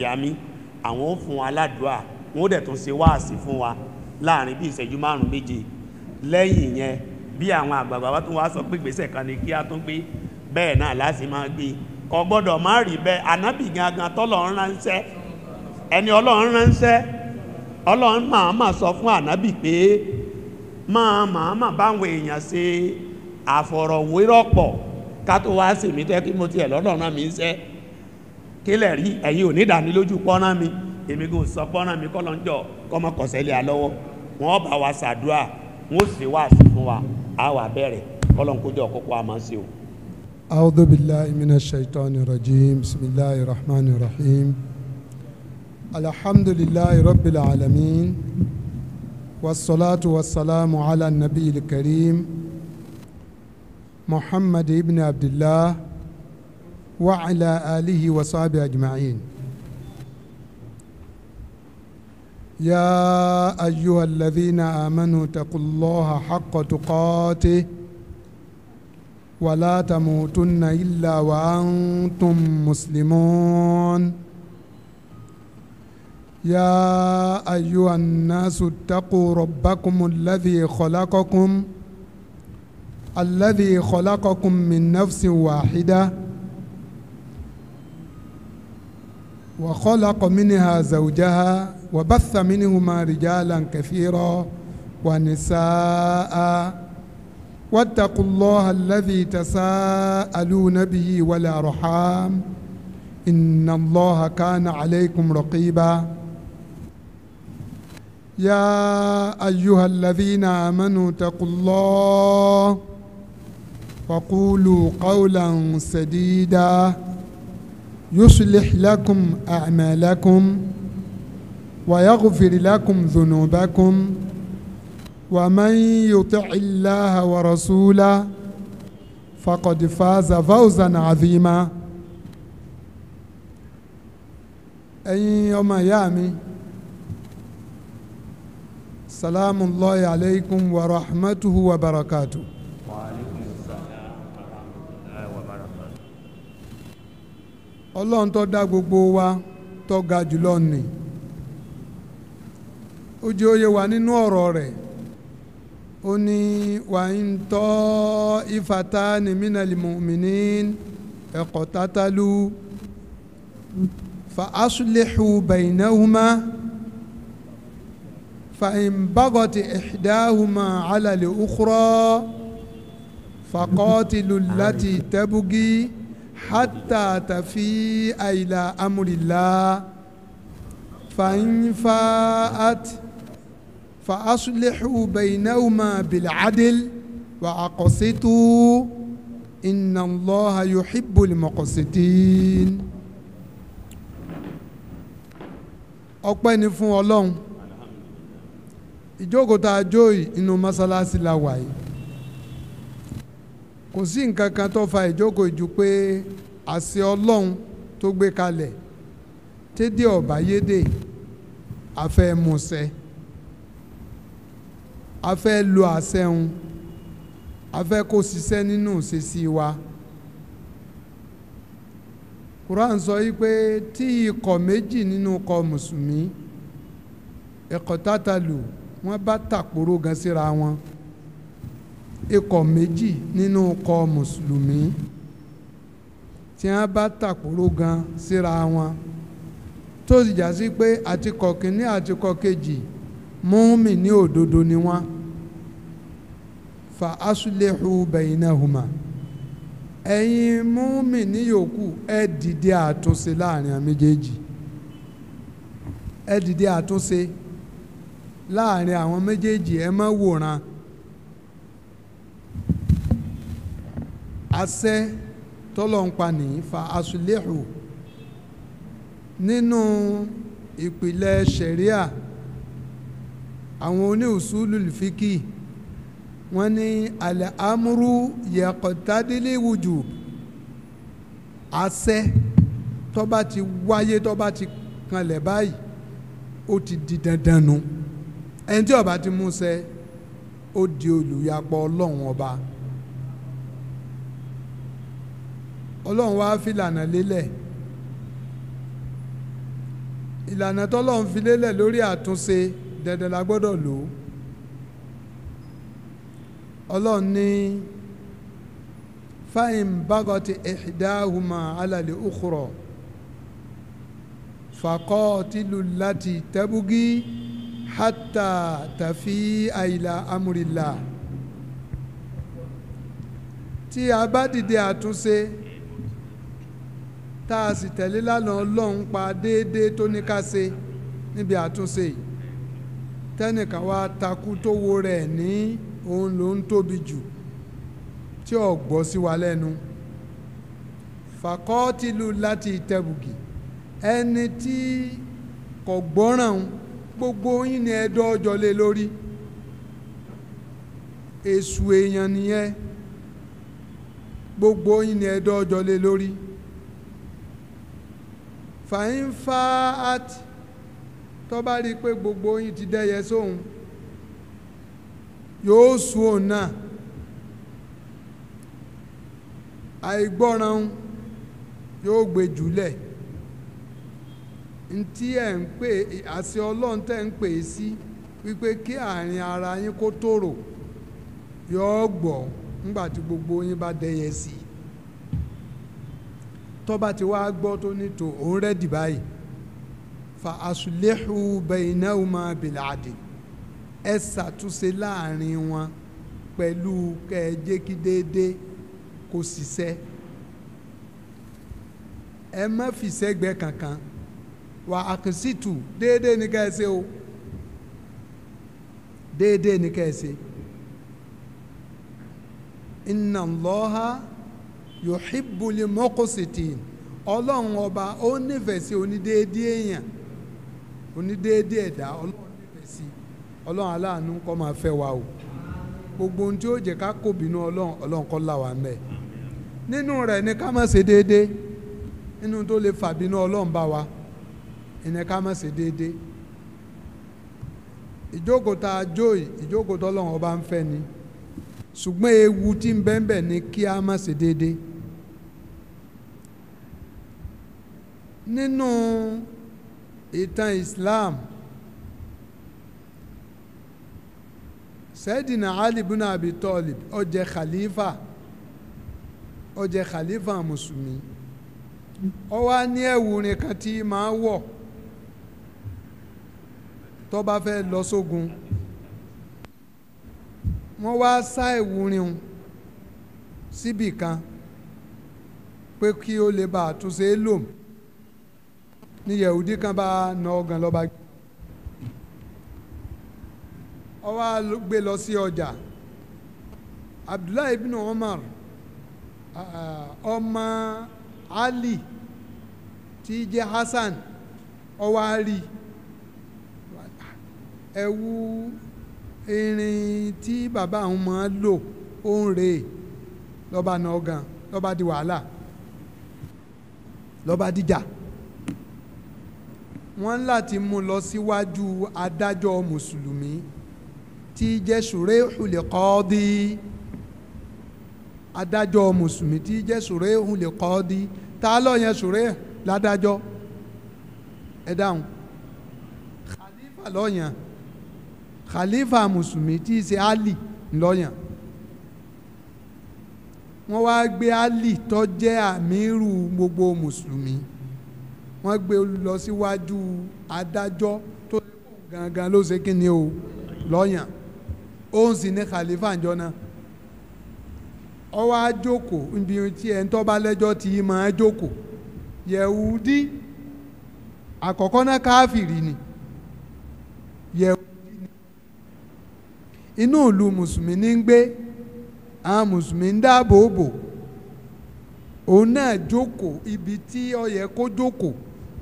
àfíàmí àwọn ó fún wa ládùúà wọn ó dẹ̀ tún ṣe wáàsí fún wa láàárín bí ìṣẹ́jú márùn méje. Lẹ́yìn yẹn bí àwọn àgbààgbà bá tún wá sọ pé gbèsè kan ni kí á tún gbé bẹ́ẹ̀ náà láti máa gbé. Kò gbọ́dọ̀ má rí bẹ́ẹ̀. Ànábì gangan tọ́lọ́run ránṣẹ́. Ẹni ọlọ́run ránṣẹ́. Ọlọ́run máa máa sọ fún ànábì pé máa máa máa báwọn èèyàn ṣe àfọ̀rọ̀wérọ̀pọ̀ ká tó wá sí mi tẹ́ kí mo tiẹ̀ lọ́dọ̀ náà mi ń ṣẹ́ kílẹ̀ rí ẹ̀yin ò ní ìdánilójú pọ́nrán mi èmi kò sọ pọ́nrán mi kọ́ ló ń jọ kọ́mọ kọ̀sẹ́lẹ̀ alọ́wọ́ wọn bá wa ṣàdúrà wọn ó sì wá sí fún wa á wà bẹ̀rẹ̀ kọ́ ló ń kójọ kókó àmọ́ sí o. أعوذ بالله من الشيطان الرجيم بسم الله الرحمن الرحيم الحمد لله رب العالمين والصلاة والسلام على النبي الكريم محمد بن عبد الله وعلى آله وصحبه أجمعين. يا أيها الذين آمنوا اتقوا الله حق تقاته ولا تموتن إلا وأنتم مسلمون. يا أيها الناس اتقوا ربكم الذي خلقكم الذي خلقكم من نفس واحدة وخلق منها زوجها وبث منهما رجالا كثيرا ونساء. واتقوا الله الذي تساءلون به والأرحام. إن الله كان عليكم رقيبا. يا أيها الذين آمنوا اتقوا الله وقولوا قولا سديدا. يصلح لكم أعمالكم ويغفر لكم ذنوبكم ومن يطع الله ورسوله فقد فاز فوزا عظيما ẹ̀yin ọmọ ìyá mi salamu allahi alaykum wa ọlọ́run tó dá gbogbo wa tó ga jùlọ ni. Ó jẹ́ òye wa nínú ọ̀rọ̀ rẹ̀. Ó ní wà ń tọ́ ifata ni minal mu'minin ẹ̀kọ́ tátálú fa aslihu baynahuma fa in bagati ihdahuma ala al-ukhra faqatilu allati tabghi hatta tafi ila amrillah. Fa'in fa'at fa'aslihu baynahuma bil'adl wa aqsitu. Inna allaha yuhibbul muqsitin. ọpẹ́ ni fún ọlọ́run. Ìjókòó tá a jó yìí inú mọ́sálásí la wà kò sí nǹkan kan tó fa ìjókòó ìjú pé àṣẹ ọlọ́run tó gbé kalẹ̀. Tédé ọ̀báyédè afẹ́ musẹ́ a fẹ́ lo àṣẹun a fẹ́ kó ṣiṣẹ́ nínú ìṣesí wa. Quran sọ yìí pé tí ikọ̀ méjì nínú ikọ̀ mùsùlùmí ẹ̀kọ́ tátàlù wọ́n bá tàkpóró gan síra wọn ikọ̀ méjì nínú ikọ̀ mùsùlùmí tí wọ́n bá tàkpóró gan síra wọn. Tó sì já sí pé àtikọ̀ kìíní àtikọ̀ kejì múmi ní òdodo ni wọ́n. Fa asulihu bainahuma ẹ̀yin múmi ní yòókù ẹ dìde àtúnṣe láàárín àwọn méjèèjì. Ẹ dìde àtúnṣe láàárín àwọn méjèèjì ẹ má wòran àṣẹ tọ́lọ́npa nìyí fa asulihu nínú ìpìlẹ̀ ṣẹ̀ríà àwọn oní usulul fiki wọ́n ní alẹ́ amúrú yaqtadil wujub. Àṣẹ tó bá ti wáyé tó bá ti kanlẹ̀ báyìí ó ti di dandan ẹni tí bá ti mú ṣẹ ó di olùyapọ̀ ọlọ́run ọba ọlọ́run wá fìlànà lélẹ̀. Ìlànà tọ́lọ́run fi lélẹ̀ lórí àtúnṣe dandan la gbọ́dọ̀ lò. Ó ọlọ́run ní fáyìn bágọ́tì ìdáhùmá alàlẹ́ òkúrọ̀ fàkọ́ọ̀tìlù láti tẹ́bùgì hátà tàfi àìlà amúrìlà tí a bá dìde àtúnṣe tá a sì tẹ̀lé lánàá ọlọ́run pa déédéé tó ní ká ṣe níbi àtúnṣe yìí. Tẹ́nìkan wá takú tó wo rẹ̀ ní òun ló ń tóbi jù tí ò gbọ́ sí wa lẹ́nu. Fàkọ́tìlù láti tẹ̀bùgì ẹni tí kò gbọ́ràn gbogbo yín ni ẹ̀dọ́ ọjọ́ lé lórí. Èṣù èèyàn nìyẹn. Gbogbo yín ni ẹ̀dọ́ ọjọ́ lé lórí fàyín fa àti tó bá rí i pé gbogbo yín ti dẹ́yẹ sóhun yóò sùn òun náà. Àìgbọ́ràn yóò gbé jùlẹ̀. Ntí ẹ̀ ń pè àṣẹ ọlọ́run tẹ̀ ń pè é sí wípé kí àárín ara yín kó tòrò yóò gbọ́ nígbà gbogbo yín bá dẹ́yẹ sí i tó bá ti wá gbọ́ tó ní tò òun rẹ́dì báyìí. Fa asulihu bainahuma biladi ẹ ṣàtúnṣe láàárín wọn pẹ̀lú kẹ́ẹ̀jẹ́ kí déédéé kó ṣiṣẹ́. Ẹ má fi sẹ́gbẹ́ kankan. Wà àkànṣìtù déédéé ní ká o. Déédéé ní ká ẹ yuhibbul muqsitin ọlọ́run ọba ó nífẹ̀ẹ́ sí onídéédéé èèyàn. Onídéédéé ẹ̀dá ọlọ́run nífẹ̀ẹ́ ọlọ́run aláàánú kó máa fẹ́ wa o. Gbogbo ohun tí ó jẹ́ ká kó bínú ọlọ́run ọlọ́run kó là wá mẹ́ nínú rẹ̀ ni ká má ṣe déédéé nínú tó lè fà bínú ọlọ́run bá wa ìní ká má ṣe déédéé ìjókòó tá a jó ọba ń fẹ́ ni. Ṣùgbọ́n ewu tí ń bẹ́ẹ̀ ni kí a má ṣe déédéé nínú ìtàn Islam. Sayyidina Ali bin Abi Talib ó jẹ́ khalifa ó jẹ́ khalifa mùsùlùmí. Ó wá ní ẹ̀wùrin kan tí máa wọ̀ tó bá fẹ́ lọ sógun. Wọ́n wá sá un síbì kan pé kí ó lè bá àtúnṣe lòm ní yẹ̀wùdí kan bá na ọgàn lọ́ba wá gbé lọ sí ọjà. Abdullahi ibn Umar ọmọ Ali tí jẹ́ Hasan ó wá rí ẹ̀wù irin tí bàbá àwọn máa lò ó ń rè lọ́ba na ọgàn lọ́ba di wàhálà lọ́ba dìjà wọ́n láti mú lọ síwájú adájọ́ mùsùlùmí tí jẹ́ Shurayhul Qadi adájọ́ mùsùlùmí tí jẹ́ Shurayhul Qadi ta ló yẹn Shurayh ládájọ́? Ẹ dáhùn. Khalifa ló yẹn khalifa mùsùlùmí tí í ṣe Ali ló wọ́n wá gbé Ali tó àmírù gbogbo mùsùlùmí wọ́n gbé lọ síwájú adájọ́ tó gangan ló ṣe kí ni o lọ́yàn. Òun sì ní khalifa ǹjọ́ náà. Ó wá jókòó níbi tí ẹ̀ ń tó bá lẹ́jọ́ tí í máa jókòó. Yẹ̀wùdí àkọ́kọ́ náà káfìrí ni. Yẹ̀wùdí ni. Inú ìlú mùsùlùmí ní ń gbé. Àwọn mùsùlùmí ń dáàbò bò. Òun náà jókòó ibi tí ó yẹ kó jókòó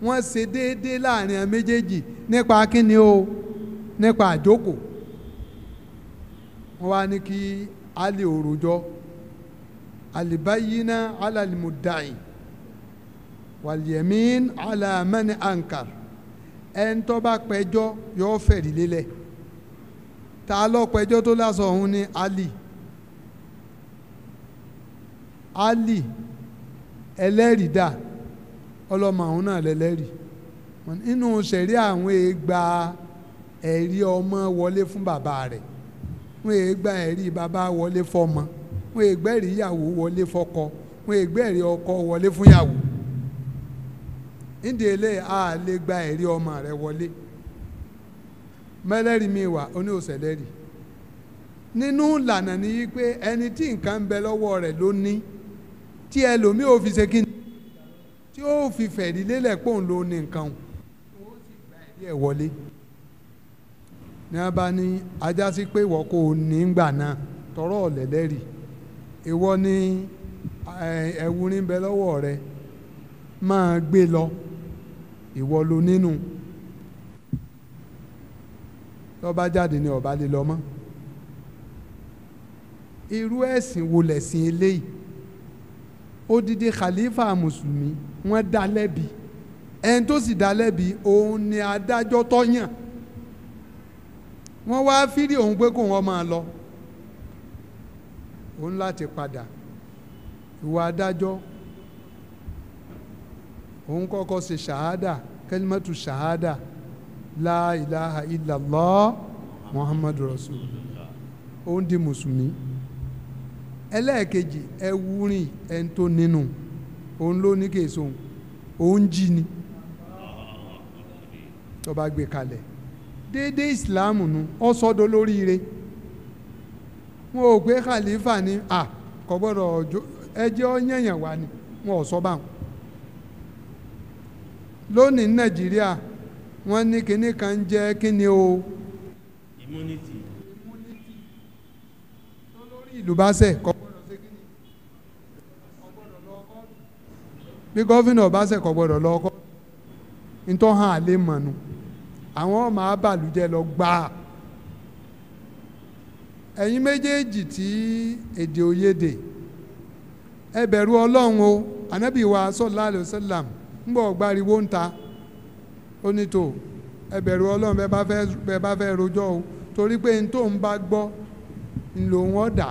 wọ́n ṣe déédéé láàárín méjèèjì nípa kíni o nípa àjókòó. Wọ́n wá ní kí Ali òròjọ́ alibayina alalimudai wàlíẹ̀mín alamani ankar. Ẹni bá pẹjọ́ yóò fẹ̀rí lélẹ̀. Ta ló pẹjọ́ tó lásọ ọ̀hún ní Ali. Ali ẹlẹ́rìí dà ọlọ́mọ àwọn náà lẹ́lẹ́rìí. Nínú sẹ̀rí àwọn èègbà ẹ̀rí ọmọ wọlé fún bàbá rẹ̀. Wọ́n èègbà ẹ̀rí bàbá wọlé fọmọ. Wọ́n èègbà ẹ̀rí ìyàwó wọlé fọkọ. Wọ́n èègbà ẹ̀rí ọkọ wọlé fún ìyàwó. Nídìí eléyìí a lè gba ẹ̀rí ọmọ rẹ̀ wọlé. Mẹ́lẹ́rìí mi wà ó ní òsèlérì nínú ìlànà ni yí pé ẹni tí nǹkan ń bẹ lọ́wọ́ rẹ̀ ló tí ẹlòmíì ò fi ṣe kí ni tí ó fi fẹ̀rí lélẹ̀ pòun ló ní nǹkan o ó sì gba ẹ̀rí ẹ̀ wọlé. Ní a bá ní ajá sí pé ìwọ kò ní gbà náà tọrọ ọ̀lẹ́lẹ́rì ìwọ ní bẹ lọ́wọ́ rẹ máa gbé lọ. Ìwọ ló nínú. Lọ́ba jáde ní ọba lè lọ mọ́. Irú ẹ̀sìn wo lẹ̀sìn eléyìí? Odidi khalifa mùsùlùmí wọ́n dá lẹ́bi. Ẹni tó sì dá lẹ́bi òun ni adájọ́ tó yàn. Wọ́n wá fírí òun pé kó wọ́n máa lọ. Òun láti padà. Ìwà adájọ́. Òun kọ́kọ́ ṣe ṣahada kẹlimatu ṣahada la ilaha illallah muhammadu rasulullah. Òun di mùsùlùmí. Ẹlẹ́ẹ̀kejì ẹwúrin ẹni tó nínú òun ló ní késo òun. Jí ni. Tó bá gbé kalẹ̀. Déédé ìsìláàmù nu ọ sọdọ lóríire wọn ò pé khalifa ní à kò gbọ́dọ̀ ẹjẹ ọyẹyàn wá ni. Wọn ò sọ báwọn lónìí nàìjíríà wọn ní kinní kan jẹ́ kíni o. Immunity. Lórí ìlú bá ṣe kíni kò gbọ́dọ̀ lọ kọ́ọ̀tù bí gọ́fìnà bá ṣẹ̀ kò gbọ́dọ̀ lọ kọ́ọ̀tù nítorí hàn mọ̀nù àwọn ọmọ abàlùjẹ lọ gbà á. Ẹ̀yin méjèèjì tí èdè òyedè ẹ bẹ̀rù ọlọ́run o. Ànábì wa sallallahu alaihi wasallam ń bọ̀ gbariwo ń ta. Ó ní ọlọ́run bẹ́ẹ̀ bá fẹ́ rojọ́ o. Torí pé n tó ń bá gbọ́ ń lò wọ́n dà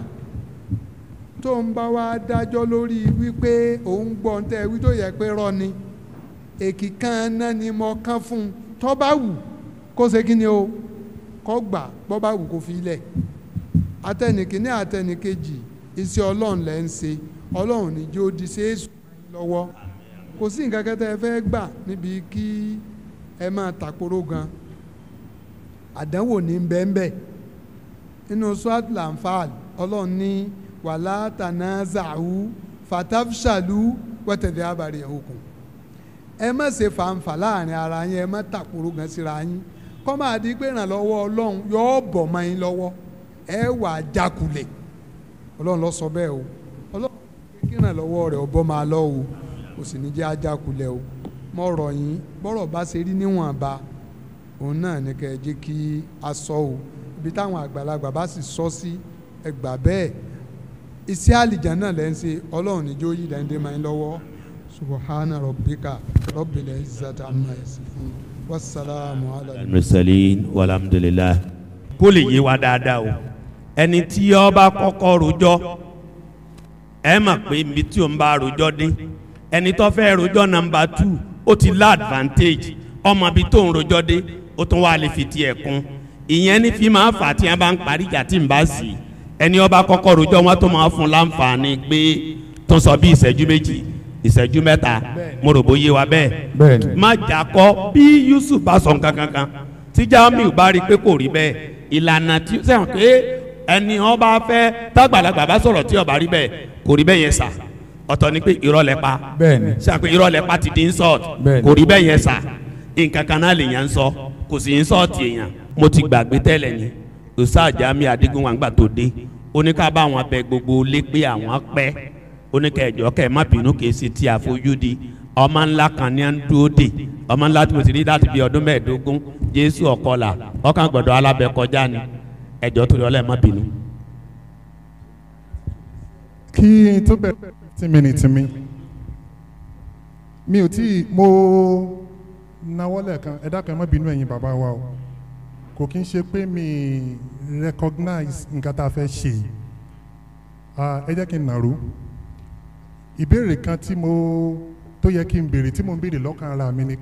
tó ń bá wá dájọ́ lórí wípé òun gbọ́ ń tẹ́ wí tó yẹ pé rọ́ ni. Èkì kan náà ni mo kán fún un. Tó bá wù kó ṣe kí ni o? Kó gbà bó bá wù kó fi lẹ̀. Atẹnìkíní atẹnìkejì iṣẹ́ ọlọ́run lẹ́ ń ṣe. Ọlọ́run ní jó di ṣe é sùn lọ́wọ́. Kò sí nǹkan kẹtẹ ẹ fẹ́ gbà níbi kí ẹ máa tàkóró gan àdánwò ní bẹ́ẹ̀nbẹ́ nínú swat lanfal ọlọ́run ní wàlá tanazahu fatafshalu wẹ́tẹ̀dẹ̀ abàrẹ̀ òkun ẹ má ṣe fàǹfà láàárín ara yín ẹ má tàkóró gan síra yín. Kọ́ máa di pé ìrànlọ́wọ́ ọlọ́run yóò bọ̀ mọ́ yín lọ́wọ́. Ẹ wà á jákulẹ̀. Ọlọ́run lọ sọ bẹ́ẹ̀ o. Ọlọ́run kí ìrànlọ́wọ́ rẹ̀ ọbọ̀ máa lọ o. Kò sì ní jẹ́ ajákulẹ̀ o. Mọ ọ̀rọ̀ yín bọ́rọ̀ bá ṣe rí níwọ̀nba òun náà ní kẹ́ ẹ jẹ́ kí a sọ o. Ibi táwọn àgbàlagbà bá sì sọ sí ẹgbà bẹ́ẹ̀ iṣẹ́ àlìjánnà lẹ́ ń ṣe ọlọ́run níjó yìí lẹ́ńdẹ́ máa ń lọ́wọ́. Subhana rabbika rabbil izzati amma yasifun. Wasalaamu ala mursalin walhamdulillah. Kó lè yé wa dáadáa o. Ẹni tí ó bá kọ́kọ́ rojọ́ ẹ mọ̀ pé ibi tí ó ń bá rojọ́ dé. Ẹni tó fẹ́ rojọ́ nọ́mbà two ó ti lá advantage. Ọmọ ibi tó ń rojọ́ dé ó tún wá lè fi tiẹ̀ kún. Ìyẹn ní fi máa fà tí wọn bá ń parí ìjà tí ń bá sí ẹni ó bá kọ́kọ́ rojọ́ wọn tó máa fún láǹfààní pé tó sọ bí ìṣẹ́jú méjì ìṣẹ́jú mẹ́ta. Mo rò bóyá wa bẹ́ẹ̀. Má jà kọ́ bí Yusuf bá sọ nǹkan kankan tí Jamiu bá rí i pé kò rí bẹ́ẹ̀ ìlànà tí sẹ́wọ̀n pé ẹni bá fẹ́ tágbàlagbà bá sọ̀rọ̀ tí ó bá rí bẹ́ẹ̀ kò rí bẹ́ẹ̀ yẹn sà. Ọ̀tọ̀ ni pé irọ́ lẹ pa. Sẹ́wọ̀n pé irọ́ lẹ pa ti di insult? Kò rí bẹ́ẹ̀ yẹn sà. Nǹkan kan náà lèèyàn ń sọ kò sí insult èèyàn. Mo ti gbàgbé tẹ́lẹ̀ ni Ustaz Jamiu Adigunwa ńgbà tó dé ó ní ká bá àwọn abẹ gbogbo lé pé àwọn pẹ́. Ó ní kẹjọ kẹ má bínú kì í ṣe tí àfojúdi. Ọmọ ńlá kan ní à ń dúró ọmọ ńlá tí ti rí láti bí ọdún mẹ́ẹ̀ẹ́dógún Jésù ọ̀kọlà. Ọkàn gbọ́dọ̀ alábẹ kọjá ni. Ẹjọ́ torí ọlẹ́ má bínú. kí n tó bẹ̀rẹ̀ fifteen minutes mi. Mi ò tí mo nawọ́ lẹ́ẹ̀kan. Ẹ dákun ẹ má bínú ẹ̀yin bàbá wa o kò kí n ṣe pé mi recognize nǹkan tá a fẹ́ ṣe. Ẹ jẹ́ kí n nàró. Ìbéèrè kan tí mo tó yẹ kí n béèrè tí mo ń béèrè lọ́kàn ara mi ni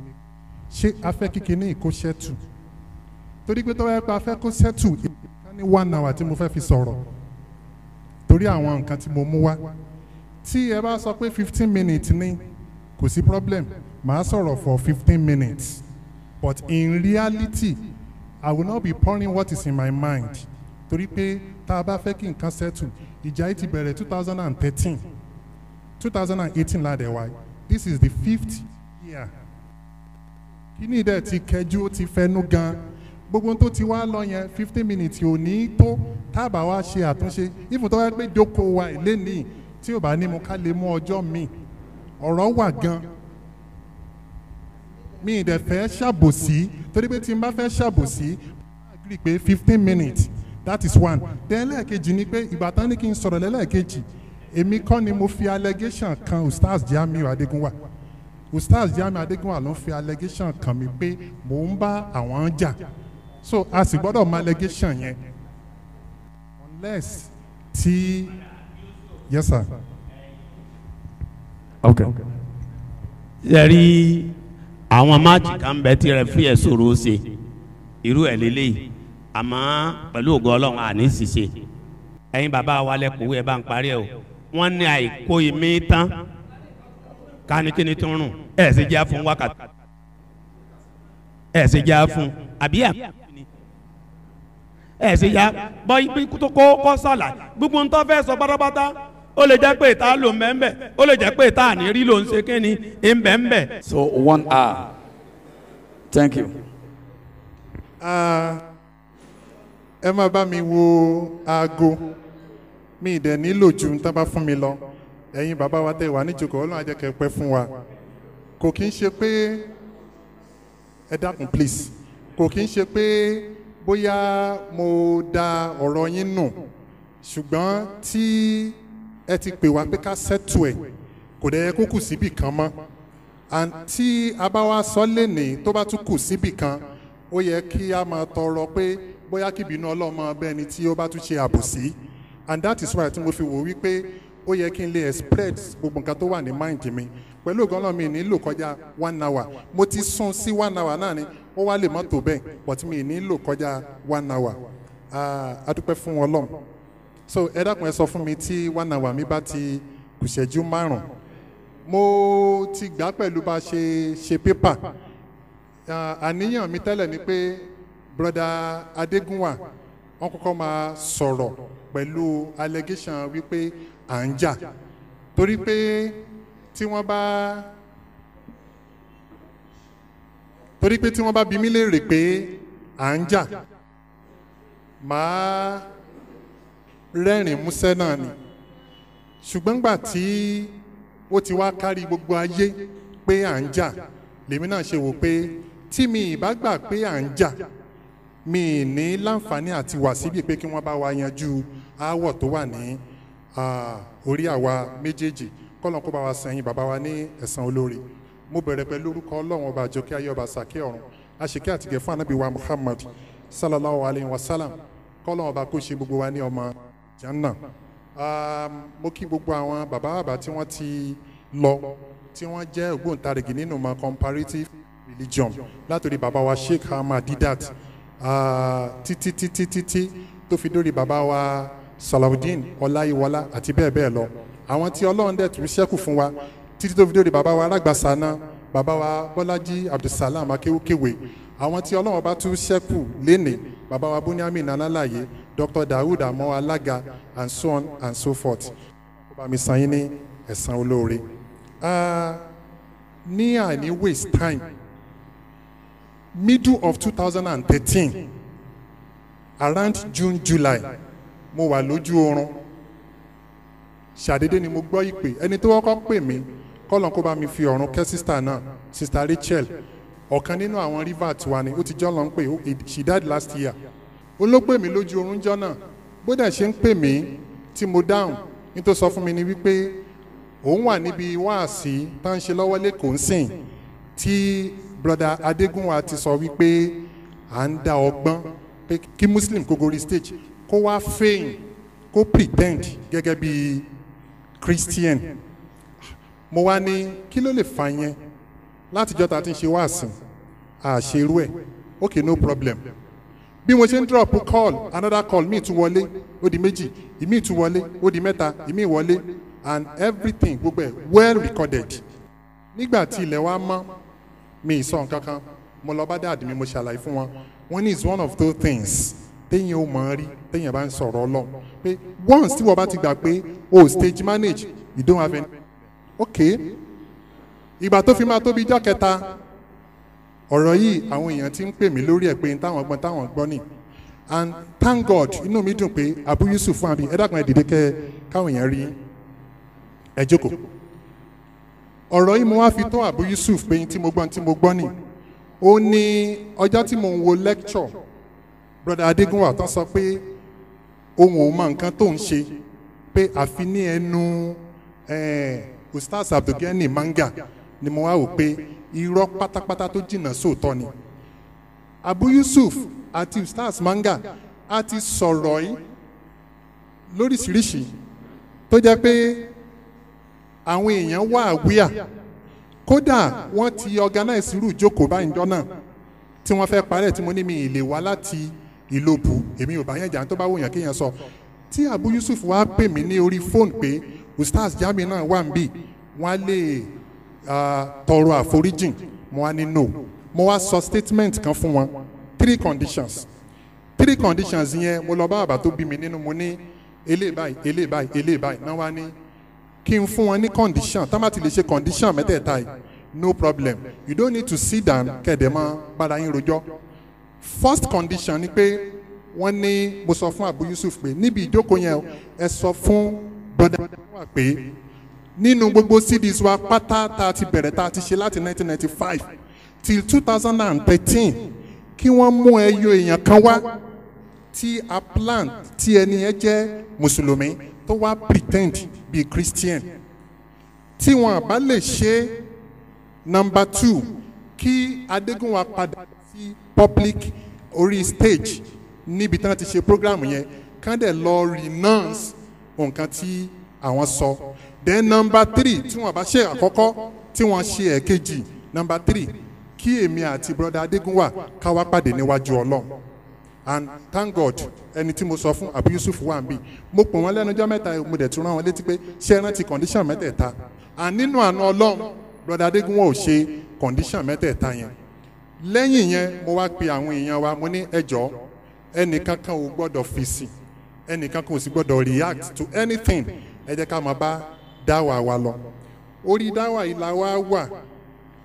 ṣé afẹ́ kíkiní kó ṣẹ́tù? Torí pé tọ́wọ́ ẹ pé afẹ́ kó ṣẹ́tù ní one hour tí mo fẹ́ fi sọ̀rọ̀. Torí àwọn nǹkan tí mo mú wá. Tí ẹ bá sọ pé fifteen minutes ni kò sí problem. Màá sọ̀rọ̀ for fifteen minutes. But in reality I will not be pouring what is in my mind. Torí pé tá a bá fẹ́ kí nǹkan settle ìjà yìí ti bẹ̀rẹ̀ two thousand and thirteen. two thousand and eighteen ládẹ̀ wáyé this is the fifth year. Kíní dẹ̀ ti kẹjú ó ti fẹnu gan. Gbogbo tó ti wá lọ yẹn fifteen minutes ò ní tó. Tábà wá ṣe àtúnṣe even tó wá pé jókòó wa ìlénìí tí ò bá ní mo ká lè mú ọjọ́ míì ọ̀rọ̀ wà gan. Mi ì dẹ̀ fẹ́ ṣàbòsí torí pé tí n bá fẹ́ ṣàbòsí agree pé fifteen minutes that is one. Then lẹ́ẹ̀kejì ni pé ìgbà tán ní kí n sọ̀rọ̀ lẹ́lẹ́ẹ̀kejì èmi kọ́ ni mo fi allegation kan ustaz jamiu adegunwa. Ustaz jamiu adegunwa ló ń fi allegation kan mi pé mò ń bá àwọn jà. So a sì gbọ́dọ̀ mọ allegation yẹn. Unless tí yes sir. ok ṣe rí àwọn máàcì kan bẹ tí rẹ fi ẹ sọ̀rọ̀ ṣe. Irú ẹ lélẹyìí àmọ́ pẹ̀lú ògo Ọlọ́run àní ṣiṣe ẹ̀yin bàbá wa lẹkọọ ẹ bá ń parí ẹ o. Wọn ní àìkó ìmí tán. Kánikíni tó ń rùn? Ẹ sì já fún wákàtí. Ẹ sì já fún. Àbí à ẹ sì já. Bọ́ ibi tó kọ́ sọ̀la gbogbo ń tọ́ fẹ́ sọ pátápátá ó lè jẹ́ pé ìta ló ń bẹ́ ń bẹ́ ó lè jẹ́ pé ìta àní rí ló ń ṣe kí ni ń bẹ́ ń bẹ́. So one hour. Thank you. Ah, ẹ máa bá mi wo aago mi ì dẹ̀ nílò ju ń tán bá fún mi lọ ẹ̀yin bàbá wa tẹ̀ wá níjókòó ọlọ́run á jẹ́ kẹ́ pẹ́ fún wa kò kí ń ṣe pé ẹ dákun please kò kí ń ṣe pé bóyá mo da ọ̀rọ̀ yín nù ṣùgbọ́n tí ẹ ti pè wá pé ká ṣẹ́tù ẹ̀. Kò dẹ̀ yẹ kó kù síbì kan mọ́. And tí a bá wá sọ lénìí tó bá tún kù síbì kan ó yẹ kí a máa tọrọ pé bóyá kí ìbínú ọlọ́mọ bẹ́ẹ̀ tí ó bá tún ṣe àbòsí. And that is why tí mo fi wò wípé ó yẹ kí n lè express gbogbo nǹkan tó wà ní mind mi. Pẹ̀lú ọlọ́run mi nílò kọjá one hour. Mo ti sún sí one hour náà ni. Ó wá lè tó bẹ́ẹ̀ but mi nílò kọjá one hour. Ah, a dúpẹ́ fún ọlọ́run so ẹ dákun ẹ sọ fún mi tí one hour mi bá ti kù ṣẹ́jú márùn mo ti gbà pẹ̀lú bá a ṣe ṣe pépà. Àníyàn mi tẹ́lẹ̀ ni pé broda adégúnwà wọ́n kọ́kọ́ máa sọ̀rọ̀ pẹ̀lú allegation wípé à ń jà. Torí pé tí wọ́n bá torí pé tí wọ́n bá bi mí léèrè pé à ń jà màá rẹ́rìn músẹ́ náà ni. Ṣùgbọ́n gbà tí ó ti wá kárí gbogbo ayé pé à ń jà lèmi náà ṣe wò pé tí mi ì bá gbà pé à ń jà mi ì ní láǹfààní àti wà síbi pé kí wọ́n bá wa yanjú aáwọ̀ tó wà ní orí àwa méjèèjì. Kọ́lọ́n kó bá wa sẹ́yìn bàbá wa ní ẹ̀san olóore. Mo bẹ̀rẹ̀ pẹ̀lú orúkọ ọlọ́run ọba àjọkẹ́ ayé ọba sàkẹ́ ọ̀run. Àṣekẹ́ àtìgẹ̀ fún anábì wa muhammad sallallahu alayhi wa sallam. Kọ́lọ́n ọba kó ṣe gbogbo wa ní ọmọ janna Ah, mo kí gbogbo àwọn bàbá bàbá tí wọ́n ti lọ tí wọ́n jẹ́ ògbóǹtarìgì nínú ọmọ comparative religion látòrí bàbá wa sheikh ahmad didat. Ah, títí títí títí tó fi dórí bàbá wa salawudeen ọláyíwọlá àti bẹ́ẹ̀ bẹ́ẹ̀ lọ. Àwọn tí ọlọ́run dẹ̀ tún ṣẹ́kù fún wa títí tó fi dórí bàbá wa alágbàsáná bàbá wa bọ́lájí abdulsalam akéwkéwé àwọn tí ọlọ́run bá tún ṣẹ́kù lénìí bàbá wa bunyamin alálàyé dr. Daoud amọ alága and so on and so forth. Kó bá mi san yín ní ẹ̀san olóore. Ní àní waste time middle of two thousand and thirteen around june july mo wà lójú oorun. Ṣàdédé ni mo gbọ́ ìpè. Ẹni tó kọ́kọ́ pè mí kọ́lọ̀ kó bá mi fi ọ̀run kẹ́ sísítà náà sísítà rachel ọ̀kan nínú àwọn rivers wa ni ó ti jọ́ lọ ń pè she died last year. Ó ló pè mí lójú oorun jọ́ náà. Bó dẹ̀ ṣe ń pè mí tí mo dáhùn ní tó sọ fún mi ni wípé òun wà níbi wáàsí tá ń ṣe lọ́wọ́ lẹ́kọ̀ọ́ ń sìn tí broda adégúnwà ti sọ wípé à ń dá ọgbọ́n pé kí muslim kó gorí stage kó wá fẹ́yìn kó pretend gẹ́gẹ́ bí christian. Mo wá ní kí ló lè fà yẹn látijọ́ ta ti ń ṣe wáàsí àṣerú ẹ̀. Okay no problem. Bí mo ṣe ń drop call another call mi tún wọlé ó di méjì ìmí tún wọlé ó di mẹ́ta ìmí wọlé and everything gbogbo ẹ̀ well recorded. Nígbà tí ilẹ̀ wa mọ́ mi sọ nǹkan kan. Mo lọ bá dáàdì mi mo ṣàlàyé fún wọn. Wọn ní it's one of those things téèyàn ò mọ̀ rí téèyàn bá ń sọ̀rọ̀ ọlọ́run. Pé once tí wọ́n bá ti gbà pé o stage manage you don't have any. Okay ìgbà tó fi máa tóbi ijọ́ kẹta. Ọ̀rọ̀ yìí àwọn èèyàn ti ń pè mí lórí ẹ̀ pé táwọn gbọ́n táwọn gbọ́ ni. And thank god inú mi dùn pé abu yusuf fún àbí ẹ dákun ẹ dìde kẹ káwọn èèyàn rí. Ẹ jókòó. Ọ̀rọ̀ yìí mo wá fi tó abu yusuf pé tí mo gbọ́ n tí mo gbọ́ ni. Ó ní ọjọ́ tí mo ń wo lecture brother adégúnwà tán sọ pé ohun ò mọ nǹkan tó ń ṣe pé àfi ní ẹnu eh, ustaz abdulgani manga ni mo wá wò pé irọ́ pátápátá tó jìnnà sóòótọ́ ni. Abu yusuf àti ustaz manga a ti sọ̀rọ̀ yìí lóríṣiríṣi tó jẹ́ pé àwọn èèyàn wà wíà kódà wọ́n ti organize irú ìjókòó báyìí jọ náà tí wọ́n fẹ́ parẹ́ tí mo ní mi ì lè wá láti ìlòbù èmi ò bá yẹn jà tó bá wòyàn kéèyàn sọ. Tí abu yusuf wá pè mí ní orí fóònù pé ustaz jami náà wà ń bì wọ́n á lè tọrọ àforíjìn. Mo wá ní no. Mo wá sọ statement kan fún wọn. Three conditions. Three conditions yẹn mo lọ bá bàbá tó bí mi nínú mo ní eléyìí báyìí eléyìí báyìí eléyìí báyìí. Náà wá ní kí n fún wọn ní condition. Tá má ti lè ṣe condition mẹ́tẹ̀ẹ̀ta yìí no problem. You don't need to sit down kẹ̀dẹ̀ mọ́ bára yín rojọ́. First condition ni pé wọ́n ní mo sọ fún abu yusuf pé níbi ìjókòó yẹn ẹ sọ fún brother pé nínú gbogbo cds wa pátá tá a ti bẹ̀rẹ̀ tá a ti ṣe láti 1995 till 2013 kí wọ́n mú ẹyọ èèyàn kan wá tí a plan tí ẹni yẹn jẹ́ mùsùlùmí tó wá pretend bíi christian. Tí wọn bá lè ṣe number two kí adégúnwà padà sí public orí stage níbi tí wọn ti ṣe program yẹn kán dẹ̀ lọ renounce nǹkan tí àwọn sọ then number three tí wọn bá ṣe àkọ́kọ́ tí wọ́n ṣe ẹ̀kejì number three kí èmi àti brother adégúnwà ká wá pàdé níwájú ọlọ́run. And thank god ẹni tí mo sọ fún abu yusuf wà ń bì mo pè wọn lẹ́nujọ́ mẹ́ta mo dẹ̀ tún rán wọn létí pé ṣé ẹ rántí condition mẹ́tẹ̀ẹ̀ta? And nínú àna ọlọ́run brother adégúnwà ò ṣe condition mẹ́tẹ̀ẹ̀ta yẹn. Lẹ́yìn yẹn mo wá pe àwọn èèyàn wa mo ní ẹjọ́ ẹnìkankan ò gbọ́dọ̀ fèsì ẹnìkankan ò sì gbọ́dọ̀ react to anything. Ẹ jẹ́ ká máa bá dáwà wa lọ. Orí dáwà yìí la wá wà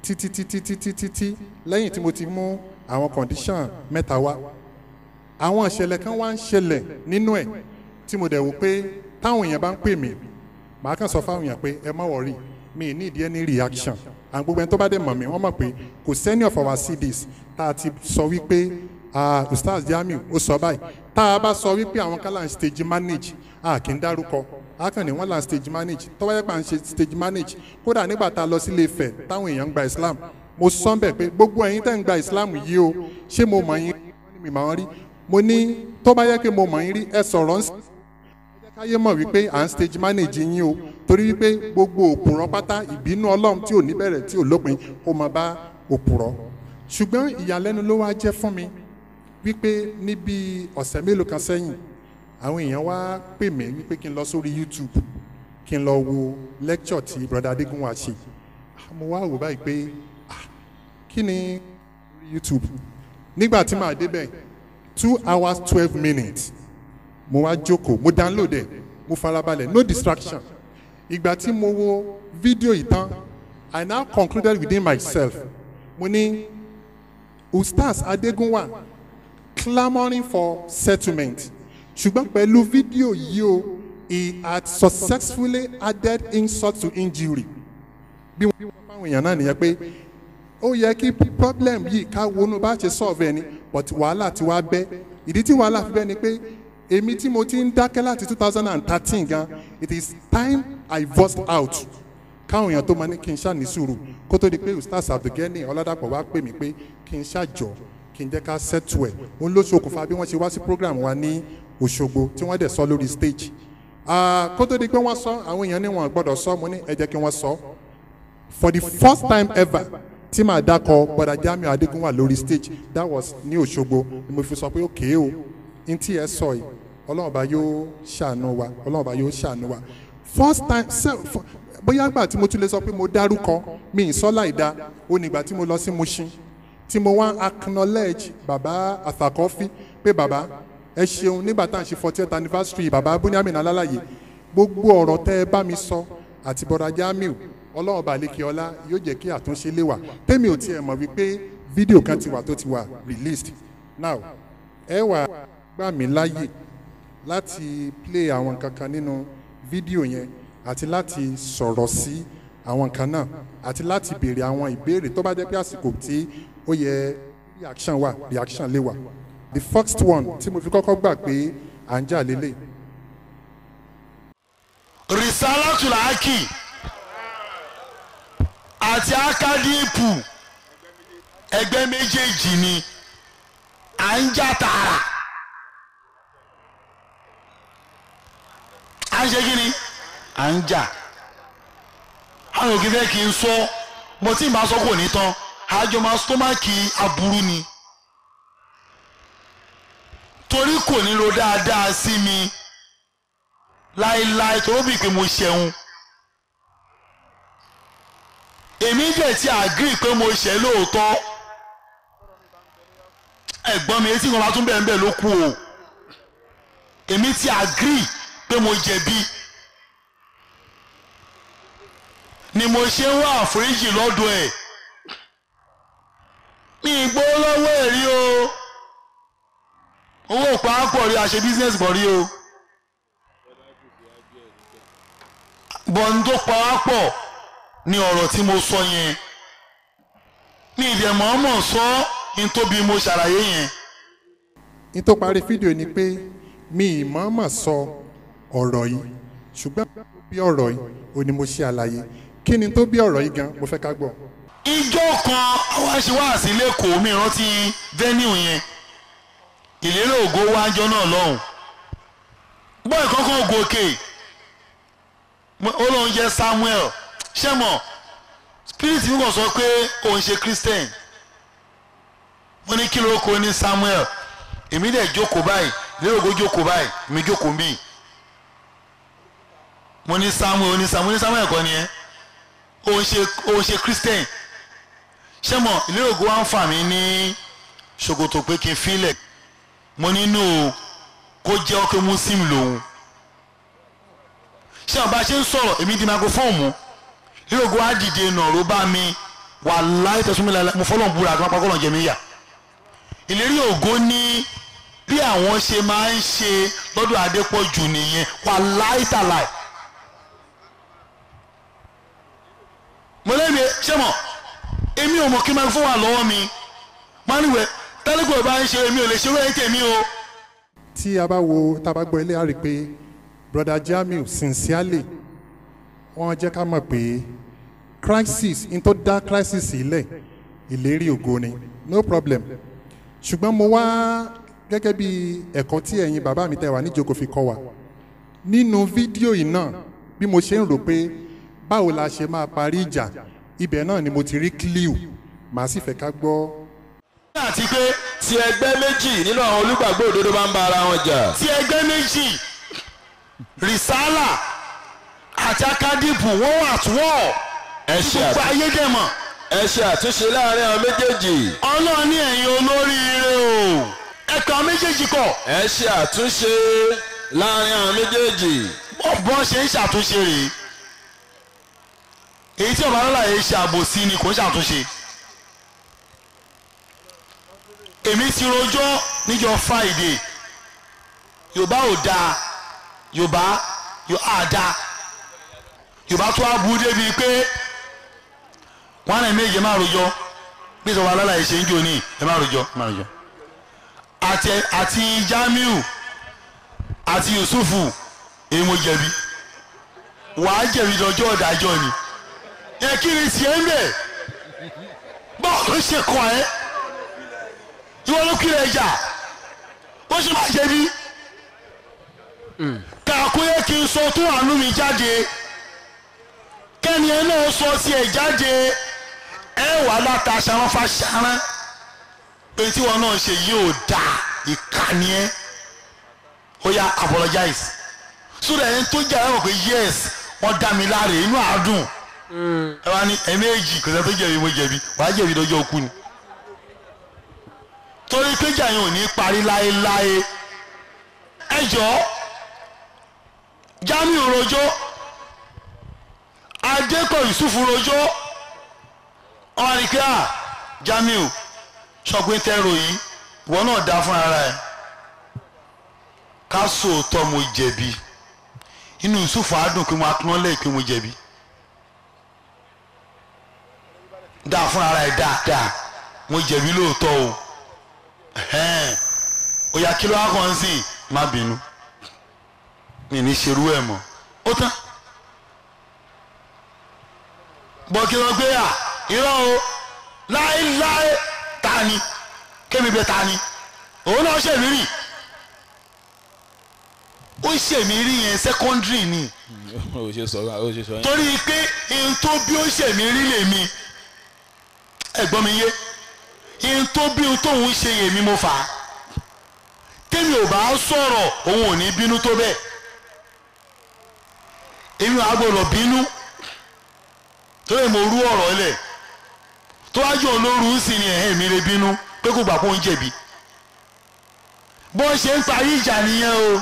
títí títí títí títí lẹ́yìn tí mo ti mú àwọn condition mẹ́ta wá. Àwọn ìṣẹ̀lẹ̀ kan wá ń ṣẹlẹ̀ nínú ẹ̀ tí mo dẹ̀ wò pé táwọn èèyàn bá ń pè mí màá kàn sọ fáwọn èèyàn pé ẹ má wọrí mi ì need any reaction. And gbogbo ẹni tó bá dẹ̀ mọ̀ mí wọ́n mọ̀ pé kò sẹ́ni of our cds tá a ti sọ wípé ustaz jamiu ó sọ báyìí. Tá a bá sọ wípé àwọn là ń stage manage a kì í dárúkọ a kàn ní wọ́n là ń stage manage. Tọ́wọ́ yẹn pa ń ṣe stage manage kódà nígbà tá a lọ sílé Ifẹ̀ táwọn èèyàn gba islam. Mo sọ bẹ́ẹ̀ pé gbogbo ẹ̀yin tẹ́ ń gba islam yìí o ṣé mo mọ̀ yín? Mi mọ̀ rí. Mo ní tó bá mo mọ̀ yín rí ẹ sọ̀rọ̀ ń sìn káyé mọ̀ wípé à ń stage manage yín o torí wípé gbogbo òpùrọ̀ pátá ìbínú ọlọ́run tí ò ní bẹ̀rẹ̀ tí ò lópin kó máa bá òpùrọ̀. Ṣùgbọ́n ìyàlẹ́nu ló wá jẹ́ fún mi wípé níbi ọ̀sẹ̀ mélòó kan sẹ́yìn àwọn èèyàn wá pè mí wípé kí n lọ sórí youtube kí n lọ wo lecture tí brother adégúnwà ṣe. Mo wá wò báyìí pé ah, kí ni youtube? Nígbà tí màá débẹ̀ two hours twelve minutes mo wá jókòó mo download ẹ̀ mo farabalẹ̀ no distraction. Ìgbà tí mo wo fídíò yìí tán i now concluded within myself. Mo ní ustaz adégúnwà clamouring for settlement ṣùgbọ́n pẹ̀lú fídíò yìí o he had successfully added insult to injury. Bí wọ́n fáwọn èèyàn náà nìyẹn pé ó yẹ kí problem yìí ká wọnú bá ṣe solve ẹni but wàhálà ti wá bẹ́. Ìdí tí wàhálà fi bẹ́ ni pé èmi tí mo ti ń dákẹ́ láti two thousand and thirteen gan it is time I burst out. Káwọn èèyàn tó máa ní kí n ṣáà ní sùúrù kó tó di pé ustaz abdulgani ọládàpọ̀ wá pè mí pé kí n ṣàjọ kí n jẹ́ ká settle ẹ̀. Òun ló ṣokùnfà bí wọ́n ṣe wá sí program wa ní Òṣogbo tí wọ́n dẹ̀ sọ lórí stage. Kó tó di pé wọ́n sọ àwọn èèyàn ní wọn gbọ́dọ̀ sọ mo ní ẹ jẹ́ kí wọ́n sọ. For the first time ever tí màá dákọ bọ́dà Jamiu Adégún wà lórí stage that was ní Òṣogbo ni mo fi sọ pé òkè o n tí ẹ sọ yìí ọlọ́run bá yóò ṣàánú wa ọlọ́run bá yóò ṣàánú wa. First time bóyá gbà tí mo tún lè sọ pé mo dárúkọ mi ì sọ́lá ìdá ó nígbà tí mo lọ sí Mushin tí mo wá acknowledge bàbá àfàkọ́fí pé bàbá ẹ ṣeun nígbà tá à ń ṣe fortieth anniversary bàbá Buniamin Alálàyé. Gbogbo ọ̀rọ̀ tẹ́ ẹ bá mi sọ àti bọ́dà Jamiu ọlọ́run balẹ̀kẹ́ ọlá yóò jẹ́ kí àtúnṣe lè wà tèmi ò tiẹ̀ mọ̀ wípé fídíò kan ti wà tó ti wà released. Now ẹ wà gbà mí láàyè láti play àwọn nǹkan kan nínú fídíò yẹn àti láti sọ̀rọ̀ sí àwọn nǹkan náà àti láti béèrè àwọn ìbéèrè tó bá jẹ́ pé àsìkò tí ó yẹ reaction wà reaction lè wà the first one tí mo fi kọ́kọ́ gbà pé à ń jà lélẹ̀. Risalatul haki àti akadipu ẹgbẹ́ méjèèjì ni à ń jà tààrà. À ń ṣe kí ni? À ń jà. Àwọn òkè fẹ́ kí n sọ mo tí ì sọ kò ní tán. Àjọ máa stomaki aburú ni torí kò ní ro dáadáa sí mi. Láéláé tó bí pé mo ṣẹun èmi dẹ̀ ti agree pé mo ṣẹ̀ lóòótọ́. Ẹ̀gbọ́n mi etí kan bá tún bẹ́ẹ̀ bẹ́ẹ̀ ló kú o. Èmi ti agree pé mo jẹ̀bi. Ni mo ṣe ń wá àforíjì lọ́dọ̀ ẹ̀. Mi ì gbó lọ́wọ́ ẹ̀ rí o owó pàápọ̀ rí ṣe business bọ̀ rí o. bọ́n tó pawápọ̀ ní ọ̀rọ̀ tí mo sọ yẹn. Ní ìdẹ̀mọ́mọ́ sọ ní tóbi mo ṣàlàyé yẹn. Ní tó parí fídíò ni pé mi ì mọ̀ọ́mọ̀ sọ ọ̀rọ̀ yìí. Ṣùgbọ́n bí ọ̀rọ̀ yìí ò ní mo ṣe àlàyé. Kí ni tó bí ọ̀rọ̀ yìí gan mo fẹ́ ká gbọ́. ìjọ kan àwọn aṣèwádìí lẹ́kọ̀ọ́ mi rántí venue yẹn ìlérò ògo wájọ náà lọ́hùn. Bọ́ọ̀ kankan gòkè ó lóun jẹ́ Samuel. Ṣẹ́mọ̀ spirit mi kàn sọ pé òun ṣe Christian. Mo ní kí ló kó ní Samuel? Èmi dẹ̀ jókòó báyìí. Lérò ògo jókòó báyìí. Èmi jókòó bíi mo ní Samuel ní Samuel ní Samuel kọ́ ni ẹ́. Òun ṣe òun ṣe Christian. Ṣẹ́mọ̀ ìlérò ògo wa ń fà mí ní ṣòkòtò pé kí n filẹ̀ mo nínú kó jẹ́ ọkọ̀ muslim lòun. Ṣé àwọn bá ṣe ń sọ̀rọ̀ èmi di microphone. Mú ìlérò ògo wa dìde nàró bá mi. Wàláhì tẹ̀sùn mi lálẹ́ mo fọlọ́n búra àti wọn pakọ́ lọ́n jẹ mí yà. Ìlérí ògo ní bí àwọn ṣe máa ń ṣe lọ́dọ̀ Adépọ̀jù nìyẹn. Wàláhì tàláì mo lẹ́mi ṣé mọ̀? Èmi ò mọ̀ kí microphone wà lọ́wọ́ mi. Máa tẹ́lẹ̀kọ̀ bá ń ṣe èmi ò lè ṣe wẹ́ẹ́ tèmi o. tí a bá wo tá a bá gbọ́ ilé a pé broda Jamiu sincerely wọ́n jẹ́ ká mọ̀ pé crisis n tó dá crisis sílẹ̀ ìlérí ògo ni. No problem. Ṣùgbọ́n mo wá gẹ́gẹ́ bí ẹ̀kọ́ tí ẹ̀yin bàbá mi tẹ́ wà níjókòó fi kọ́ wa. Nínú fídíò yìí náà bí mo ṣe ń rò pé báwo la ṣe máa parí ìjà ibẹ̀ náà ni mo ti rí clue. Màá sì fẹ́ ká gbọ́ àti pé tí ẹgbẹ́ méjì nínú àwọn olùgbàgbọ́ òdodo bá ń bá ara wọn jà. Tí ẹgbẹ́ méjì rìsálà àti akadipu wọ́n wà tún wọ̀ ẹ tí ṣe gbogbo ayé dẹ̀ mọ̀. Ẹ ṣe àtúnṣe láàárín àwọn méjèèjì. Ọlọ́run ní ẹ̀yin olóríire o. Ẹ̀ka méjèèjì kọ̀ ẹ ṣe àtúnṣe láàárín àwọn méjèèjì. Bọ́n ṣe ń ṣàtúnṣe rèé. Èyí tí ọba alálàyé ṣe àbòsí ni kò ń ṣàtúnṣe èmi ti rojọ́ níjọ́ Friday. Yorùbá ò dáa yorùbá yóò dáa yorùbá tó á bu débi pé wọn náà méje máa rojọ́. Bí ìjọba alálàyé ṣe ń jò ní ẹ máa rojọ́ ẹ máa rojọ́. Àti àti Jamiu àti Yusufu èyí mo jẹ̀bi. Wàá jẹ̀bi lọ́jọ́ ọ̀dájọ́ ni. Ẹ kí ni tiẹ̀ ń bẹ̀? Báwo ṣe kọ́ ẹ ìwọ ló kiri ẹja ó sì máa jẹ̀bi kàkó yẹ kí n sọ tó àánú mi jáde. Kẹ́ni ẹ náà sọ tiẹ̀ jáde. Ẹ wà láta aṣaran fàṣaran pé tí wọn náà ṣe yìí ò dáa ìkànnì ẹ. Ó yá apologize. That ẹni tó jẹ́ ẹ mọ̀ pé yes wọ́n dá mi láre inú àádùn ẹ wá ní ẹ̀ẹ́mẹ́jì kò sẹ́ tó jẹ̀bi mo jẹ̀bi. Wàá jẹ̀bi lọ́jọ́ òkú ni torí pé yẹn ò ní parí láéláé. Ẹ jọ̀ọ́ Jamiu rojọ́ Adékọ̀ Yusuf rojọ́ kí á Jamiu sọgbìn tẹ́rọ yìí ìwọ náà dá fún ara ẹ. Ká sòótọ́ mo jẹ̀bi. Inú Yusuf adùn pé mo acknowledge pé mo jẹ̀bi. Dá fún ara ẹ dáadáa. Mo jẹ̀bi lóòótọ́ o yá kí ló wá kàn sí? Má bínú. Mi ní ṣerú ẹ̀ mọ́. Ó tán. Bọ́ kí wọ́n gbé à? Irọ́ o. Láéláé ta ni? Kémi bẹ ta ni? Òun náà ṣèmí rì. Ó ṣèmí rí yẹn sẹ́kọ́ndírì ni. Torí pé ihun tó bí ó ṣèmí rí lèmi. Ẹ̀gbọ́n mi yé ihun tó bí ohun tóun ṣe yèmí mo fà á. Kémi ò bá sọ̀rọ̀ òun ò ní bínú tó bẹ́ẹ̀. Èmi ò gbọ́dọ̀ bínú. Torí mo rú ọ̀rọ̀ lẹ̀. Tó wájú olóru sì ni ẹ̀hẹ́ mi lè bínú pé kò gbà kó ń jẹ̀bi. Bó ṣe ń parí ìjà nìyẹn o.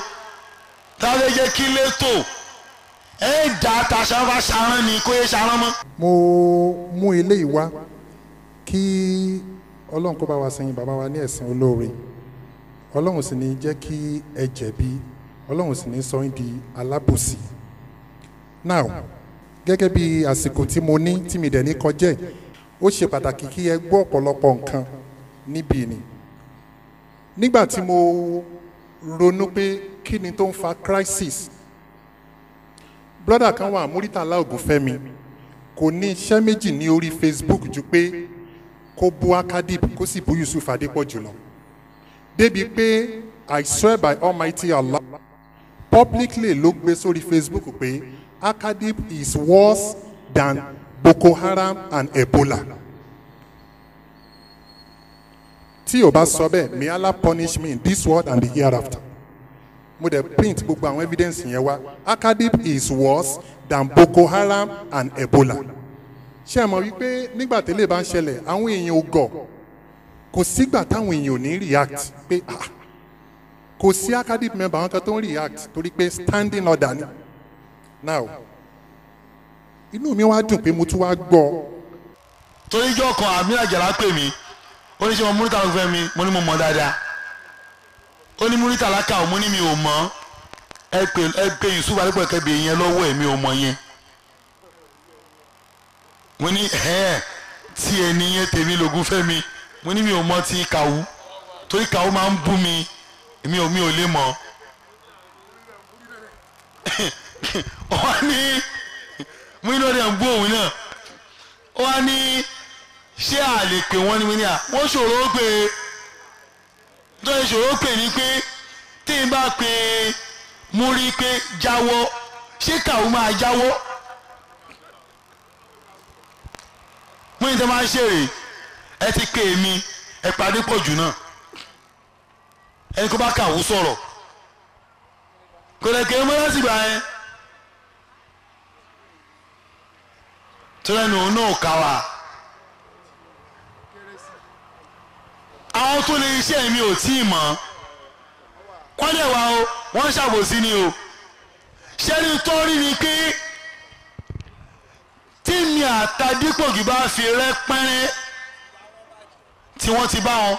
Táwọn jẹ́ kí létò ẹ̀ dá taṣáfá ṣarán ni kó yẹ ṣarán mọ́. mo mú eléyìí wá kí ọlọ́run kó bá wa sẹ́yìn bàbá wa ní ẹ̀sìn olóore. Ọlọ́run sì ní jẹ́ kí ẹ jẹ̀bi. Ọlọ́run sì ní sọ di alábòsí. Now gẹ́gẹ́ bí àsìkò tí mo ní tí mi dẹ̀ ní kọjẹ́ ó ṣe pàtàkì kí ẹ gbọ́ ọ̀pọ̀lọpọ̀ nǹkan níbí ni. Nígbà tí mo ronú pé kí ni tó ń fa crisis brother kan wà Muritala Ògúnfẹ́mi kò ní iṣẹ́ méjì ní orí Facebook ju pé kó bú Akadip kó sì bú Yusuf Adépọ̀jù lọ. Débi pé I swear by Almighty Allah publicly ló gbé sórí Facebook pé Akadip is worse than Boko Haram and Ebola. Tí o bá sọ bẹ́ẹ̀ may Allah punish me in this world and the hereafter. Mo dẹ̀ print gbogbo àwọn evidence yẹn wá. Akadip is worse than Boko Haram and Ebola ṣé ẹ mọ̀ wípé nígbà tẹ́lẹ̀ bá ń ṣẹlẹ̀ àwọn èèyàn ò gọ̀. Kò sígbà táwọn èèyàn ò ní react pé ah kò sí Akadip member àwọn kan tó ń react torí pé standing order ni. Now inú mi wá dùn pé mo tún wá gbọ́. Torí ijọ́ kan àmì àjàlá pè mí. Ó ní ṣe mo Muritala fẹ́ mi? Mo ní mo mọ̀ dáadáa. Ó ní Muritala ká o. Mo ní mi ò mọ̀. Ẹ pè ẹ pè Yusuf Adépọ̀ kẹbì yẹn lọ́wọ́ ẹ̀ mi ò mọ̀ yẹn mo ní ẹ̀ tí ẹni yẹn tèmi lògùn fẹ́ mi. Mo ní mi ò mọ̀ ti kàwú torí kàwú máa ń bú mi. Mi ò mi ò lè mọ̀. Wọ́n ní mo ní lọ́dẹ̀ ń bú òun náà. Wọ́n ní ṣé a lè pè wọ́n ní mo ní à wọ́n ṣòro pé tó ń ṣòro pè ní pé tí n bá pe mú rí pé jáwọ́. Ṣé kàwú máa jáwọ́ mo ní tẹ́ máa ń ṣèrè ẹ ti pè mí ẹ pàdé pọ̀ jù náà. Ẹni kó bá kàwú sọ̀rọ̀. Kò lè kéwọ́n mọ́ láti gbà yẹn. Lẹ́nu òun náà kà wá. àwọn tó lè iṣẹ́ mi ò tí ì mọ̀. Wọ́n dẹ̀ wá o wọ́n ṣàbòsí ni o. Ṣẹ́ni tó rí ni pé tí mi àtàdípògì bá fi rẹ́ pẹ́rẹ́ tí wọ́n ti bá wọn.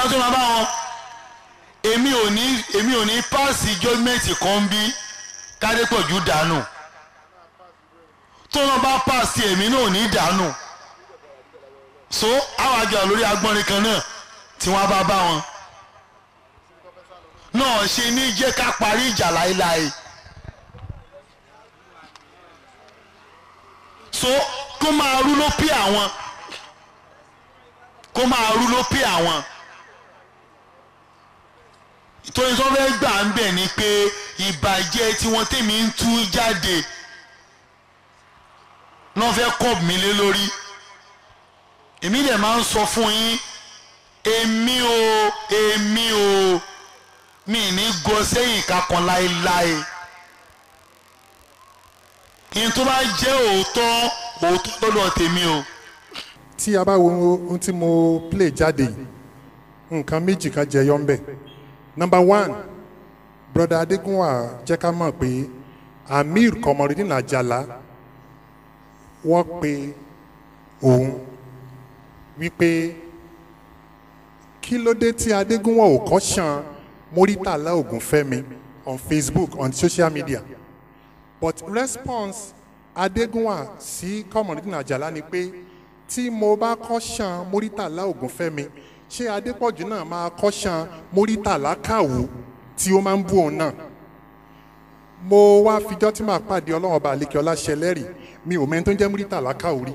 Ẹ tó máa bá wọn. Èmi ò ní èmi ò ní páàsì jọ́gmẹ́ǹtì kan bí kádépọ̀jù dànù. Tó náà bá páàsì èmi náà ò ní dànù. So àwọn àjọ lórí agbọ́nrin kan náà tí wọ́n bá bá wọn. Náà ṣe ní jẹ́ ká parí ìjà láéláé so kó máa rú ló pé àwọn. Kó máa rú ló pé àwọn. Ìtòyìn tó fẹ́ gbà ń bẹ̀ ni pé ìbàjẹ́ tí wọ́n tèmi ń tú jáde. Náà fẹ́ kọ́ mi lé lórí. Èmi dẹ̀ máa ń sọ fún yín èmi o èmi o mi ní gọ sẹ́yìn kankan láéláé ìyẹn tó bá jẹ́ òótọ́ òótọ́ lọ́dọ̀ tèmi o. Tí a bá wo ohun tí mo play jáde yìí nǹkan méjì kan jẹyọ ń bẹ number one broda adegunwa jẹ́ ká mọ̀ pé amir kọmọrìndín àjàlá wọ́n pe òun wípé kí ló dé tí adegunwa ò kọ́ ṣan muritala ogunfẹ́mi on facebook on social media but response adegunwa sí kọmọrìndín àjàlá ni pé tí mo bá kọ́ ṣan muritala ogunfẹ́mi ṣé adépọ̀jù náà máa kọ́ ṣan muritala kàwó tí ó máa ń bú òun náà? Mo wá fijọ́ tí màá pàdé ọlọ́run ọba àlekè ṣẹlẹ́rì mi ò mẹ́ni tó ń jẹ́ muritala kàwó rí.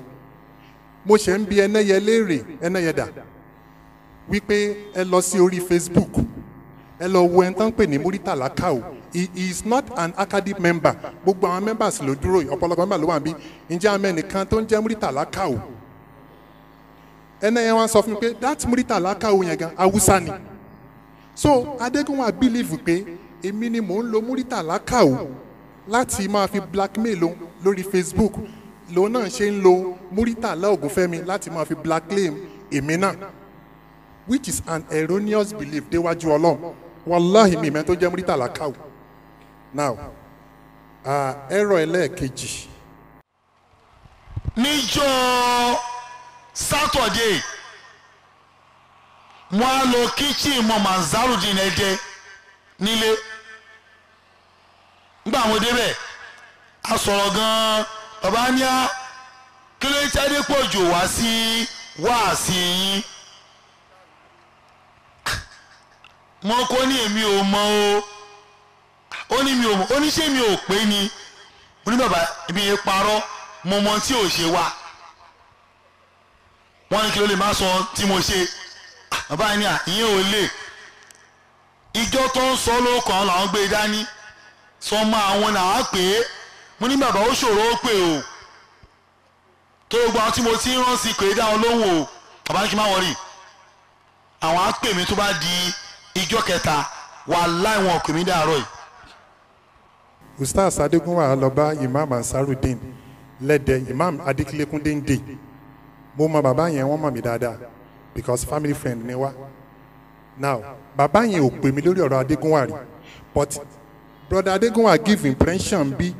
Mo ṣe ń bi ẹnẹ́yẹ léèrè ẹnẹ́yẹ dà wípé ẹ lọ sí orí facebook ẹ lọ wo ẹni tó ń pè ní muritala kàwó he is not an academic member. Gbogbo àwọn members ló dúró yìí. Ọ̀pọ̀lọpọ̀ member ló wà níbí. Ǹjẹ́ àmọ́ ẹnìkan tó ń jẹ́ muritala kàwó ẹnẹ́yẹ wọn sọ fún mi pé that muritala kàwó yẹn gan haúsá ni. So adégúnwà believe pé èmi ni mò ń lo muritala kàwó láti máa fi blackmail òun lórí facebook. Lòun náà ṣe ń lo muritala ògúnfẹ́mi láti máa fi blackmail èmi náà which is an erroneous belief déwájú ọlọ́run. Wàláhì mi ìmẹ́ tó jẹ́ muritala kàwó now ẹ̀rọ ẹlẹ́ẹ̀kejì níjọ́ sátọ̀dé wọ́n á lọ kíchìn mọ́ manzarudin ẹ̀dẹ́ nílé. Nígbà àwọn débẹ̀ a sọ̀rọ̀ gan-an. Bàbá ní á kí ló ń tẹ́lẹ̀ pọ̀ jù wá sí wáàsí yín? Mọ́ kó ní èmi ò mọ o ó ní mi ò ó ní ṣé mi ò pé ni? Mo ní bàbá ibi yẹn parọ́. Mo mọ tí ò ṣe wá. Wọ́n ní kí ló lè má sọ tí mo ṣe. Bàbá yẹn ní à ìyẹn ò lè ìjọ tó ń sọ lóko àwọn làwọn gbé dání. Sọ ma àwọn làwọn pè é. Mo ní bàbá ó ṣòro ó pè o. Tó gbogbo àwọn tí mo ti ń rán sí pé dáhùn lóhùn o. Bàbá ní kí n má wọrí àwọn á pè mí tó bá di ìjọ kẹta. Wàláì wọn pè mí dàárọ̀ yìí ustaz adegunwa lọ bá imam ansarudeen. Lẹ́dẹ̀ imam ń dè mo mọ bàbá yẹn wọ́n mọ̀ mí dáadáa. Because family friend ni wá. Now bàbá yẹn ò pè mí lórí ọ̀rọ̀ adegunwa rí. But brother adegunwa give impression bí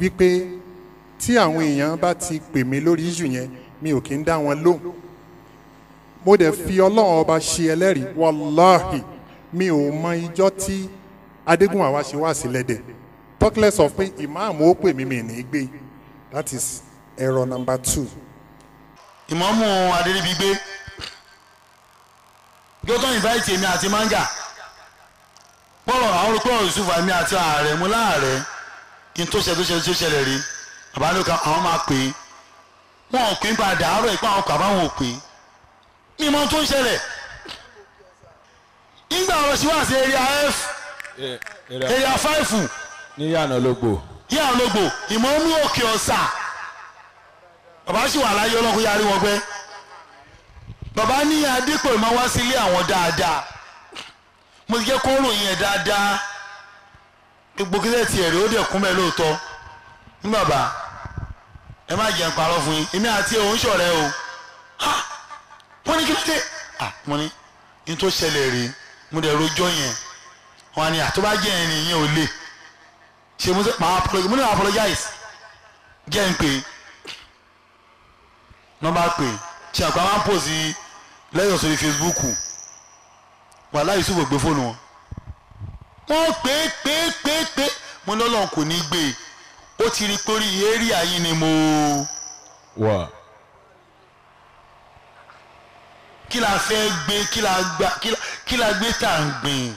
wípé tí àwọn èèyàn bá ti pè mí lórí issue yẹn mi ò kí ń dá wọn lóhùn. Mo dẹ̀ fi ọlọ́run ọba ṣe ẹlẹ́rìí. Wàláhì mi ò mọ ijọ́ tí adegunwa wá ṣe wá sí lẹ́dẹ̀ talk less of pé ìmáàmù ó pè mí mi ní gbé. That is error number two. ìmọ̀mù adéríbigbé bí ó tán ìbáyìí èmi àti manga. Pọ̀rọ̀ àwọn olùkọ́ yusuf àmì àti ààrẹ mú láàrẹ. Kí n tó ṣe tó ṣe tó ṣẹlẹ̀ rí àbálòkà àwọn máa pè é. Wọn ò pín padà àárọ̀ ìpá àwọn kò àbáwọn ò pè é. Mímọ tó ń ṣẹlẹ̀. Nígbà ọ̀rọ̀ sí wá sí area f. Area five ní yànnà lógbò. Yíyá ológbò ìmọ̀ọ́mú òkè ọ̀sà. Bàbá sì wà láyé ọlọ́kùn yarí wọn pẹ́ bàbá ní adépò ìmọ̀ wá sílé àwọn dáadáa. Mo ti jẹ́ kó ròyìn ẹ̀ dáadáa. Gbogbo tiẹ̀ rí ó dẹ̀ kún bẹ́ẹ̀ lóòótọ́. Ní bàbá ẹ má jẹun parọ́ fún yín. Èmi àti òun ṣọ̀rẹ́ o. Wọ́n ní kí ló dé? Mo ní ní tó ṣẹlẹ̀ rí mo dẹ̀ rojọ́ yẹn. Wọn á ní àtọ́bá jẹ́ ẹ̀rín yẹn ò lè ṣe mo sẹ ma apologize mo ní apologize. Jẹ́ n pè. Nọ́mbà pè. Ṣe àpò àwọn pòsì lẹ́yìn sórí Facebook? Wàhálà Yusuf gbé fóònù wọn. Wọ́n pé pé pé pé mo ní Ọlọ́run kò ní gbé. Ó ti rí pé orí area yìí ni mo wà. Kí la fẹ́ gbé? Kí la gbé tà ń gbìn?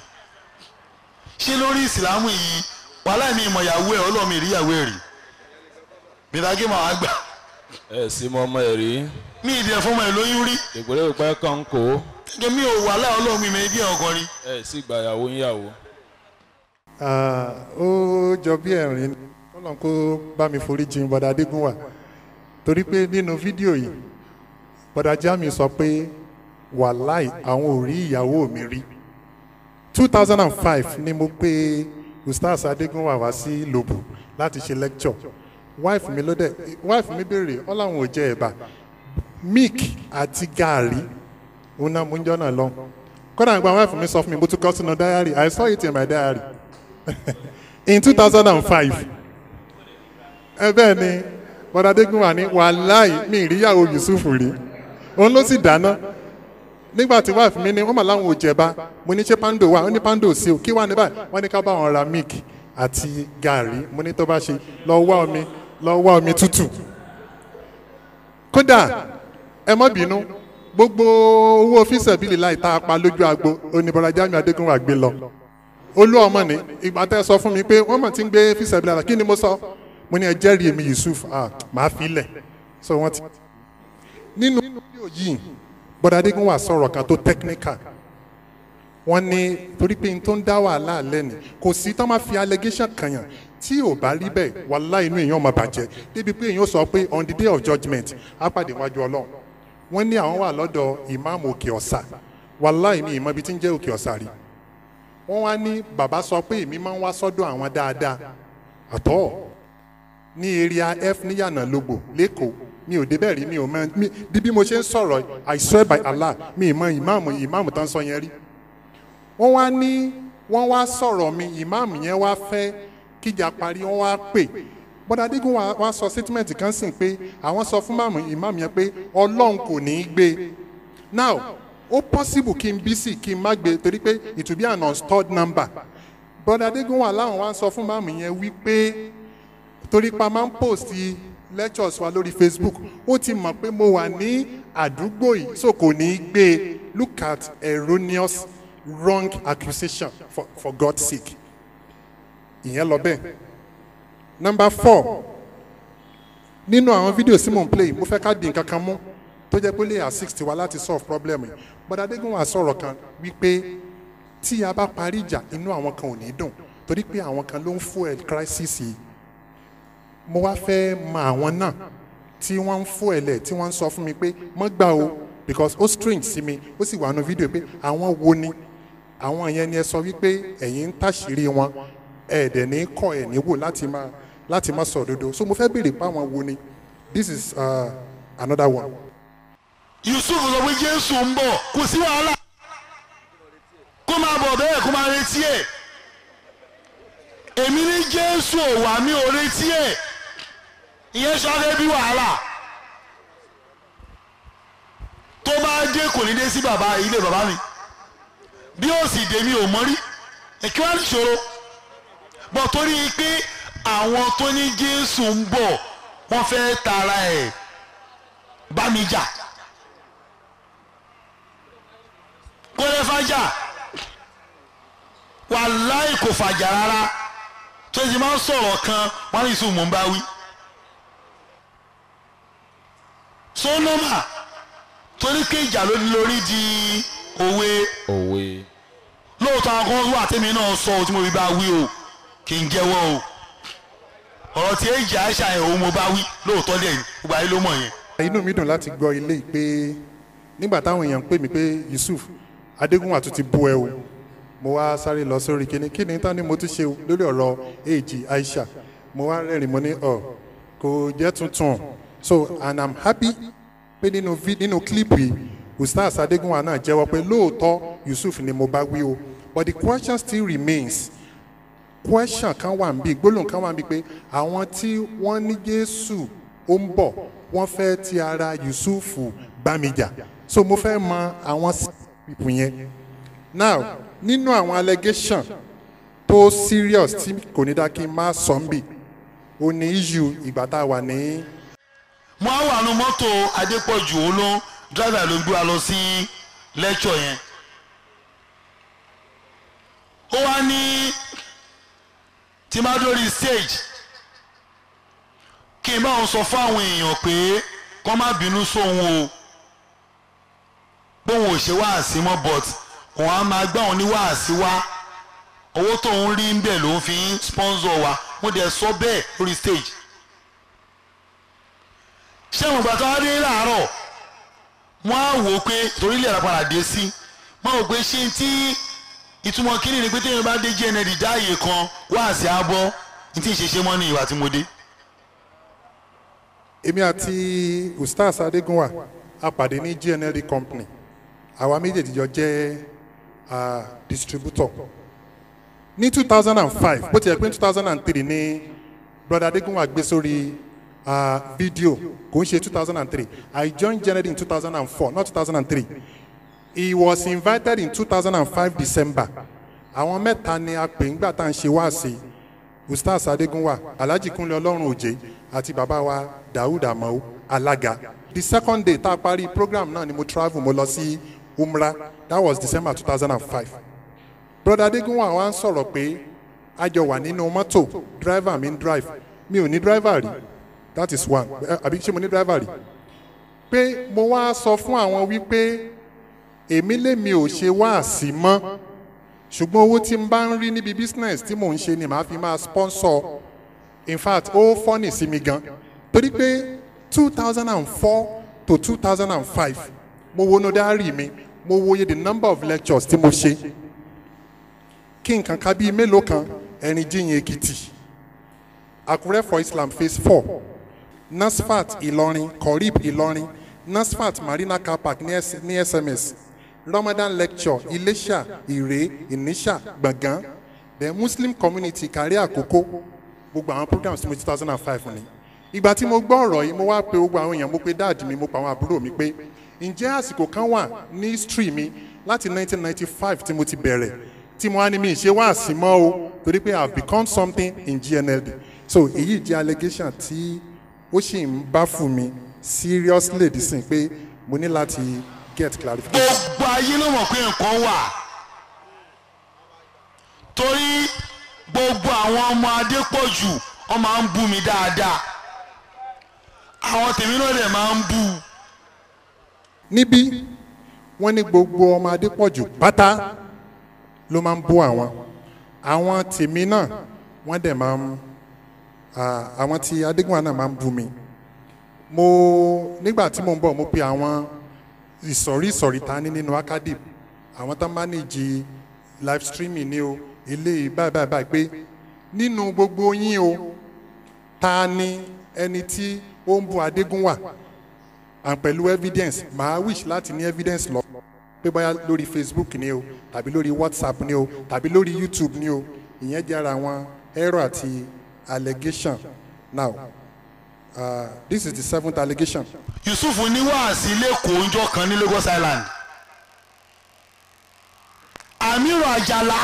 Ṣé lórí ìsìlámù yìí wàhálà mi ìmọ̀ ìyàwó ẹ̀ ọlọ́mi rí ìyàwó ẹ̀ rí. Bìtàgé màá wá gbà. Ẹ sí mọ ọmọ ẹ rí. Mí ìdí ẹ̀fọ́ ọmọ ẹ̀ lóyún rí. Ìpínlẹ̀ òpẹ́ kan ń kó. Gẹ́gẹ́ mi ò wàhálà ọlọ́mi mi bí ọkàn rí. ẹ sì gbàyàwó yíyàwó. Ah, ó jọ bí ẹ̀rín kọ́lọ́n kó bá mi forí jin bọ́dà adégúnwà. Torí pé nínú fídíò yìí bọ́dà jami sọ pé wàláì àwọn ò rí ìyàwó mi rí. Two thousand and five ni mo pe ustaz adégúnwà wá sí lobu láti ṣe lecture. Wife mi ló dé wife mi béèrè ọ làwọn ò jẹ ẹ̀bà. Milk àti gààrí òun náà mú jọ́ náà lọ. Kódà nígbà wife mi sọ fún mi mo tún kọ́ sínú diary. I saw it in my diary. In two thousand and five. Ẹ bẹ́ẹ̀ ni bọ́dà adégúnwà ní wàláì mi ìríyàwó yusuf rí. Òun ló sì dáná nígbà tí wife mi ní wọ́n mà láwọn ò mo ní ṣé pando wà? Ó ní pando sí o. Kí wà ní báyìí wọ́n ní ká bá wọn ra milk àti gàrí mo ní tó bá ṣe lọ wá omi lọ wá omi tútù. Kódà ẹ mọ́ bínú gbogbo owó fíṣẹ̀bìlì láì tá a pa lójú agbo oníbọ̀lá jamiu adégúnwà gbé lọ. Olú ọmọ ní ìgbà tẹ́ sọ fún mi pé wọ́n mọ̀ tí ń gbé fíṣẹ̀bìlì àlà kí ni mo sọ? Mo ní ẹ jẹ́rìí èmi yusuf. Ah fi lẹ̀. So wọ́n ti. nínú fídíò yìí bọ́dà adégúnwà sọ̀rọ̀ kan tó technical. Wọ́n ní torí pé n tó ń dá wàhálà lẹ́nu kò sí tán máa fi allegation kànyàn tí ò bá rí bẹ́ẹ̀ wàhálà inú èèyàn máa bàjẹ́. Débi pé èèyàn sọ pé on the day of judgement á pàdé wájú ọlọ́run. Wọ́n ní àwọn wà lọ́dọ̀ ìmáàmù òkè ọ̀sà. Wàhálà ìmí ìmọ̀ ibi tí ń jẹ́ òkè ọ̀sà rí. Wọ́n wá ní bàbá sọ pé èmi máa ń wá sọ́dọ̀ àwọn dáadáa. Àtọ́ ní area f níyànà lógbò lẹ́kọ̀ọ́ mi ò débẹ̀ rí mi ò mọ mi bí bí mo ṣe ń sọ̀rọ̀ i swear by allah mi ì mọ ìmáàmù ìmáàmù tán sọ yẹn rí. Wọ́n wá ní wọ́n wá sọ̀rọ̀ mi ìmáàmù yẹn wá fẹ́ kíjà parí wọ́n wá pè. Bọ́dà adigun wa sọ statement kan sì pé àwọn sọ fún máàmù ìmáàmù yẹn pé ọlọ́run kò ní í gbé. Now ó possible kí n bí sí kí n má gbé torí pé it will be number. Bọ́dà adigun wa láwọn wá sọ fún máàmù yẹn wípé torí pa máa ń post lectures wa lórí facebook. Ó ti mọ̀ pé mo wà ní àdúgbò yìí so kò ní í gbé. Look at erroneous wrong accusation for for god's sake. Ìyẹn lọ bẹ́ẹ̀. Number four. Nínú àwọn fídíò tí mò ń play mo fẹ́ ká di nǹkan kan mú tó jẹ́ pé lè assist wa láti solve problem yìí. Bọ́dà adégún wa sọ̀rọ̀ kan wípé tí a bá parí ìjà inú àwọn kan ò ní dùn torí pé àwọn kan ló ń fuel crisis yìí mo wá fẹ́ mọ àwọn náà tí wọ́n ń fuel ẹ̀ tí wọ́n ń sọ fún mi pé mọ́ gbà o because ó strange sí mi. Ó sì wà nù fídíò pé àwọn wo ni? Àwọn yẹn ni ẹ sọ wípé ẹ̀yin ń tàṣírí wọn ẹ̀ẹ́dẹ̀ ní kọ́ ẹ̀ níwò láti máa láti máa sọ òdodo. So mo fẹ́ béèrè pé àwọn wo ni? This is uh, another one. yusuf sọ pé jésù ń bọ̀. Kò sí wàhálà. Kó máa bọ̀ bẹ́ẹ̀ kó máa retí ẹ̀. Èmi ní jésù ò wá mi ò retí ẹ̀ ìyẹn sọ́dẹ́ bí wàhálà. Tó bá dé kò ní dé sí bàbá ilé bàbá mi. Bí ó sì dé mi ò mọ́ rí. Èkí wá ní ìṣòro bọ̀ torí pé àwọn tó ní jésù ń bọ̀ wọ́n fẹ́ tara ẹ̀. Bá mi jà. Kó lè fàjà. Rárá. Tó ti máa ń sọ̀rọ̀ kan wọ́n ní sùn mò ń bá wí. Sọ́nọ́mà torí pé ìjà ló lórí di òwe. Òwe. Lóòótọ́ àwọn kan wà tẹ́mi náà sọ ohun tí mo fi bá wí o. Kì í jẹ́wọ́ o. Ọ̀rọ̀ tí èjì àṣà ẹ̀ òun mo bá wí lóòótọ́ dẹ̀ gbogbo ayé ló mọ̀ yẹn. inú mi dùn láti gbọ́ ilé pé nígbà táwọn èèyàn ń pè mí pé yusuf adégúnwà tún ti bú ẹ o. Mo wá sáré lọ sórí kíní kíní tán ni mo tún ṣe o? Lórí ọ̀rọ̀ èjì aisha. Mo wá rẹ́rìn mo ní ọ kò jẹ́ tuntun so and i'm happy pé nínú nínú kílípù yìí ustaz adégúnwà náà jẹ́wọ́ pé lóòótọ́ yusuf ni mo bá wí o. But the question still remains. Question kan wà níbí gbólóhùn kan wà níbí pé àwọn tí wọ́n ní jésù ó ń bọ̀ wọ́n fẹ́ ti ara yusufu bámijà so mo fẹ́ mọ àwọn pípù yẹn. Now nínú àwọn allegation tó serious tí kò ní dá kí n má sọ ń bì ní issue ìgbà tá a wà ní. Mo á wà nù mọ́tò adépọ̀jù olóhùn driver ló ń gbé wa lọ sí lecture yẹn. Ó wá ní tí stage kí n bá wọn sọ fún àwọn èèyàn pé kọ́ má bínú sóhun o bóun ò ṣe wáàsí mọ́ but òun á máa gbá òun ní wáàsí wá. Owó tóun rí ń bẹ̀ ló ń fi ń sponsor wa. Mo dẹ̀ sọ bẹ́ẹ̀ lórí stage ṣé wọn gbà tó wá dé láàárọ̀ wọn á wò ó pé torí ilé ẹ̀rọ padà dé sí wọn wò pé ṣé tí ìtumọ̀ kínní ni pé téèyàn bá dé gnl dáàyè kan wá sí abọ́ ní tí ì ṣe ṣe mọ́ ní ìwà tí mo dé. èmi àti ustaz adégúnwà a pàdé ní gnld company àwa méjèèjì jọ jẹ́ distributor ní two thousand and five bó ti yẹ pé two thousand and three ní brother adégúnwà gbé sórí ah, fídíò kò ń ṣe two thousand and three. I joined gnld in two thousand and four not two thousand and three. He was invited in two thousand and five december. Àwọn mẹ́ta ni a pè ńgbà tá à ń ṣe wáàsí. Ustaz adegunwa alhaji kunle ọlọ́run òjé àti bàbá wa daoud amao alága. The second day tá a parí program náà ni mo travel mo lọ sí umrah. That was december two thousand and five. Brother adegunwa wa ń sọ̀rọ̀ pé a jọ wà nínú mọ́tò driver mi ń drive. Mi ò ní driver rí that is one. Àbí ṣé mo ní driver rí pé mo wá sọ fún àwọn wípé èmi lèmi ò ṣe wáàsí mọ́. Ṣùgbọ́n owó tí n bá ń rí níbi business tí mò ń ṣe ni màá fi máa sponsor. In fact ó fọ́nì sí mi gan. Torí pé two thousand and four to two thousand and five mo wo nodari mi mo wo the number of lectures tí mo ṣe. Kí nǹkan ká bíi mélòó kan ẹ̀rìn jíyìn èkìtì àkúrẹ́ for islam phase four nasfat ìlọrin korib ìlọrin nasfat marina car park ní sms ramadan lecture iléṣà ìrè ìníṣà gbọ̀ngàn the muslim community kárí àkókò. Gbogbo àwọn programs mo two thousand and five ni. Ìgbà tí mo gbọ́ ọ̀rọ̀ yìí mo wá pe gbogbo àwọn èèyàn mo pe dáàdì mi mo pa àwọn àbúrò mi pé ǹjẹ́ àsìkò kan wà ní history mi láti nineteen ninety five tí mo ti bẹ̀rẹ̀ tí mo á ní mi ṣe wá sí mọ́ o torí pé i have become something in gnld so èyí jẹ́ allegation tí ó sì ń bá fún mi seriously dísìn pé mo ní láti get clarification. gbogbo ayé ló mọ̀ pé nǹkan wà. Torí gbogbo àwọn ọmọ adépọ̀jù wọ́n máa ń bú mi dáadáa. Àwọn tèmi náà dẹ̀ máa ń bú. Níbí wọ́n ní gbogbo ọmọ adépọ̀jù pátá ló máa ń bú àwọn. Àwọn tèmi náà wọ́n dẹ̀ máa ń ah, àwọn tí adégúnwà náà máa ń bú mi. Mo nígbà tí mo ń bọ̀ mo pe àwọn ìsọ̀rí ìsọ̀rí ta ní nínú acadip àwọn tó manage live streaming ni o ilé báyìí báyìí báyìí pé nínú gbogbo yín o ta ni ẹni tí ó ń bú adégúnwà and pẹ̀lú evidence màá wish láti ní evidence lọ. Pé bóyá lórí facebook ni o tàbí lórí whatsapp ni o tàbí lórí youtube ni o. Ìyẹn jẹ́ ara àwọn error àti allegation. Now uh, this is the seventh allegation. Yusuf ní wàásí lẹ́kọ̀ọ́ ńjọ́ kan ní lagos island. Amiru ajala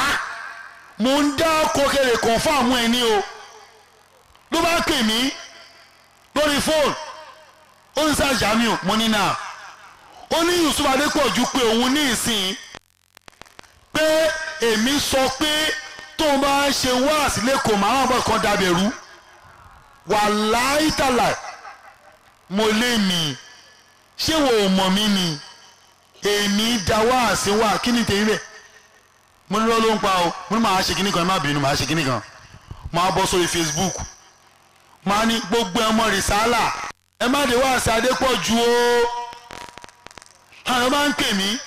mo ń dá kókèrè kan fún àwọn ẹni o. Ló bá pè mí lórí fóònù ó ń jamiu mo ní náà ó ní yusuf adépọ̀jù pé òun ní ìsìn pé èmi sọ pé tóun bá ń ṣe wáàsí lẹ́kọ̀ọ́ màá wọn bọ̀ kan dàbẹ̀rú wàláì tàlà mo lé mi. Ṣé wo ò mọ̀ mí ni? Èmi da wáàsí wá kí ni tèmi bẹ́ẹ̀? Mo ní lọ́ ló ń pa o. Mo ní màá ṣe kíní kan ẹ má bínú màá ṣe kíní kan. Màá bọ́ sórí facebook. Màá ní gbogbo ẹ mọ rìsálà ẹ má dé wáàsí adépọ̀jù o. Àwọn máa ń pè mí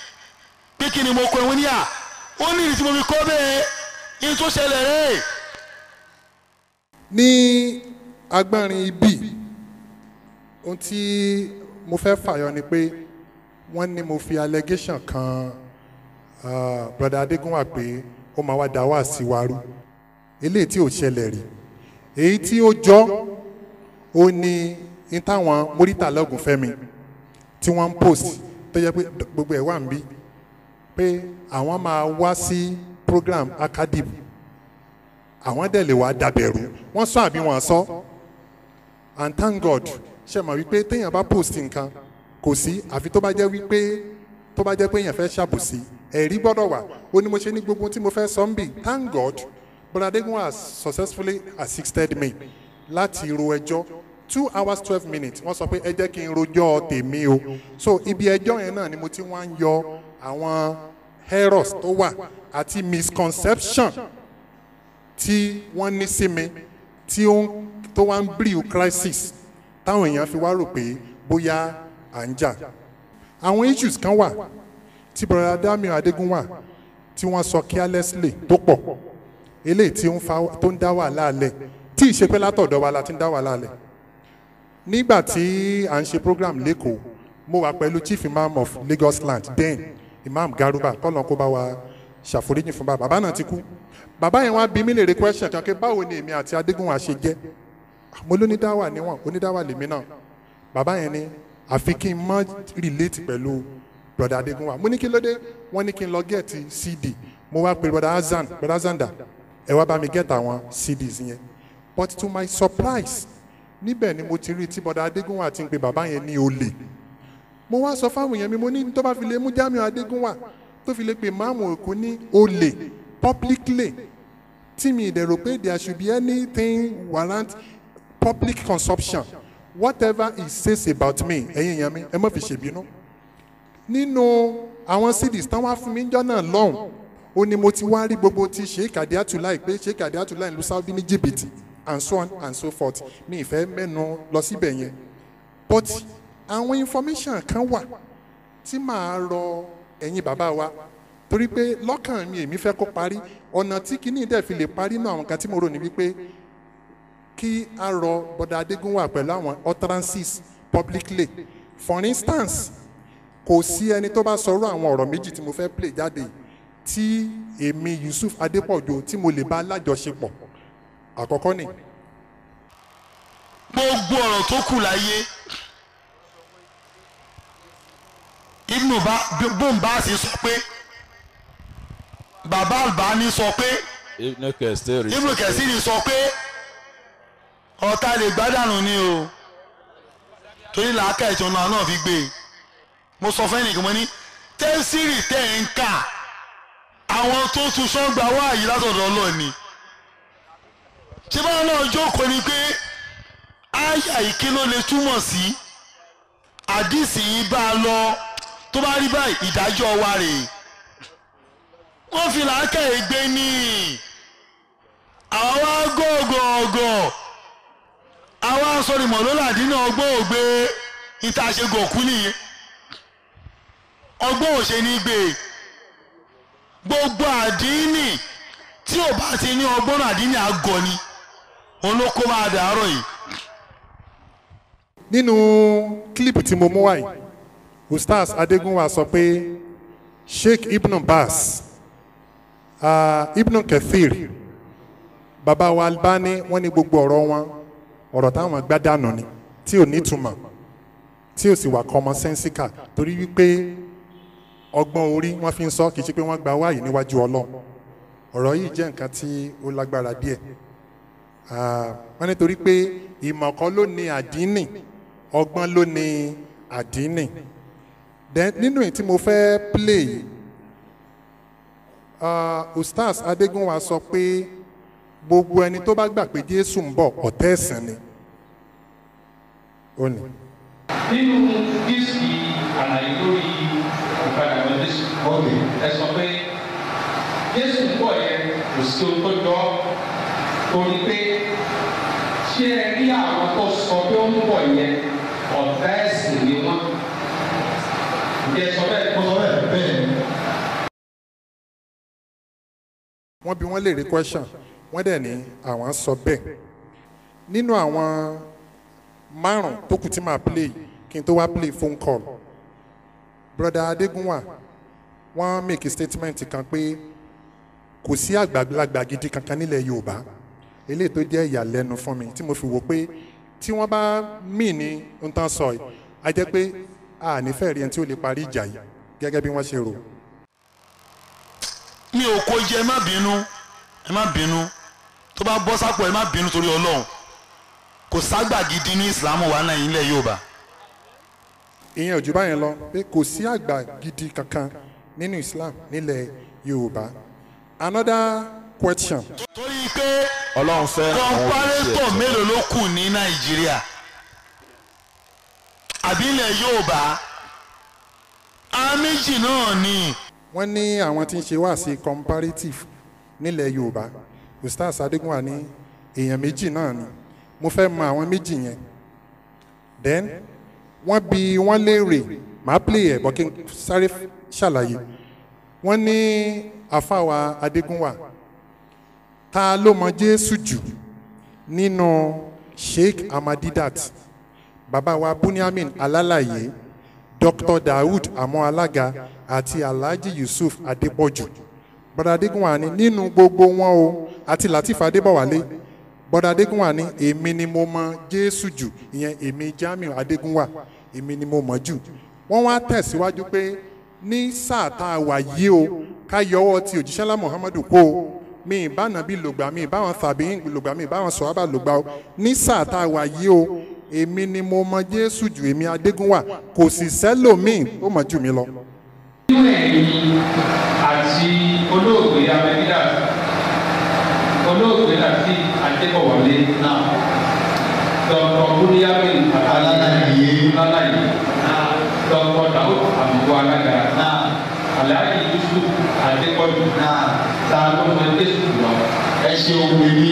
pé kí ni mo kọ ẹ̀wọ̀n níyà ó ní ìdí tí mo fi kọ́ bẹ́ẹ̀ yín tó ṣẹlẹ̀ rẹ̀ ní agbárin ibi ohun tí mo fẹ́ fàyọ ni pé wọ́n ní mo fi allegation kan uh, brother adégúnwà pé ó máa wá dá wá sí wa rú. Eléyìí tí ò ṣẹlẹ̀ rí. Èyí tí ó jọ ó ní ní táwọn mórítà lọ́gùn fẹ́mi tí wọ́n ń post tó yẹ pé gbogbo ẹ̀ wà ń bí pé àwọn máa wá sí program academy àwọn dẹ̀ lè wá dàbẹ̀rù. Wọ́n sọ àbí wọ́n sọ. And thank god ṣe mọ̀ wípé téèyàn bá post nǹkan kò sí. Àfi tó bá jẹ́ wípé tó bá jẹ́ pé èèyàn fẹ́ ṣàbòsí ẹ̀rí gbọ́dọ̀ wà. Ó ní mo ṣe ní gbogbo tí mo fẹ́ sọ ń bì. Thank god brother adegun has successfully assisted me láti ro ẹjọ́. Two hours twelve minutes wọ́n sọ pé ẹ jẹ́ kí n rojọ́ tèmi o. So ibi ẹjọ́ yẹn náà ni mo ti wá ń yọ àwọn errors tó wà àti misconception tí wọ́n ní sí mi tí ó ń tó wá ń brew crisis táwọn èèyàn fi wá rò pé bóyá à ń jà. Àwọn issues kan wà tí brother Damiu Adégúnwà tí wọ́n sọ carelessly tó pọ̀. Eléyìí tí tó ń dá wàhálà alẹ̀ tí ì ṣe pé látọ̀dọ̀ wa la ti ń dá wàhálà alẹ̀ nígbà tí à ń ṣe program lẹ́kọ̀ọ́ mo wà pẹ̀lú chief imam of Lagos land then imam Garuba kọ́lọ́n kó bá wa ṣàforíjì fún bàbá. Bàbá náà ti kú. Bàbá yẹn wá bí mí lè rí question kan pé báwo ni èmi àti Adégúnwà ṣe jẹ́? Mo lónídáwà níwọ̀n onídáwà lèmi náà. Bàbá yẹn ni àfi kí n mọ relate pẹ̀lú broda Adégúnwà mo ní kí ló dé? Ní kí n lọ gẹ̀ẹ́tì cd mo wá pe broda Azan broda Azanda ẹ wá bá mi gẹ̀ẹ́tì àwọn cds yẹn. But to my surprise níbẹ̀ ni mo ti rí tí broda Adégúnwà ti ń pe bàbá yẹn ní olè mo wá sọ fáwọn èèyàn mi mo ní tó bá fi lè mú Jamiu Adégúnwà tó fi lè pe máàmù Èkó ní olè publicly. Tí mi ìdẹ̀rò pé there should be anything warrant public consumption. Whatever he says about me ẹ̀yin èèyàn mi ẹ má fi ṣèbínú. Nínú àwọn cds tán wá fún mi jọ náà lọ́hùn ó ní mo ti wá rí gbogbo ti sheik adiatulai pé sheik adiatulai lu saudi ní jìbìtì and so on and so forth. Mi ìfẹ́ mẹ́nu lọ síbẹ̀ yẹn. But àwọn information kan wà tí màá rọ ẹ̀yin bàbá wa. Torí pé lọ́kàn mi èmi fẹ́ kó parí. Ọ̀nà tí kinní dẹ̀ fi lè parí náà àwọn kan tí mo rò ní wípé kí a rọ bọ́dà adégúnwà pẹ̀lú àwọn utterances publicly. For instance kò sí ẹni tó bá sọ̀rọ̀ àwọn ọ̀rọ̀ méjì tí mo fẹ́ play jáde tí èmi Yusuf Adépọ̀jù tí mo lè bá lájọṣepọ̀. Àkọ́kọ́ ni. Gbogbo ọ̀rọ̀ tó kù láyé ibnu bóńbáàsì sọ pé bàbá Albani sọ pé ibnu kẹsìrì sọ pé ọ̀tá lè gbádànù ni o. Torí làákà ìtọ́nà náà fi gbé e. Mo sọ fẹ́ nìkan mo ní tẹ́sírì tẹ́ ń kà àwọn tó tún sọ́gbà wá yìí látọ̀dọ̀ ọlọ́ọ̀ ni. Ṣé báwọn náà jókòó ni pé àyà ìké ló lè túmọ̀ sí? Àdìsí yìí bá a lọ tó bá rí báyìí ìdájọ́ wa rèé. Wọ́n fi làákà ègbé ní wá gọ́ọ̀gọ̀ọ̀gọ̀ àwa sọ̀rọ̀ ìmọ̀lólàdí náà ọgbọ́n ògbé níta ṣe gòkú nìyẹn. Ọgbọ́n òṣè ní gbé. Gbogbo àdínì tí ò bá ti ní ọgbọ́n àdínì àgọ́ ni. Òun ló máa dàárọ̀ yìí. nínú kílípù tí mo mú wáyé ustaz adégúnwà sọ pé sheikh ibn bas uh, ibn kathir baba wa albani wọ́n ní gbogbo ọ̀rọ̀ wọn ọ̀rọ̀ táwọn gbádànù ni tí ò nítumọ̀ tí ò sì wà common sensical torí wípé ọgbọ́n orí wọ́n fi ń sọ kì í ṣe pé wọ́n gba wáyé níwájú ọlọ́run. Ọ̀rọ̀ yìí jẹ́ nǹkan tí ó lágbára díẹ̀. Wọ́n nítorí pé ìmọ̀ kan ló ní àdínì ọgbọ́n ló ní àdínì then nínú èyí tí mo fẹ́ play uh, ustaz adégúnwà sọ pé gbogbo ẹni tó bá gbà pé jésù ń bọ̀ ọ̀tá ẹ̀sìn ni. Ó ní. nínú dísìkì àlàyé lórí ìpadàbọ̀ jésù. Ẹ sọ pé jésù ń bọ̀ yẹn kò sí ohun tó jọ torí pé ṣé ẹ rí àwọn tó sọ pé ó ń bọ̀ yẹn ọ̀tá ẹ̀sìn ni wọ́n ǹjẹ́ sọ bẹ́ẹ̀ kó sọ bẹ́ẹ̀ bẹ́ẹ̀ ni. Wọ́n bi wọ́n lè rí question. Wọ́n dẹ̀ ní àwọn sọ bẹ́ẹ̀. Nínú àwọn márùn tó kù tí màá play kí n tó wá play phone call. Broda adégúnwà wọ́n make statement kan pé kò sí àgbàlagbà gidi kankan nílẹ̀ yorùbá. Eléyìí tó jẹ́ ìyàlẹ́nu fún mi tí mo fi wò pé tí wọ́n bá mì ní n tán sọ yìí a jẹ́ pé a nífẹ̀ẹ́ rí ẹni tí ó lè parí ìjà yìí gẹ́gẹ́ bí wọ́n ṣe rò. Mi ò kó jẹ ẹ má bínú. Ẹ má bínú. Tó bá bọ́ sápò ẹ má bínú torí ọlọ́run. Kò ságbà gidi ní ìsìlámù wa náà ilẹ̀ yorùbá. Ìyẹn ò jù báyẹn lọ pé kò sí àgbà gidi kankan nínú islam nílẹ̀ yorùbá. Another question. Torí pé ọlọ́run fẹ́ òṣìṣẹ́ mélòó ló kù ní nàìjíríà? Àbí ilẹ̀ yorùbá? Àwọn méjì náà ni wọ́n ní àwọn tí ń ṣe wá sí comparative nílẹ̀ yorùbá. Ustaz adégúnwà ní èèyàn méjì náà ni. Mo fẹ́ mọ àwọn méjì yẹn. Then wọ́n bi wọ́n léèrè màá play ẹ̀ bọ́ kí n sáré ṣàlàyé. Wọ́n ní àfàwà adégúnwà ta ló mọ jésù jù nínú sheikh amadidat bàbá wa bunyamin alálàyé dr. Daoud amọ alága àti alhaji yusuf adépọ̀jù bọ́dà adégúnwà ní nínú gbogbo wọn o àti latif adébọ̀wálé. Bọ́dà adégúnwà ní èmi ni mo mọ jésù jù ìyẹn èmi jamiu adégúnwà èmi ni mo mọ̀ jù. Wọ́n wá tẹ̀síwájú pé ní sáà tá a wà yìí o ká yọwọ́ ti òjíṣẹ́lá muhammadu kó o. Mi ìbáná bí lògbà mi ìbáwọn tàbí lògbà mi ìbáwọn sọ̀rọ̀ lògbà o. Ní sáà tá a wà yìí o èmi ni mo mọ jésù jù èmi adégúnwà kò sì sẹ́lòmíì ó mọ̀ jù mí lọ. nínú ẹ̀yìn àti olóògbé amẹ́ríkà olóògbé àti adébọ̀wálé náà. Dọ̀tọ̀ búníyàmí alálàyé alálàyé dọ̀tọ̀ dàwọ́ àbúkọ alága aláàjì yusuf adépọ̀jù ta ló mọ jésù lọ. ẹ ṣe ohun èmi.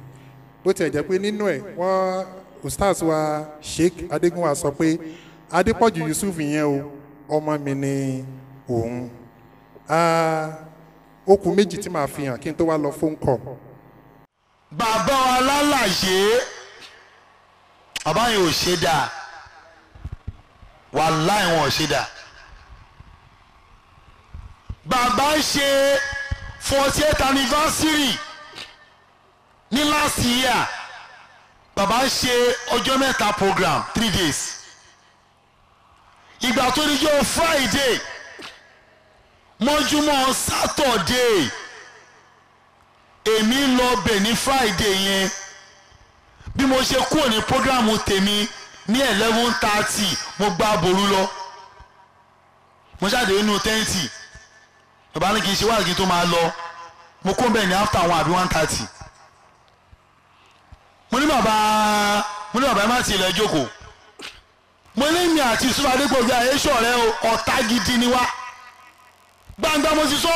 bó tiẹ̀ jẹ́ pé nínú ẹ̀ wọ́n ustaz wa sheikh adégúnwà sọ pé adépọ̀jù yusuf yẹn o ọmọ mi ni òun. Okùn méjì tí màá fi hàn kí n tó wá lọ fóun kọ. bàbá wa lálàyé. Bàbá yẹn ò ṣe dáa wàláì wọn ò ṣe dáa bàbá ṣe forty eight anniversary ní last year bàbá ń ṣe ọjọ́ mẹ́ta program three days. Ìgbà tó ní jọ friday mọ́júmọ́ saturday èmi ń lọ bẹ̀ ní friday yẹn. Bí mo ṣe kúrò ní programu tèmi ní eleven thirty mo gba ború lọ. Mo ṣàdé inú tẹ́ǹtì. Bàbá ní kí n ṣe wáàgì tó máa lọ. Mo kó bẹ́ẹ̀ ní after one àbí one thirty mo ní bàbá mo ní bàbá ẹ má ti ilẹ̀ jókòó. Mo ní mi àti adégbòjú ayé ṣọ̀rẹ́ o ọ̀tá gidi ni wá. Gbangba mo ti sọ.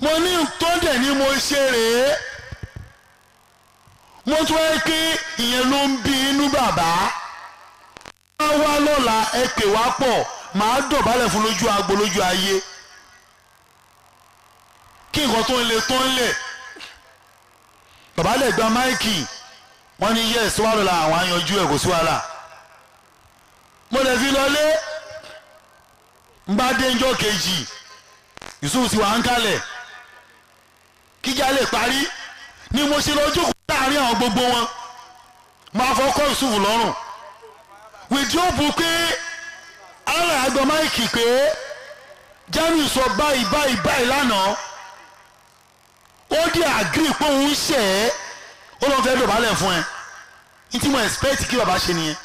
Mo ní tó dẹ̀ ni mo ṣe rèé. Mo tún ẹ pé ìyẹn ló ń bí inú bàbá. Wá wá lọ́la ẹ pè wá pọ̀. Màá dọ̀bálẹ̀ fún lójú agbo lójú ayé. Kí nǹkan tó ń le tó ń lẹ̀ bàbá lè gba máìkì. Wọ́n ní yẹ́sì wà lọ́la àwọn ayanjú ẹ̀ kò sí wàhálà. Mo lè fi lọlé. N bá dé njọ́ kejì yusuf ti wà ń kalẹ̀. Kíjà lè parí. Ni mo ṣe lọ jókòó láàárín àwọn gbogbo wọn. Máa fọkọ yusuf lọ́rùn. Wìdíòbù pé ara àgbọ̀ máìkì pé jamiu sọ báyìí báyìí báyìí lánàá ó dé àgírí pé òun ṣẹ̀ ẹ́. Ó lọ́n fẹ́ dọ̀bálẹ̀ fún ẹ. Ní tí mo expect kí bàbá ṣe nìyẹn.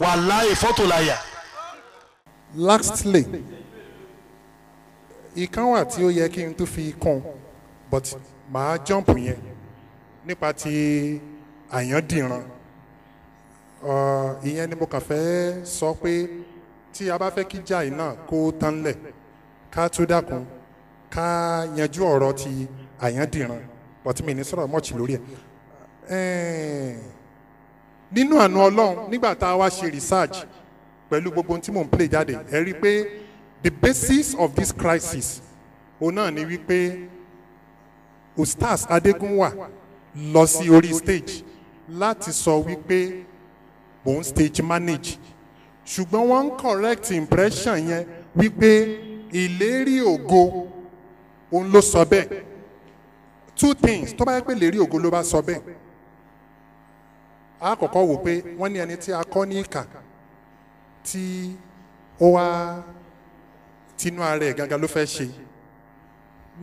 Wàláhì fọ́tò láyà. lastly ìkan wà tí ó yẹ kí n tó fi kún but màá jump yẹn nípa ti àyàndìran ìyẹn ni mo kàn fẹ́ sọ pé tí a bá fẹ́ kí jà yìí náà kó tán lẹ̀ ká tó dákun ká yanjú ọ̀rọ̀ ti àyàndìran but mi ní sọ̀rọ̀ mọ́ọ̀chì lórí ẹ̀. Ẹ̀ẹ́n, nínú àánú ọlọ́run nígbà tá a wá ṣe research pẹ̀lú gbogbo ohun tí mò ń play jáde ẹ rí i pé the basis of this crisis òun náà ni wípé ustaz adégúnwà lọ sí orí stage láti sọ wípé òun stage manage. Ṣùgbọ́n wọ́n ń correct impression yẹn wípé ìlérí ògo òun ló sọ bẹ́ẹ̀ two things. Tó bá yẹ pé ìlérí ògo ló bá sọ bẹ́ẹ̀ a kọ́kọ́ wò pé wọ́n ní ẹni tí a kọ́ ní ìkà tí ó wá tinú ara ẹ̀ gangan ló fẹ́ ṣe.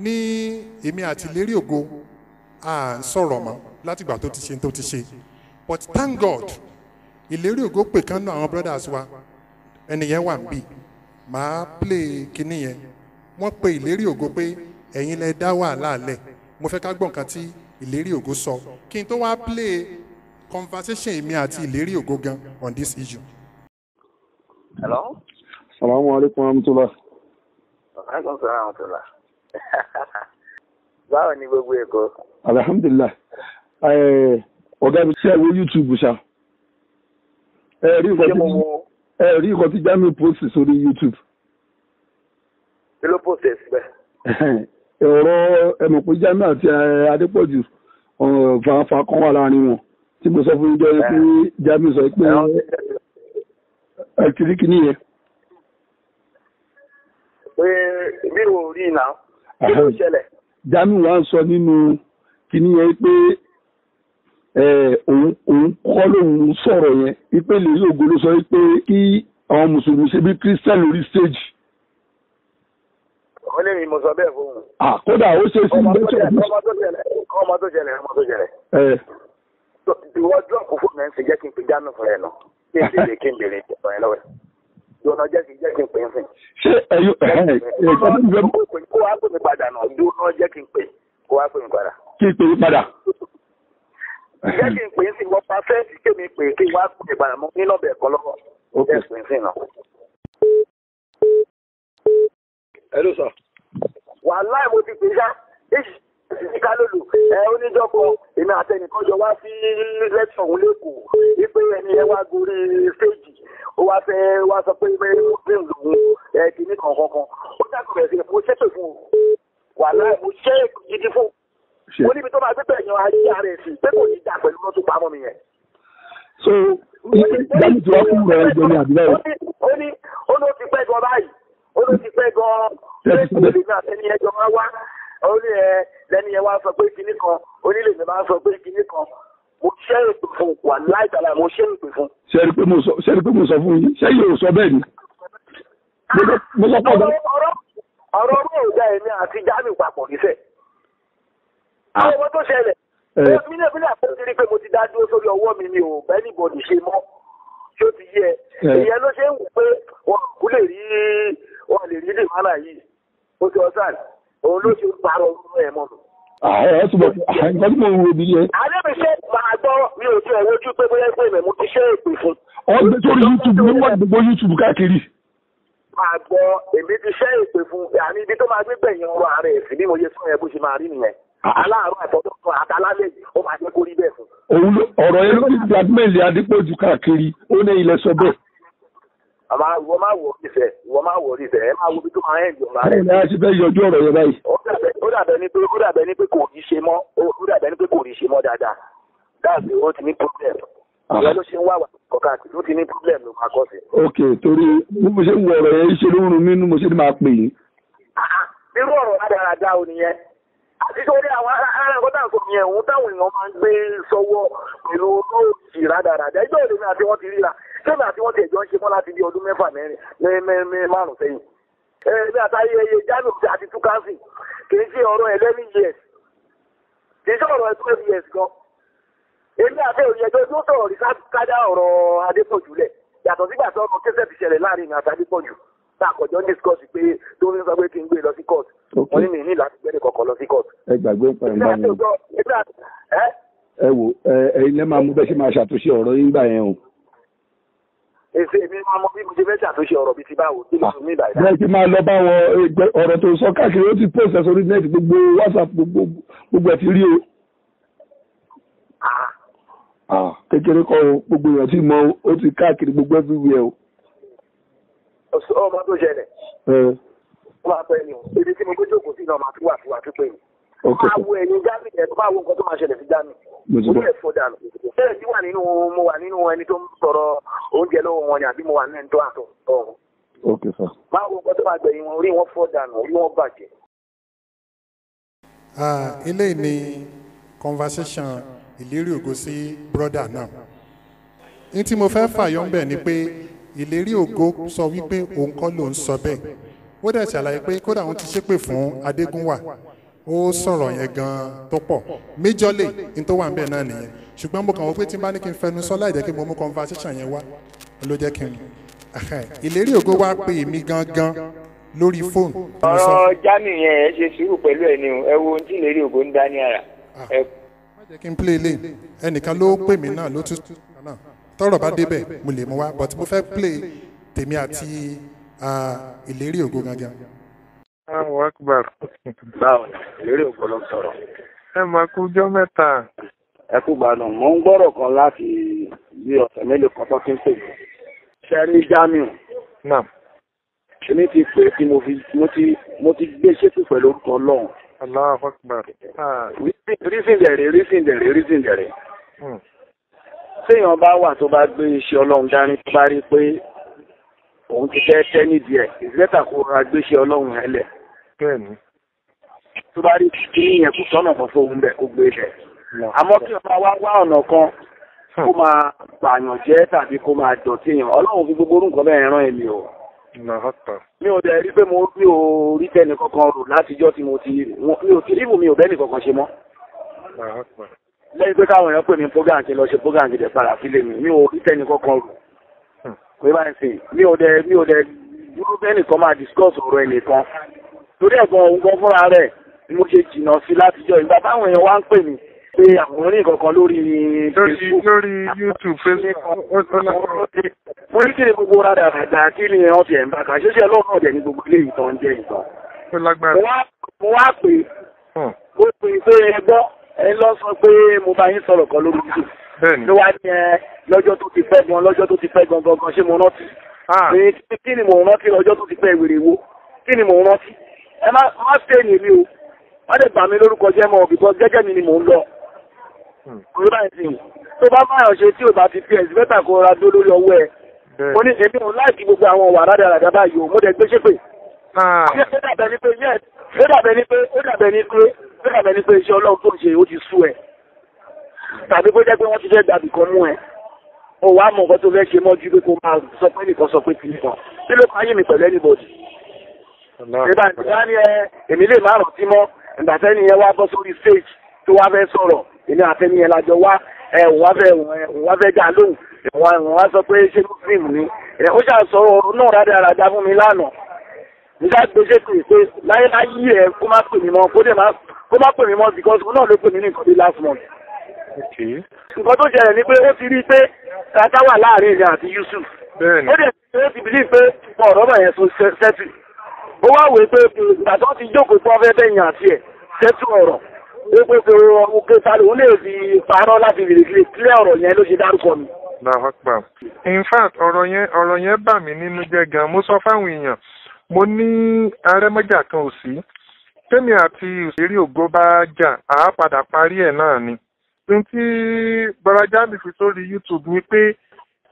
Ní èmi àti ìlérí ògo à ń sọ̀rọ̀ mọ́ látìgbà tó ti ṣe tó ti ṣe. But thank God ìlérí ògo pè kán náà àwọn brothers wa. Ẹnìyẹn wà bì màá play kinní yẹn. Wọ́n pe ìlérí ògo pé ẹ̀yin lẹ dá wàhálà lẹ̀ mo fẹ́ ká gbọ́ nǹkan tí ìlérí ògo sọ kí n tó wá play conversation èmi àti ìlérí ògo gan on this issue. Hello? Salamu alaikum warahmatullah. Alaikum salaam wa rahmatullah. Báwo ni gbogbo Èkó? Alhamdulillah. Eh, Ọ̀gá mi ṣe wo YouTube ṣá. Ẹ rí nǹkan tí wo ẹ rí nǹkan tí Jamiu post sórí YouTube. kí ló pòsè síbẹ̀? Ọ̀rọ̀ ẹ̀mọ̀ pé Jamiu àti Adépọ̀jù fàáfàá kan wà láàárín wọn. Tí mo sọ fún yín jọ yẹn pé Jamiu sọ pé ẹ kiri kìíní yẹn. Pé bí o rí iná, kí ló ṣẹlẹ̀? Jamiu wa ń sọ nínú kìíní yẹn pé òun kọ́ lòun sọ̀rọ̀ yẹn wípé lèyí ògo ló sọ wípé kí àwọn mùsùlùmí ṣe bí Christian lórí stage. Ó lè mi mo sọ bẹ́ẹ̀ fún un. Ah, kódà ó ṣe sí Ọmọ tó ṣẹlẹ̀, ọmọ tó ṣẹlẹ̀, ọmọ tó ṣẹlẹ̀, ọmọ tó ṣẹlẹ̀. ẹ̀ Ìwọ dúrọ̀kù fóònù ẹ̀ ń ṣe jẹ́ kí n pe Jánu fún ẹ nà. Kí n bèrè kí n bèrè ìtọ̀ ẹ lọ́wọ́ ẹ̀. Ìwọ jẹ́ kí jẹ́ kí n pè é fún. ṣé ẹ̀yọ́ tó ń fẹ́ Kó wá pè mí padà nà, ìdúró náà jẹ́ kí n pè. Kó wá pè mí padà. kí n pè é padà. Jẹ́ kí n pè é sí wọ́n pa fẹ́ẹ̀sì kémi pè é kí n wá pè mí padà mọ́ nínú ọ̀bẹ̀ ẹ̀kọ́ lọ́wọ́. Ok. Jẹ́ pè é sí nà. Hello sir. wàhálà mo ti pè sá èsì ká lòlù ẹ oníjọpọ èmi àtẹnìkan jọ wá sí lẹ́tọ̀ òun lẹ́kọ̀ọ́ wípé ẹni ẹ wá gorí stéèjì ó wá fẹ́ wá sọ pé pé muslim lòun ẹ kìíní kan kankan ó dákọ̀ bẹ̀rẹ̀ sí mo ṣépè fún o wàhálà mo ṣe gidi fún mo níbi tó máa gbé bẹ̀yàn ayé ara ẹ̀ sí pé kò ní dà pẹ̀lú lọ́tún pamọ́ mi yẹn. so Jamiu ti wá fún rẹ̀ ẹgbẹ́ ní àdúrà ó yìí. ní ó ní ó ti pẹ́ gan báyìí ó ló ti pẹ́ gan lẹ́kùn lèmi àtẹni ẹjọ́ máa wá? Ó ní ẹ lẹ́ni ẹ wá sọ pé kinní kan. Onílé mi máa sọ pé kinní kan. Mo ṣẹ́ èpè fún wà láìsàlà mo fún. ṣe pé mo sọ ṣe rí pé mo sọ fún yín? Ṣé yóò sọ bẹ́ẹ̀ ni. Mo sọ- pé ọ̀gá ọ̀rọ̀ ọ̀rọ̀ ò dá èmi àti Jamiu papọ̀ nífẹ̀. àwọn ọmọ tó ṣẹlẹ̀. Ẹ̀ mi náà mi náà fẹ́ rí pé mo ti dá dúró sórí ọwọ́ mi mi ò bẹ́ẹ̀ ní bọ̀dì ṣe mọ́. Ṣé ó ti yẹ Ẹ̀. ìyẹn ló ṣe ń wù pé wọn kú lè rí wọn lè rí lèmánà yìí ó ti ọ̀sán òun ló ṣe parọ́ ọdún ẹ̀ mọ́ mi. ààrẹ ẹ̀ túbọ̀ nǹkan tí mo wo ibi yẹn. mi ṣe máa gbọ́ mi ò tí ẹ̀ wojú pé bóyá pé mi mo ti ṣe èpè fún. wọ́n gbé sórí YouTube ní wọ́n gbogbo YouTube káàkiri. máa gbọ́ èmi ti ṣe èpè fún àní ibi tó máa gbé gbẹ̀yìn ọ̀rọ̀ ààrẹ ẹ̀sìn bí mo ṣe sọ yẹn bó ṣe máa rí nìyẹn. aláàárọ̀ àtọ́jọ́ fún àtàlálẹ̀ ó máa jẹ́ kó rí bẹ́ẹ̀ fún. òun ló ọ̀rọ̀ yẹn ló fi blackmail Adépọ̀jù káàkiri ó ní ilẹ̀ sọ bẹ́ẹ̀. Ìwọ máa wọ̀ ọ́ ìfẹ́ ìwọ máa wọ̀ ọ́ ìfẹ́ ẹ máa wo ibi tó máa ń ẹ̀jọ̀ ọ̀rọ̀ báwo ni a ṣe fẹ́ yọjú ọ̀rọ̀ yẹn báyìí. ó dàbẹ̀ ní pé ó dàbẹ̀ ní pé kò ní ṣe mọ́ ó dàbẹ̀ ní pé kò ní ṣe mọ́ dáadáa dáàbì ó ti ní problem ìyẹn ló ṣe ń wá wà kọ̀ọ̀kan àti ó ti ní problem ló máa kọ́ sí. ok torí bí mo ṣe ń wo ọ̀rọ̀ yẹn ṣe ló ń rún mi nínú mo ṣe ní máa pè yín. irú ọ̀rọ̀ sórí àwọn ará ẹ̀kọ́ tá à ń sọ yẹn òun táwọn èèyàn máa ń gbé sọ́wọ́ pẹ̀lú olóòtú rádaràda ẹjọ́ ìlú àti wọ́n ti ríra. Sẹ́mi àti wọ́n ti ẹ̀jọ́ ń ṣe mọ́ láti bí ọdún mẹ́fà mẹ́rin márùn sẹ́yìn. ẹ̀ẹ́dẹ́ àtàyè ẹyẹ jálò àti túkásì kì í ṣe ọ̀rọ̀ eleven years. Kì í ṣe ọ̀rọ̀ twelve years gan. èmi àti òyìnbó tó sọ̀rọ̀ rí tá a kọjọ́ discuss pé tó ń sọ pé kí n gbé lọ sí court wọ́n ní mi ní láti gbẹ́ni kọ̀ọ̀kan lọ sí court. ẹ gbàgbé pa ìgbà yẹn ẹ́ wò ẹ̀yin lẹ máa mú bẹ́ẹ̀ ṣe máa ṣàtúnṣe ọ̀rọ̀ yín gbà yẹn o. èsì mi máa mọ bí mo ṣe fẹ́ ṣàtúnṣe ọ̀rọ̀ bíi ti báwo kí ló ní ìbàdàn. bẹ́ẹ̀ ti máa lọ bá wọn ọ̀rọ̀ tó sọ káàkiri ó ti post ẹ̀ sórí net gbogbo whatsapp gbogbo gbogbo ẹ̀ ti rí o. Ah, kékeré kọ́ o gbogbo èèyàn ti mọ o, ó ti káàkiri gbogbo everywhere o. ọmọ tó ṣẹlẹ̀ ó máa pẹ́ ni o ibi tí mo gbé jókòó sí náà máa tún wà fún wa tó pé ni. wo ẹ̀yin jámì ẹ̀ tó máa wo nǹkan tó máa ṣẹlẹ̀ sí jámì. Mo gbọ́. ẹ̀fọ́ dànù. bẹ́ẹ̀ tí wà nínú mo wà nínú ẹni tó ń sọ̀rọ̀ oúnjẹ lọ́wọ́ wọn ni àbí mo wà nínú ẹni tó àtọ̀ ọ̀hún. máa wo nǹkan tó máa gbẹ̀yìn wọn orí wọn fọ́ dànù orí wọn bàjẹ́. Ah, eléyìí ni conversation ìlérí ògo sí brother náà ní tí mo fẹ́ fàyọ ń bẹ̀ ni pé ìlérí ògo sọ wípé òun kọ́ ló ń sọ bẹ́ẹ̀. Ó dẹ̀ ṣàlàyé pé kódà òun ti ṣépè fún adégúnwà. Ó sọ̀rọ̀ yẹn gan tó pọ̀. Méjọ́lè ní tó wà ń bẹ̀ náà nìyẹn. Ṣùgbọ́n mo kàn wọ́n pé tí n bá ní kí n fẹnu sọ láì jẹ́ kí mo mú conversation yẹn wá ló jẹ́ kí n ìlérí ògo wá pé èmi gangan lórí fóònù. ọ̀rọ̀ jami yẹn ẹ ṣe sùúrù pẹ̀lú ẹ̀ ni o. Ẹ wo ohun tí ìlérí ògo ń dá ní ara. ẹ jẹ́ kí n play lè ẹnìkan ló pè mí náà ló tún tọrọ bá débẹ̀ mo lè mú wá but mo fẹ́ play tèmi àti ìlérí ògo gangan. Àwọn akbar. báwo ni ìlérí ògo ló sọ̀rọ̀. Ẹ máa kú ọjọ́ mẹ́ta. ẹ kú gbádùn mò ń gbọ́rọ̀ kan láti bí ọ̀sẹ̀ mélòó kan tó ti ń pè mí. ṣe rí jamiu Náà. èmi ti pè é tí mo fi mo ti mo ti gbé ṣépè pẹ̀lú orúkọ ọlọ́run. Allahu akbar. Ah. rísìn dẹ̀rẹ̀ rísìn dẹ̀rẹ̀ rísìn dẹ̀rẹ̀. Hmm. téèyàn bá wà tó bá gbé iṣẹ́ ọlọ́run dání tó bá rí pé òun ti fẹ́ tẹ́ nídìí ẹ̀ ìgbẹ́ta kó ra gbé iṣẹ́ ọlọ́run yẹn lẹ̀. Tó bá rí kí yẹn kú sọ́nà kan fóun bẹ̀ kó gbé lẹ̀. àmọ́ kí ọba wá wá ọ̀nà kan kó máa pààyàn jẹ́ tàbí kó máa dọ̀tí èèyàn ọlọ́run fi gbogbo orúkọ bẹ́ẹ̀ rán èmi o. Mi ò dẹ̀ rí pé mo rí o rí tẹ́ni kankan rò látijọ́ tí mo ti mi ò ti rí mi ò bẹ́ẹ̀ kan ṣe mọ́. Lẹ́yìn pé káwọn èèyàn pè mí program kí n lọ ṣe program kí n dẹ̀ padà sílé mi mi ò rí tẹ́ni kankan rò. pé báyìí sìn mi ò dẹ̀ mi ò dẹ̀ dúró bẹ́ẹ̀ nìkan máa discuss ọ̀rọ̀ ẹnìkan torí ẹ̀gbọ́n òun gan fúnra rẹ̀ ni mo ṣe jìnnà sí látijọ́ ìgbà táwọn èèyàn wá ń pè mí pé àwọn orin kankan lórí Facebook. Lórí YouTube, Facebook, mo ní kí ni gbogbo rádà rádà kí ni wọ́n ti ẹ̀ ń bá kan ṣíṣe ọlọ́run ọ̀dẹ̀ ní gbogbo ilé ìtàn jẹ́ ìtàn. Mo wá pè é. Hmm. pé ẹ gbọ́ ẹ lọ sọ pé mo bá yín sọ̀rọ̀ kan lórí. Bẹ́ẹ̀ni. ló wá ní ẹ lọ́jọ́ tó ti pẹ́ gan lọ́jọ́ tó ti pẹ́ gan gangan ṣé mo rántí. Ah. ní kí ni mò ń rántí lọ́jọ́ tó ti pẹ́ wèrè wo kí ni mò ń rántí. ẹ má má ṣe èyí mi o wọ́n lè bà mí lórúkọ jẹ́ mọ́ because gẹ́gẹ́ mi ni mò ń lọ. kò rí báyìí sìn tó bá báyọ̀ ṣe tí ò bá ti ẹ̀sìn bẹ́tà kó ra dó lórí ọwọ́ ẹ̀ mo ní èmi ò láìkí gbogbo àwọn wà rádaràdà báyìí o mo dẹ̀ gbé ṣépè. Ah. ó dàbẹ̀ ni pé ó dàbẹ̀ ni pé ó dàbẹ̀ ni pé ó pé iṣẹ́ ọlọ́run tó ń ṣe ó ti sú ẹ̀? Tàbí kó jẹ́ pé wọ́n ti fẹ́ dàbí kan mú ẹ? O wàá mọ nǹkan tó fẹ́ ṣe mọ́jú pé kó máa sọ pé nìkan sọ pé kìíní kan kí ló kọ́ ayé mi pẹ̀lú anybody. ìgbà ìgbà ni ẹ èmi lè má rántí mọ́. Ìgbà tẹ́ni yẹn wá bọ́ sórí stage tó wá fẹ́ sọ̀rọ̀ èmi àtẹ́ni yẹn lájọ wá. Ẹ wá fẹ́ wá fẹ́ dá lóhùn. Òun wá sọ pé ṣé muslim ni? Ó ṣàṣọrọ ọ̀rọ̀ náà rádaràda fún mi lánàá. Nígbà pé pé láyé láyé ẹ kó má pè mí mọ́ kó dẹ̀ má kó má pè mí mọ́ because òun náà ló pè mí ní nǹkan bí last month. Nǹkan tó ṣẹlẹ̀ ni pé ó ti rí i pé tata wà láàárín èmi àti Yusuf. Ó dẹ̀ ó ti bìlí pé wọn ọ̀rọ̀ bẹ̀yẹn so sẹ́tù ó wá wèé pé ìgbà tó ti jókòó wọ́n fẹ́ bẹ̀yìn àti ẹ̀ sẹ́tù ọ̀rọ̀. Ó pé pé ọmọ kẹta lòun lè fi parọ́ láti lè fi kílẹ̀ ọ̀rọ̀ yẹn ló ṣe dárúkọ mi. In fact, ọ̀rọ̀ yẹn ọ̀rọ̀ yẹn bà mí nínú jẹ́ gan. Mo sọ fáwọn èèyàn, mo ní arẹ́mọ́jà kan ò sí. Tẹ́mi àti òṣèré ògo bá jà, àá padà parí ẹ̀ náà ni. Ohun tí Bọ́lájà mi fi sórí YouTube ni pé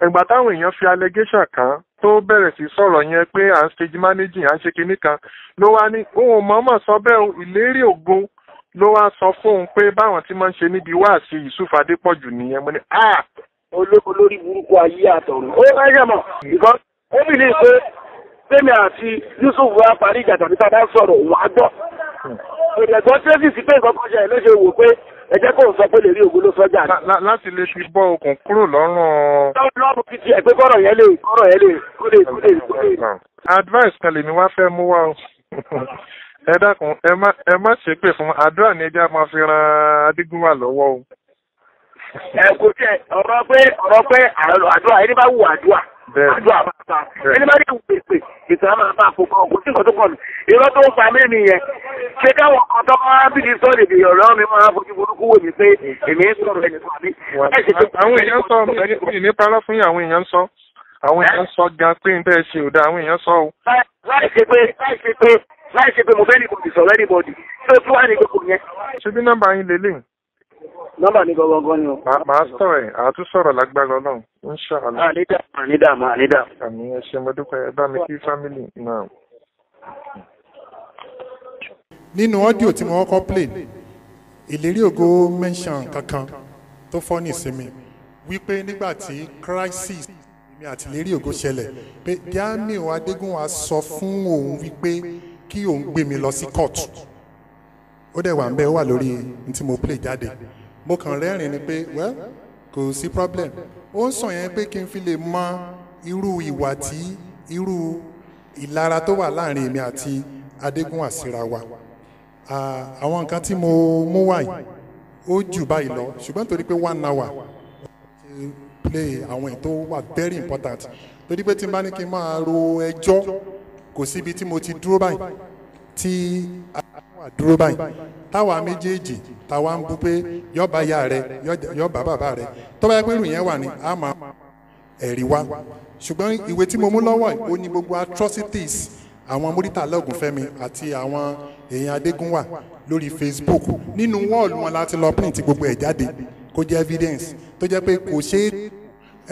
ẹgbà táwọn èèyàn fi allegation kan tó bẹ̀rẹ̀ sí sọ̀rọ̀ yẹn pé à ń stage managing à ń ṣe kinní kan ló wá ní òun mọ̀ọ́mọ̀ sọ bẹ́ẹ̀ ìlérí ògo ló wá sọ fóun pé báwọn tí máa ń ṣe níbi wáàsí Yusuf Adépọ̀jù nìyẹn. Mo ní ah! Olórí burúkú ayé àtọ̀run. Ó máa ń yẹ mọ̀ because ó bìlí pé tèmi àti Yusuf wa parí ìjà tàbí tá a bá sọ̀rọ̀ òun á gbọ́. Ìrẹ̀gbọ́n tracy sí pé nǹkan kan ṣe ló ṣe wò pé ẹ jẹ́ kó o sọ pé lè rí ògo ló sọ́jà. Lá- láti lè fi bọ́ okùn kúrò lọ́rùn lọ́rùn fi tiẹ̀ pé kọ́rọ̀ yẹn lè kọ́rọ̀ yẹn lè kó lè kó lè kó lè. advice kan lèmi wá fẹ́ mú wá o. Ẹ dákun ẹ má ẹ má ṣépè fún àdúrà ní ẹjẹ́ máa fi ran Adégúnwà lọ́wọ́ o. ẹ kò tẹ ọ̀rọ̀ pé ọ̀rọ̀ pé àdúrà ẹni bá wù àdúrà àdúrà máa bá ẹni bá dé wù pèpè ìtàn máa bá àpòkọ kò sí nǹkan tó kọ̀ irọ́ tó ń pa mí nìyẹn. Ṣé káwọn kan tó máa bí ní sọ́ọ̀lì bí ọ̀rọ̀ mi máa fojú burúkú wò mí pé èmi ń sọ̀rọ̀ ẹni fún mi. àwọn èèyàn sọ mi ní parọ́ fún àwọn èèyàn sọ. Àwọn èèyàn sọ gan pé n tẹ́ ẹ ṣe ò dáa àwọn èèyàn sọ o. láì ṣe pé láì ṣe pé láì ṣe pé mo fẹ́ nìkan sọ̀rọ̀ anybody. Tó tún wà ní gbogbo yẹn. ṣé bí nọ́mbà yín lélẹ̀ nọ́mbà ní gangan ni o. màá sọ̀rọ̀ ẹ̀ àtúnṣọ̀rọ̀ lágbára Ọlọ́run inṣàlá. ànídà ànídà ànídà. àmì ẹ ṣé mo dúpẹ́ ẹ bá mi kí fámìlì náà. nínú ọ́díò tí mo kọ́kọ́ play ìlérí ògo mention kankan tó fọ́ ní ìsinmi wípé nígbà tí crisis èmi àti ìlérí ògo ṣẹlẹ̀ pé Jamiu Adégúnwà sọ fún òun wípé kí òun gbé mi lọ sí court ó dẹ̀ wà ń bẹ́ ó wà lórí ní tí mo play jáde. Mo kàn rẹ́rìn ni pé well kò sí problem. Ó ń sọ yẹn pé kí n fi lè mọ irú ìwà tí irú ìlara tó wà láàárín èmi àti adégún àsíra wa àwọn nǹkan tí mo mú wá yìí ó jù báyìí lọ. Ṣùgbọ́n torí pé one hour play àwọn ètò wà very important. Torí pé tí n bá ní kí n máa ro ẹjọ́ kò síbi tí mo ti dúró báyìí tí wà dúró báyìí táwa méjèèjì táwa ń bú pé yọba ya rẹ yọba bàbá rẹ. Tó bá yẹ pé irú wà ní máa ẹ̀rí wá. Ṣùgbọ́n ìwé tí mo mú lọ́wọ́ yìí ó ní gbogbo atrocities àwọn Muritala Ògúnfẹ́mi àti àwọn èèyàn Adégún wà lórí Facebook. Nínú wọ́ọ̀lù wọn láti lọ print gbogbo ẹ̀ jáde kó jẹ́ evidence. Tó jẹ́ pé kò ṣe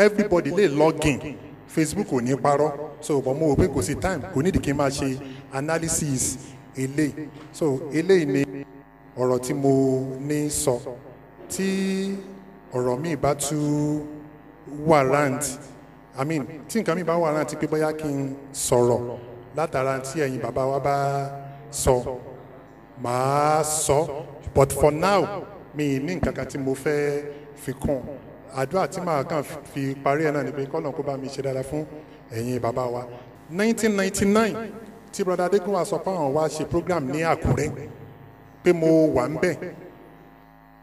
everybody lè login Facebook ò ní parọ́. So bọ̀ mo rò pé kò sí time kò nídìí kí n máa ṣe analysis eléyìí. So eléyìí ni ọ̀rọ̀ tí mo ní sọ. Tí ọ̀rọ̀ míì bá tún warrant i mean tí nǹkan mi bá warrant pé bóyá kí n sọ̀rọ̀ látara tí ẹ̀yin bàbá wa bá sọ màá sọ. But for now mi ní nǹkan kan tí mo fẹ́ fi kún àdúrà tí màá kàn fi parí ẹ̀ náà ni pé kọ́nà kó bá mi ṣe dáadáa fún ẹ̀yin bàbá wa. 1999 tí brother adégúnwà sọ pé àwọn wá ṣe program ní àkúrẹ́ pé mo wà ń bẹ̀.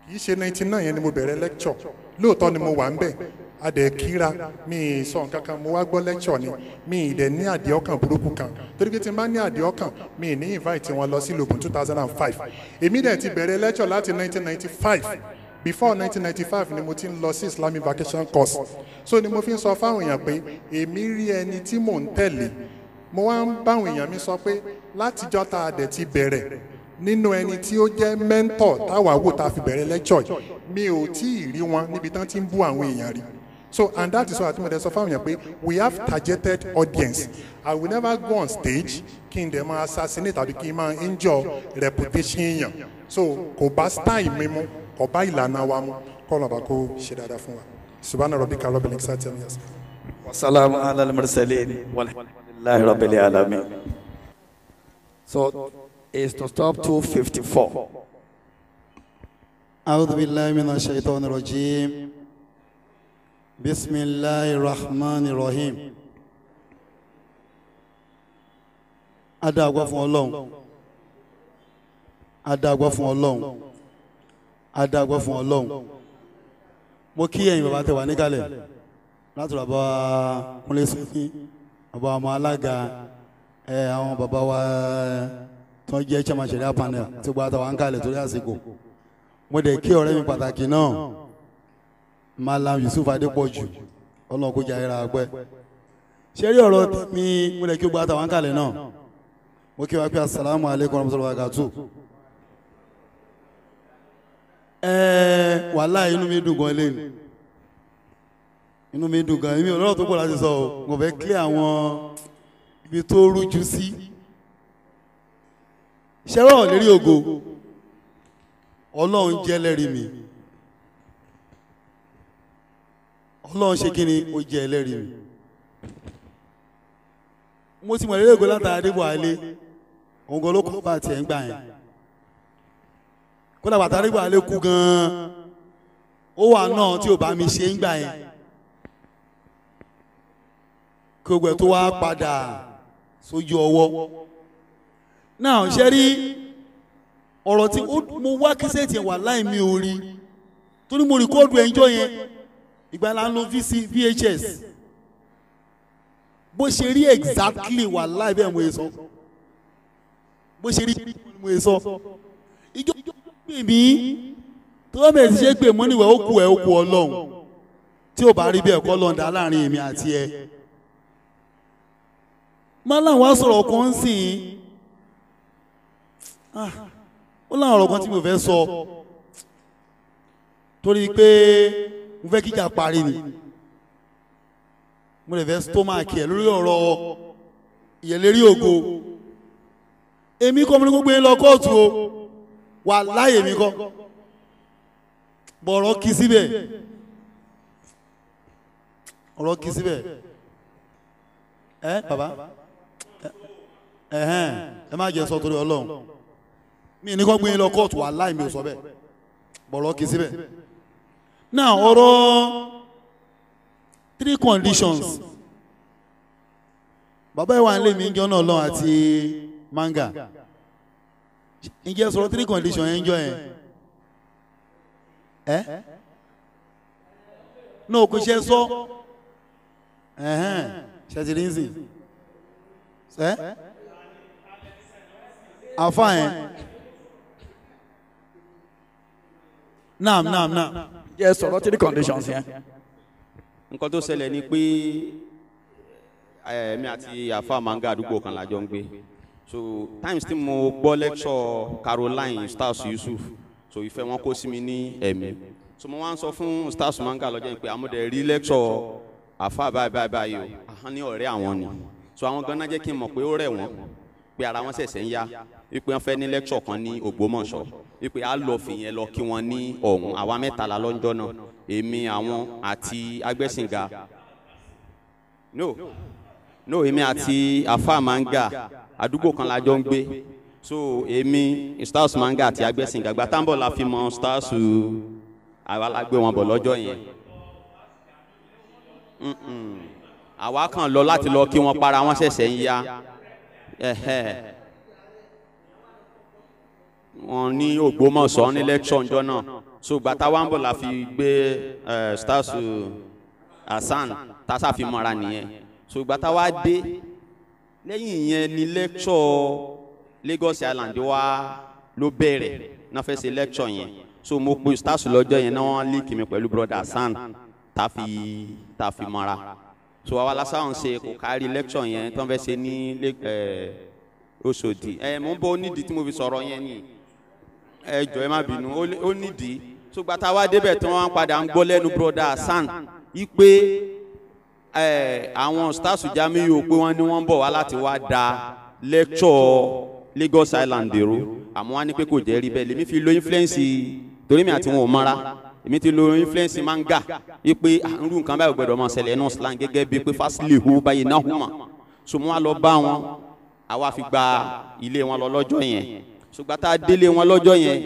Kì í ṣe 99 yẹn ni mo bẹ̀rẹ̀ lecture. Lóòótọ́ ni mo wà ń bẹ̀. Adẹ̀ kíra. Mi sọ nǹkan kan. Mo wá gbọ́ lecture ni. Mi dẹ̀ ní àdìẹ ọkàn burúkú kan. Torí pé tí n bá ní àdìẹ ọkàn mi ní invite wọn lọ sí lògùn 2005 èmi dẹ̀ ti bẹ̀rẹ̀ lecture láti 1995 before 1995 ni mo ti lọ sí islamic vacation course. So ni mo fi ń sọ fáwọn èèyàn pé èmi rí ẹni tí mò ń tẹ̀lé. Mo wá ń báwọn èèyàn mi sọ pé látijọ́ tá a dẹ̀ ti bẹ̀rẹ̀ nínú ẹni tí ó jẹ́ mentor táwa wò tá a fi bẹ̀rẹ̀ lecture mi ò tí ì rí wọn níbi tán ti ń bú àwọn èèyàn rí. So and that is why àti mo dẹ̀ sọ fáwọn èèyàn pé we have targeted audience. I will never go on stage kí n dẹ̀ máa assassinate tàbí kí n máa injure reputation èèyàn. So kò bá style mi mu kò bá ìlànà wa mu kọ́ ọ̀nà bá kó ṣe dáadáa fún wa subhana rabbika rabbil izzati amma yasifun. wasalamu ala al-mursalin walhamdulillahi rabbil alamin. So is to stop 254. أعوذ بالله من الشيطان الرجيم بسم الله الرحمن الرحيم adáàgbà fún ọlọ́run adáàgbà fún ọlọ́run adáàgbà fún ọlọ́run. Mo kí ẹ̀yin bàbá tẹ́ wà níkàlẹ̀. Láti bàbá kúnlé sófin bàbá ọmọ alága ẹ àwọn bàbá wa tó ń jẹ́ chairman sharia panel gbọ́dọ̀ wà ń kalẹ̀ torí àsìkò. Mo dẹ̀ kí ọ̀rẹ́ mi pàtàkì náà malam yusuf adépọ̀jù ọlọ́run kó jẹ́ ayéra pẹ́. Ṣé rí ọ̀rọ̀ mi? Mo dẹ̀ kí gbọ́dọ̀ wà ń kalẹ̀ náà. Mo kí wa pé asalaamu aleykum warahmatulahi wabarakatuh ẹ wàhálà inú mi dùn gan lẹ́nu inú mi dùn gan. Èmi ò lọ́rọ̀ tó pọ̀ láti sọ mo fẹ́ clear àwọn ibi tó rújú sí. Ṣẹ́rọ̀ lérí ògo? Ọlọ́run jẹ́ lẹ́rìí mi. Ọlọ́run ṣe kí ni ó jẹ́ ẹlẹ́rìí mi. Mo ti mọ̀ lérí ògo látara adébọ̀ alẹ́ òun gan ló kọ́ bá tiẹ̀ ń gbà yẹn kódà bàtà adébọ̀ alẹ́ kú gan-an. Ó wà náà tí ò bá mi ṣe ń gbà yẹn. Kí ogun ẹ̀ tó wá padà sójú ọwọ́. Náà ṣe rí? Ọ̀rọ̀ tí mo wá kíṣẹ́ẹ̀tì ẹ̀ wà láì mi ò rí. Tó ní mo rìkọ́ọ̀dù ẹ̀ńjọ́ yẹn. Ìgbà la ń lo VHS bó ṣe rí exactly wà láì bẹ́ẹ̀ mo yẹ sọ. Bó ṣe rí mo yẹ sọ. Ìjọ mí tó bẹ̀rẹ̀ sí ṣe pé mo níwẹ̀ ó kú ẹ̀ ó kú ọlọ́run. Tí ò bá rí bẹ́ẹ̀ kọ́ lọ́ọ̀dà láàárín èmi àti ẹ. Máa láwọn á sọ̀rọ̀ kan ń sìn. Ó láwọn ọ̀rọ̀ kan tí mo fẹ́ sọ. Torí pé mo fẹ́ kíjà parí ni. Mo lè fẹ́ stomach ẹ̀ lórí ọ̀rọ̀ ìyẹ̀lérí ògo. Èmi kọ́ mo ní gbogbo yín lọ kóòtù o wà láyè mi kọ́. Bọ̀ ọ̀rọ̀ kì í síbẹ̀. Ọ̀rọ̀ kì í síbẹ̀. Ẹ bàbá. Ẹhẹn. Ẹ má jẹ sọ torí Ọlọ́run. Mi ní kọ́ gbé yín lọ kóòtù wà láì mi ò sọ bẹ́ẹ̀. Bọ̀rọ̀ kì í síbẹ̀. Now ọ̀rọ̀ three conditions. Bàbá ìwà ńlẹ̀ mi ń náà lọ́wọ́ àti manga ǹjẹ́ sọ̀rọ̀ three conditions yẹn ń jọ yẹn? Ẹ́? Náà kò ṣe sọ. Ẹ̀hẹ́n. Ṣètìlí ń sìn ẹ́ àfa yẹn. Naam naam naam. jẹ́ sọ̀rọ̀ three conditions yẹn. nǹkan tó ṣẹlẹ̀ ni pé ẹ̀mí àti àfa manga àdúgbò kan lájọ ń gbé so times tí mo gbọ́ lecture Caroline stars Yusuf so ìfẹ́ wọn kó sí mi ní ẹ̀mí. So mo wá ń sọ fún stars manga lọ́jọ́ yìí pé àmúdẹ̀ rí lecture àfa báyìí o. Àwọn ní ọ̀rẹ́ àwọn ni. So àwọn ganan jẹ́ kí n mọ̀ pé ó rẹ̀ wọ́n pé ara wọn ṣẹ̀ṣẹ̀ ń yá. Wípé wọ́n fẹ́ ní lecture kan ní Ògbómọ̀ṣọ́. Wípé a lọ fìyẹn lọ kí wọ́n ní ọ̀hún. Àwa mẹ́ta la lọ́jọ́ náà èmi àwọn àti agbẹ́sìnga. No. No èmi àti afa manga àdúgbò kan la jọ ń gbé. So èmi stars manga àti agbẹ́sìnga gba tábọ̀ la fi mọ stars àwa la gbé wọn bọ̀ lọ́jọ́ yẹn. Àwa kan lọ láti lọ kí wọ́n para wọn ṣẹ̀ṣẹ̀ ń ya. Wọn ní Ògbómọ̀ṣọ́ ní lecture ńjọ́ náà. So gbàtà wa ń bọ̀ la fi gbé stars Hasan tasa fi mọ́ra nìyẹn. So gbàtà wa dé lẹ́yìn yẹn ní lecture Lagos Island wa ló bẹ̀rẹ̀ náà fẹ́ ṣe lecture yẹn. So mo pe stars lọ́jọ́ yẹn náà wọ́n link mi pẹ̀lú brother Hasan tá fi tá fi mọ́ra so àwa la sáwọn ṣe kò kárí lecture yẹn tó ń fẹ́ ṣe ní Òṣòdì ẹ mo ń bọ̀ nídìí tí mo fi sọ̀rọ̀ yẹn ni. Ẹ jọ̀ọ́ ẹ má bínú ó nídìí so gbàtà wa débẹ̀ tí wọ́n padà ń gbọ́ lẹ́nu broda Hasan yí pé ẹ àwọn stars Jamiu pé wọ́n ní wọ́n bọ̀ wá láti wá da lecture Lagos Island dèrò àmọ́ wọ́n ní pé kò jẹ́ rí bẹ́ẹ̀. Lèmi fi lo influence torí mi àti wọn ò mọ́ra. Èmi ti lo influence manga. Pé irú nǹkan báyìí gbọ́dọ̀ máa ṣẹlẹ̀ nù slang gẹ́gẹ́ bíi pé fásilì hu báyìí náà hùmà. So mo wá lọ bá wọn. Àwa fi gba ilé wọn lọ lọ́jọ́ yẹn. Ṣùgbọ́n tá a délé wọn lọ́jọ́ yẹn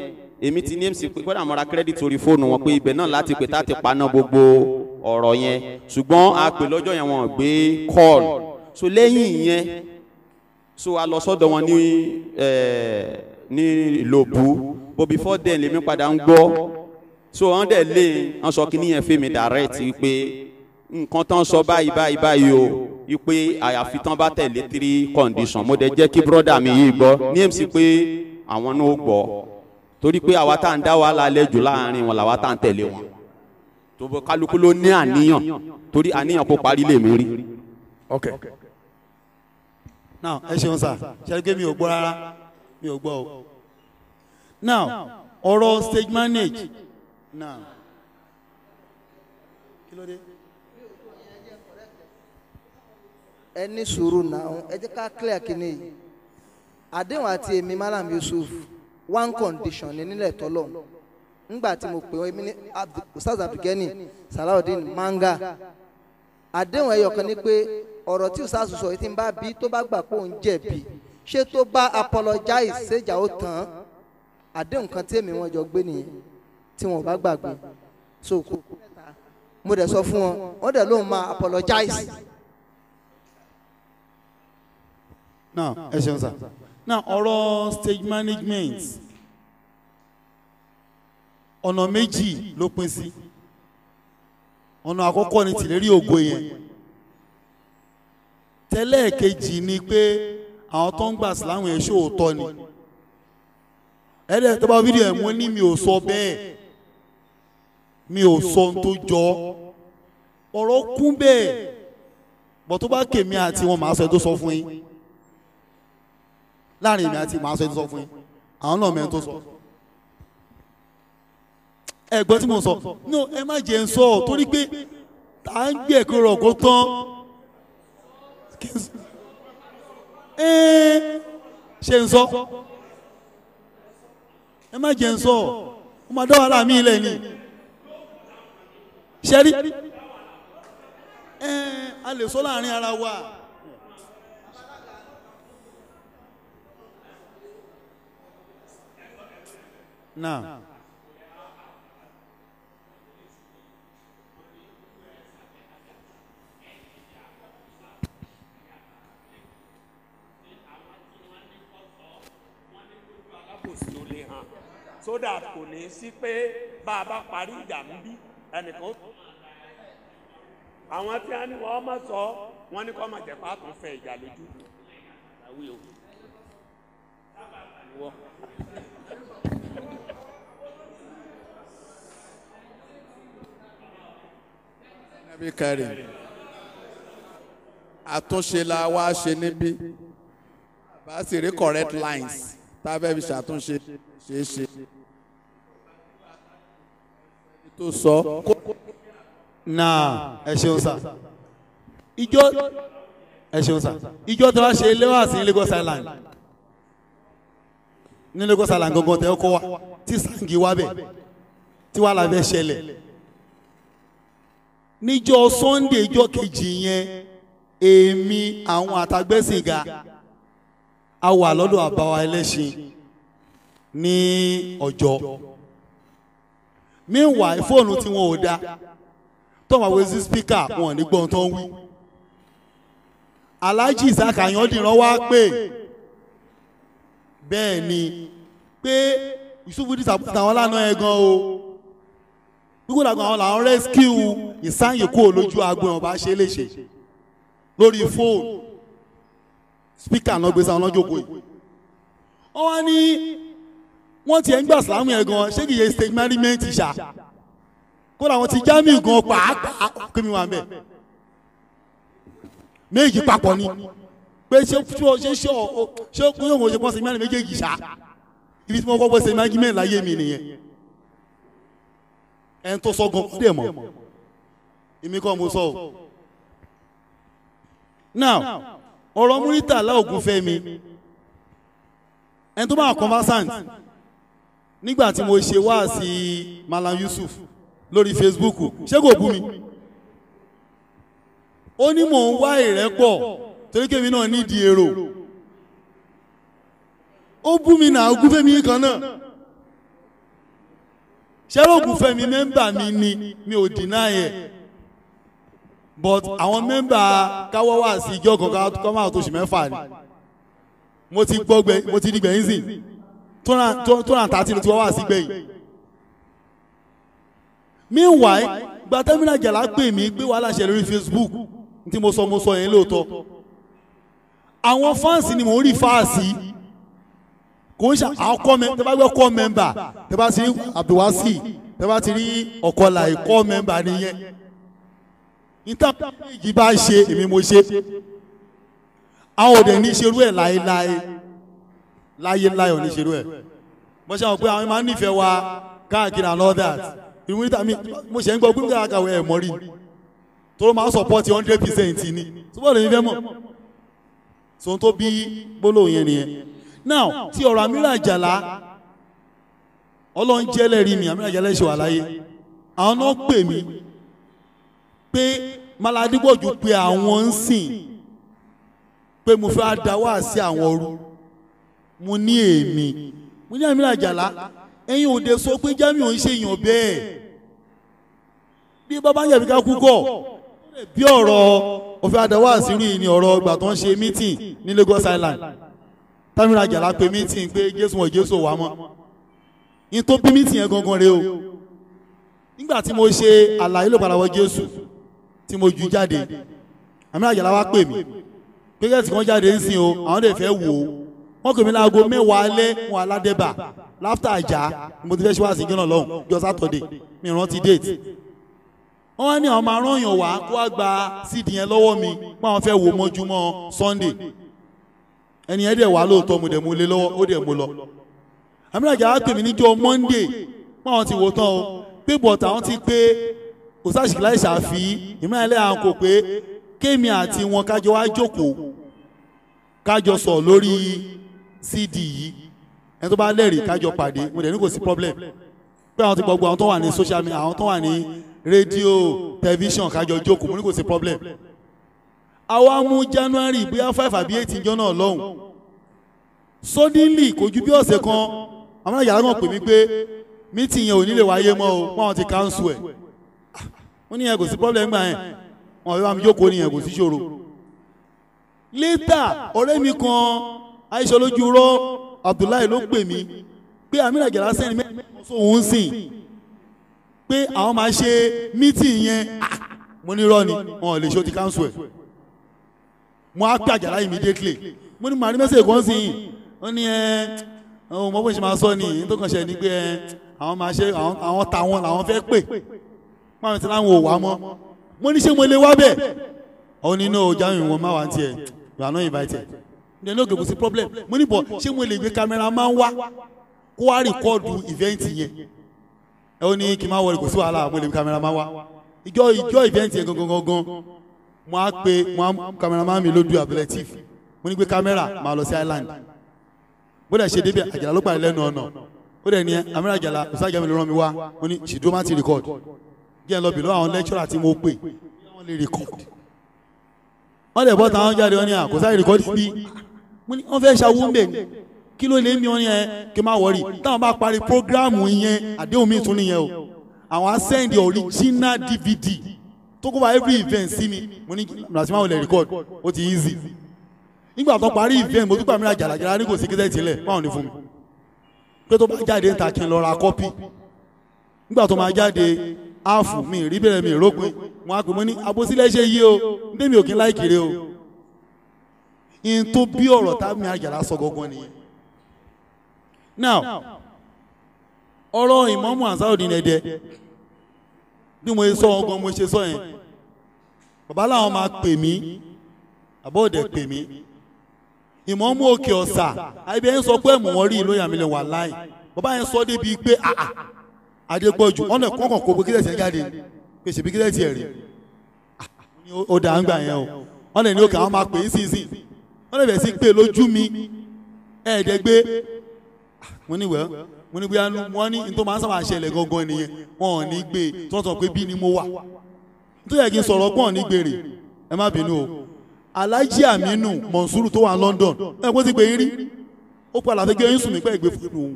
èmi ti ní mc pé kódà mo ra credit orí fóònù wọn pé ibẹ̀ náà láti pè tá a ti paná gbogbo ọ̀rọ̀ yẹn. Ṣùgbọ́n a pè lọ́jọ́ yẹn wọn gbé call. So lẹ́yìn yẹn so a lọ sọ́dọ̀ wọn ní ní ìlòbù. But before then lèmi padà ń gbọ́. So wọ́n dẹ̀ lé wọ́n sọ kí nìyẹn fèmí direct pé nǹkan tán sọ báyìí báyìí báyìí o. Wípé àyàfi tán bá tẹ̀lé three condition. Mo dẹ̀ jẹ́ kí brọ́dà mi yìí gbọ́. Ní mc pé àwọn náà gbọ́. Torí pé àwa tá à ń dá wàhálà lẹ́jọ́ láàárín wọn làwa tá à ń tẹ̀lé wọn tó bọ́ kálukú ló ní àníyàn torí àníyàn kó parí lèmi rí. ok. now ẹ ṣeun sá ṣe pé mi ò gbọ́ rárá mi ò gbọ́ o. now ọ̀rọ̀ stage manage now kí ló dé. ẹ ní sùúrù náà ẹ jẹ́ ká clear kínní yìí àdéhùn àti èmi malam yusuf one condition ní nílẹ̀ tọ́lọ̀ ńgbà tí mo pè wọ́n èmi ustaz abdulgani salawudeen manga. Àdéhùn ẹyọ kan ní pé ọ̀rọ̀ tí ustaz sọ yìí ti ń bá bí tó bá gbà pé òun jẹ̀bi ṣé tó bá apologize ṣèjà ó tán? Àdéhùn kan tí èmi wọn jọ gbé nìyẹn tí wọn ò bá gbàgbé. So mo dẹ̀ sọ fún wọn wọ́n dẹ̀ lóun máa apologize. now ẹ ṣeun sá now ọ̀rọ̀ stage management ọ̀nà méjì ló pín sí. Ọ̀nà àkọ́kọ́ ni tìlérí ògo yẹn. Tẹ́lẹ̀ kejì ni pé àwọn tó ń gbà síláwọn yẹn ṣòótọ́ ni. Ẹ̀ẹ́dẹ̀ tó bá fídíò ẹ̀ mú ní mi ò sọ bẹ́ẹ̀. Mi ò sọ ohun tó jọ. Ọ̀rọ̀ kún bẹ́ẹ̀. Bọ̀ tó bá kèmí àti wọn màá sọ ẹ tó sọ fún yín. Láàrin èmi àti màá sọ ẹ tó sọ fún yín. Àwọn náà mẹ́rin tó sọ ẹ̀gbọ́n tí mo sọ. No ẹ má jẹ́ ń sọ torí pé à ń gbé ẹ̀kọ́ rọ̀ kó tán. Ṣe ń sọ. Ẹ má jẹ́ ń sọ ó máa dá wàhálà mí ilẹ̀ ni. Ṣẹ́rí ẹ a lè sọ láàárín ara wa. náà. alábòsí ó lè hàn that kò ní sí pé bá a bá parí ìjà ń bí ẹnìkan ó àwọn tí wọn ní wọn mọ sọ wọn ní kọ́ mọ̀ jẹ́ pàtó fẹ́ ìjà lójú. Nabi Karim. Àtúnṣe la wá ṣe níbí. Bá sì rí correct lines tá a fẹ́ fi ṣàtúnṣe ṣe é ṣe. tó sọ. náà ẹ ṣeun sá ìjọ ẹ ṣeun sá ìjọ tó wá ṣe lẹ́wà sí Lagos Island. Ní Lagos Island gangan tẹ́ kọ́ wa tí sangi wá bẹ̀ tí wàá la fẹ́ ṣẹlẹ̀. Níjọ́ Sunday ìjọ kejì yẹn èmi àwọn àtàgbẹ́sìnga a wà lọ́dọ̀ àbáwá ẹlẹ́ṣin ní ọjọ́. Meanwhile fóònù tí wọn ò da tó máa wé sí spíkà wọn ò ní gbọ́n tó ń wí. Isaac ayọ̀dìran wá pé bẹ́ẹ̀ ni pé yusufu disappoint àwọn lánàá ẹ̀ gan o. Gbígbó dàgbà àwọn làwọn rescue ìsáyè kúrò lójú wọ́n bá ṣe é léṣe. Lórí fóònù spíkà náà gbèsè àwọn ọlọ́jọ́ òkú yìí. Wọ́n wá ní wọ́n tiẹ̀ ń gbà sàlámù yẹn gan ṣé kìí ṣe stage management ṣá? Kódà wọ́n ti Jamiu gan pàápàá. Kí mi wà ń bẹ̀? Méjì papọ̀ ni. Pé ṣé ṣé ṣé ọ ṣé kó yóò wọ́n ṣe pọ́n stage management méjèèjì ṣá? Ibi tí wọ́n kọ́ pé stage management láyé mi nìyẹn. Ẹni tó sọ gan dẹ̀ mọ́. Èmi kọ́ mo sọ o. Now ọ̀rọ̀ Muritala Ògúnfẹ́mi. Ẹni tó bá conversant nígbà tí mo ṣe wá sí Malam Yusuf lórí Facebook ṣé kò bú mi? Ó ní mò ń wá ìrẹ́pọ̀ torí kémi náà nídìí èrò. Ó bú mi náà Ògúnfẹ́mi kan náà. Ṣẹ́rọ Ògúnfẹ́mi mẹ́mbà mi ni? Mi ò deny ẹ̀. But àwọn mẹ́mbà káwọ́ wá sí ìjọ kan kọ́ máa mẹ́fà ni. Mo ti gbọ́ gbẹ mo ti di gbẹ̀yìn sìn two hundred thirty ló ti wá wá sí gbẹ̀yìn. meanwhile gba tẹ́mínà jàlá pè mí pé wàhálà ṣẹlẹ̀ lórí Facebook tí mo sọ mo sọ yẹn lóòótọ́. Àwọn fáǹsì ni mò ń rí fáàsì. Kò ń ṣe àwọn kọ́ tẹ́ bá gbé kọ́ mẹ́mbà tẹ́ bá ti rí Abdulwasi tẹ́ bá ti rí ọ̀kọ́là ìkọ́ mẹ́mbà nìyẹn ìtàkùnjì bá ṣe èmi mo ṣe. Àwọn òde ní ṣerú ẹ̀ láéláé láyéláé ò ní ṣerú ẹ̀. Bó ṣe àwọn pé àwọn máa ń nífẹ̀ẹ́ wa káàkiri and all that. Ìlú níta mi mo ṣe ń gbọ́ gbígbà àkàwé ẹ̀ mọ́rí tó máa ń support hundred percent ni. Túbọ̀ lè ní fẹ́ mọ̀? Sohun tó bí gbólóhùn yẹn nìyẹn. Now tí ọ̀rọ̀ Amira Àjàlá ọlọ́run jẹ́lẹ̀ rí mi Amira Àjàlá ṣe wà láyé. Àwọn náà pè mí pé Maladigbọ̀jú pé àwọn ń sìn pé mo fẹ́ wá sí àwọn ọrú mo ní èmi. Mo ní Amira Àjàlá ẹ̀yin òde sọ pé Jamiu ń ṣèyàn bẹ́ẹ̀. Bí bàbá ń yàbí ká kú kọ́ bí ọ̀rọ̀ òfin àdáwọ̀ àṣírí ni ọ̀rọ̀ ìgbà tó ń ṣe mítìn ní Lagos Island. Amira Àjàlá pé mítìn pé Jésù wọ̀ Jésù wà mọ́. Ní tó bí mítìn yẹn gangan rèé o. Nígbà tí mo ṣe àlàyé ló Jésù tí mo jù jáde Amira Àjàlá wá pè mí. Pé kẹ́sì kan jáde ń sìn o àwọn lè fẹ́ wò ó wọ́n pè mí láago mẹ́wàá alẹ́ wọn aládẹ́bà láftà àjà mo ti fẹ́ ṣe wá sí jọ́nà lọ́hùn. Jọ sátọ̀dẹ̀ mi rántí déètì wọ́n wá ní àwọn máa rán yàn wá kó wá gba síìdì yẹn lọ́wọ́ mi pé àwọn fẹ́ wò mọ́júmọ́ Sunday. Ẹni yẹn dẹ̀ wá lóòótọ́ mo dẹ̀ mo lé lọ́wọ́ ó dẹ̀ mo lọ. Amira Àjàlá pè mí níjọ́ Monday pé àwọn ti wò tán o. Pé bọ̀tà àwọn ti pé òsàṣìkìlá ìṣàfi ìmọ̀lẹ́ àwọn kò pé kémi àti wọn kájọ wá jókòó kájọ sọ lórí cd yìí. Ẹni tó bá lẹ́rìí kájọ pàdé mo dẹ̀ ní kò sí problem. Pé àwọn ti gbogbo àwọn tó wà ní social media àwọn tó wà ní rédíò tẹlifíṣàn kájọ jókòó mo ní kò sí problem. àwa mú january bóyá five àbí eight ìjọ náà lọ́hùn. Suddenly kò ju bí ọ̀sẹ̀ kan àwọn àjàlá kan pè mí pé mítìn yẹn ò ní lè wáyé mọ́ o wọ́n ti cancel ẹ̀. Wọ́n ní yẹn kò sí problem gbà yẹn. Wọ́n fi bá mi jókòó nìyẹn kò sí ṣòro. Létà ọ̀rẹ́ mi kan aisha lójú rọ abdullahi ló pè mí pé amina jara sẹ́ni mẹ́rin sóhun sìn pé àwọn máa ṣe mítìn yẹn. Mo ní rọ ni wọn ò lè ṣe ó ti cancel ẹ̀. Mo á pè àjàlá immediately. Mo ní màrí mẹ́sẹ̀ kan sìn ó ní ẹ mo bó ṣe máa sọ ni ní tó kàn ṣe ni pé ẹ àwọn máa ṣe àwọn táwọn làwọn fẹ́ pè. Pàmò tí láwọn ò wá mọ́. Mo ní ṣé mo lè wá bẹ́ẹ̀? Ó ní no jáwé wọn má wá tiẹ̀. You are not invited ní no kò sí problem. Mo ní bọ̀ ṣé mo lè gbé kámẹ́rà máa ń wá kó wá rìkọ́ọ̀dù ìvẹ́ǹtì yẹn? Ẹ ó ní kí n má wọlé kò sí wàhálà mo lè gbé kámẹ́rà máa wá. Ìjọ ìjọ ìvẹ́ǹtì yẹn gangan gangan mo á pe mo á kámẹ́rà máa mi lójú abdulatif mo ní gbé kámẹ́rà máa lọ sí island. Bó dẹ̀ ṣe débi àjàlá ló pàdé lẹ́nu ọ̀nà. Ó dẹ̀ ní ẹ amẹ́rẹ́ àjàlá ọ̀sájà mi ló rán mi wá. Ó ní ṣìdúró má ti record. Jẹ́ ẹ lọ bìlọ́ àwọn lecturer tí mo pè wọ́n lè record. Wọ́n lè bọ́ táwọn jáde wọ́n ní àkóso record bí wọ́n fẹ́ ṣàwọ́ ń bẹ̀ ni kí ló lè mí wọn yẹn kí n má wọrí táwọn bá parí programu yẹn àdéhùn mi tún nìyẹn o. Àwọn á send original dvd tó kó bá every event sí mi mo ní ò lè record. Ó ti easy. Nígbà tó parí event mo tún gbà mí ra jàlàjàlà ní kò sí kíkẹ́ tilẹ̀ báwọn ní fún mi? Pé tó bá jáde ń ta kí n lọ ra kọ́pì nígbà tó máa jáde áàfù mi rí bẹ̀rẹ̀ mi rópin wọn á pè mọ́ ní abosílẹ̀ ṣe yí o. Ndé mi ò kí ń láì kiri o in tó bí ọ̀rọ̀ tá mi àjàrà sọ gangan nìyẹn now ọ̀rọ̀ ìmọ̀mù ansarudin ẹ̀dẹ́ bí mo sọ ọgbọ́n mo ṣe sọ yẹn. Bàbá làwọn máa pè mí. Àbọ̀dẹ̀ pè mí. Ìmọ̀mù òkè ọ̀sà. Àbí ẹ̀ ń sọ pé ẹ̀mọ̀ wọn rí ìlú ìyàmílẹ̀ wà láì. Bàbá yẹn sọ débi pé àà adégbọ́jú ọ̀nà kọ̀ọ̀kan kò gbé kílẹ̀sì ẹ̀ jáde. Pé ṣèbí kílẹ̀sì ẹ̀ rí. Ó dà ń gbà yẹn o. Wọ́n lè ní òkè àwọn máa pè é sínsìn wọ́n lè bẹ̀ sí pé lójú mi. Ẹ̀ẹ́dẹ̀ gbé. Mo ní wẹ́ẹ́ mo ní bóyá wọ́n ní nítorí máa ń sábà ṣẹlẹ̀ gangan nìyẹn. Wọn ò ní gbé. Wọ́n sọ pé bí ni mo wà. Nítorí yẹ kí n sọ̀rọ̀ pọ̀ ní gbèrè ẹ má bínú o. Alhaji Aminu Monsuru tó wà London. Ẹ kó ti gbé yín rí. Ó padà fi gbé yín sùn mí pẹ́ gbé fún òun.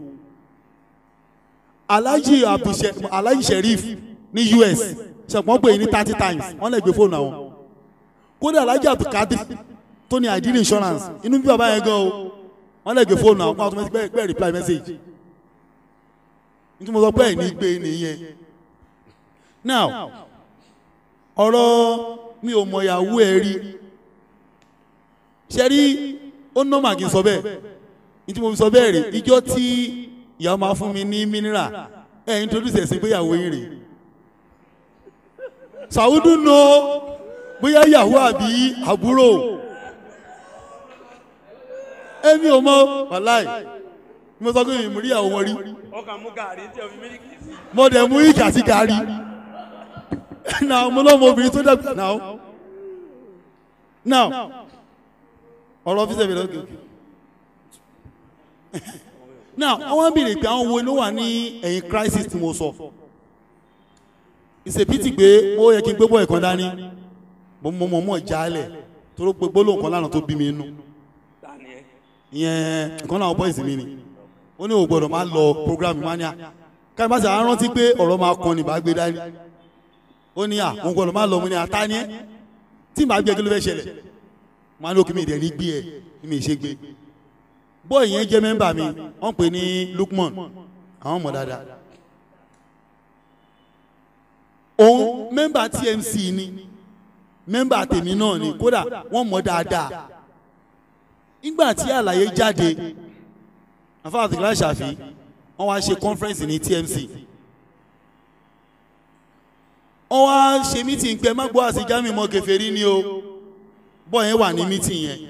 Alhaji alhaji sheriff ní us ṣẹ̀pọ̀n pé ní thirty times? Wọ́n lè gbé fóònù àwọn. Kódà alhaji abdulkadir tó ní ideal insurance. Inú bí bàbá yẹn gan o. Wọ́n lè gbé fóònù àwọn kó automatic bẹ́ẹ̀ bẹ́ẹ̀ reply message. Nítorí mo sọ pé ẹ̀ ní gbé nìyẹn. Now ọ̀rọ̀ mi ò mọ̀ ìyàwó ẹ̀ rí. Ṣe rí? Ó nọ́mà n sọ bẹ́ẹ̀. Nítorí mo fi sọ bẹ́ẹ̀ rí ìjọ tí ìyá máa fún mi ní mineral ẹ introduce ẹ̀sìn péyàwó yín rè. Sàwùdù nọ bóyá ìyàwó àbí àbúrò èmi ò mọ. Wàláì. Mo sọ pé mi mú rí ìyàwó wọn rí. Fi mo dẹ̀ mú ìkà sí gàrí. Náà mo lọ́mọ obìnrin tó dàgbà. Náà now ọ̀rọ̀ ọ́fíìsì mi lọ́gẹ̀ẹ́ now àwọn béèrè pé àwọn wo ló wà ní ẹ̀yìn crisis tí mo sọ. Ìṣèpìtì pé ó yẹ kí n gbé bọ́ ẹ̀kan dání. Mo mọ mọ jálẹ̀ tó pé gbólóhùn kan lánàá tó bí mi nù ìyẹn nǹkan náà bọ́ìsì mi ni. Ó ní ògbọ́dọ̀ máa lọ program mania káyọ̀ ṣe àwọn rántí pé ọ̀rọ̀ máa kàn ní bá gbé dání. Ó ní à òun gbọ́dọ̀ máa lọ mo ní ata ni ẹ́. Tí màá gbé kí ló fẹ́ ṣẹlẹ̀? Máa ní òkè mi ìdẹ̀ ní gbé ẹ̀. Ní mi ṣe gbé. Bọ́ọ̀ yẹn jẹ́ mẹ́mbà mi wọ́n pè ní Lukman. Àwọn mọ̀ dáadáa. Òun mẹ́mbà TMC ni. Mẹ́mbà tèmi náà ni. Kódà wọ́n mọ̀ dáadáa nígbà tí àlàyé jáde àfa àtìkúlá ṣàfi wọ́n wá ṣe conference ní TMC wọ́n wá ṣe meeting pé má gbọ́ àṣejámi mọ́ kèfèrí ni o. Bọ́ọ̀ yẹn wà ní meeting yẹn.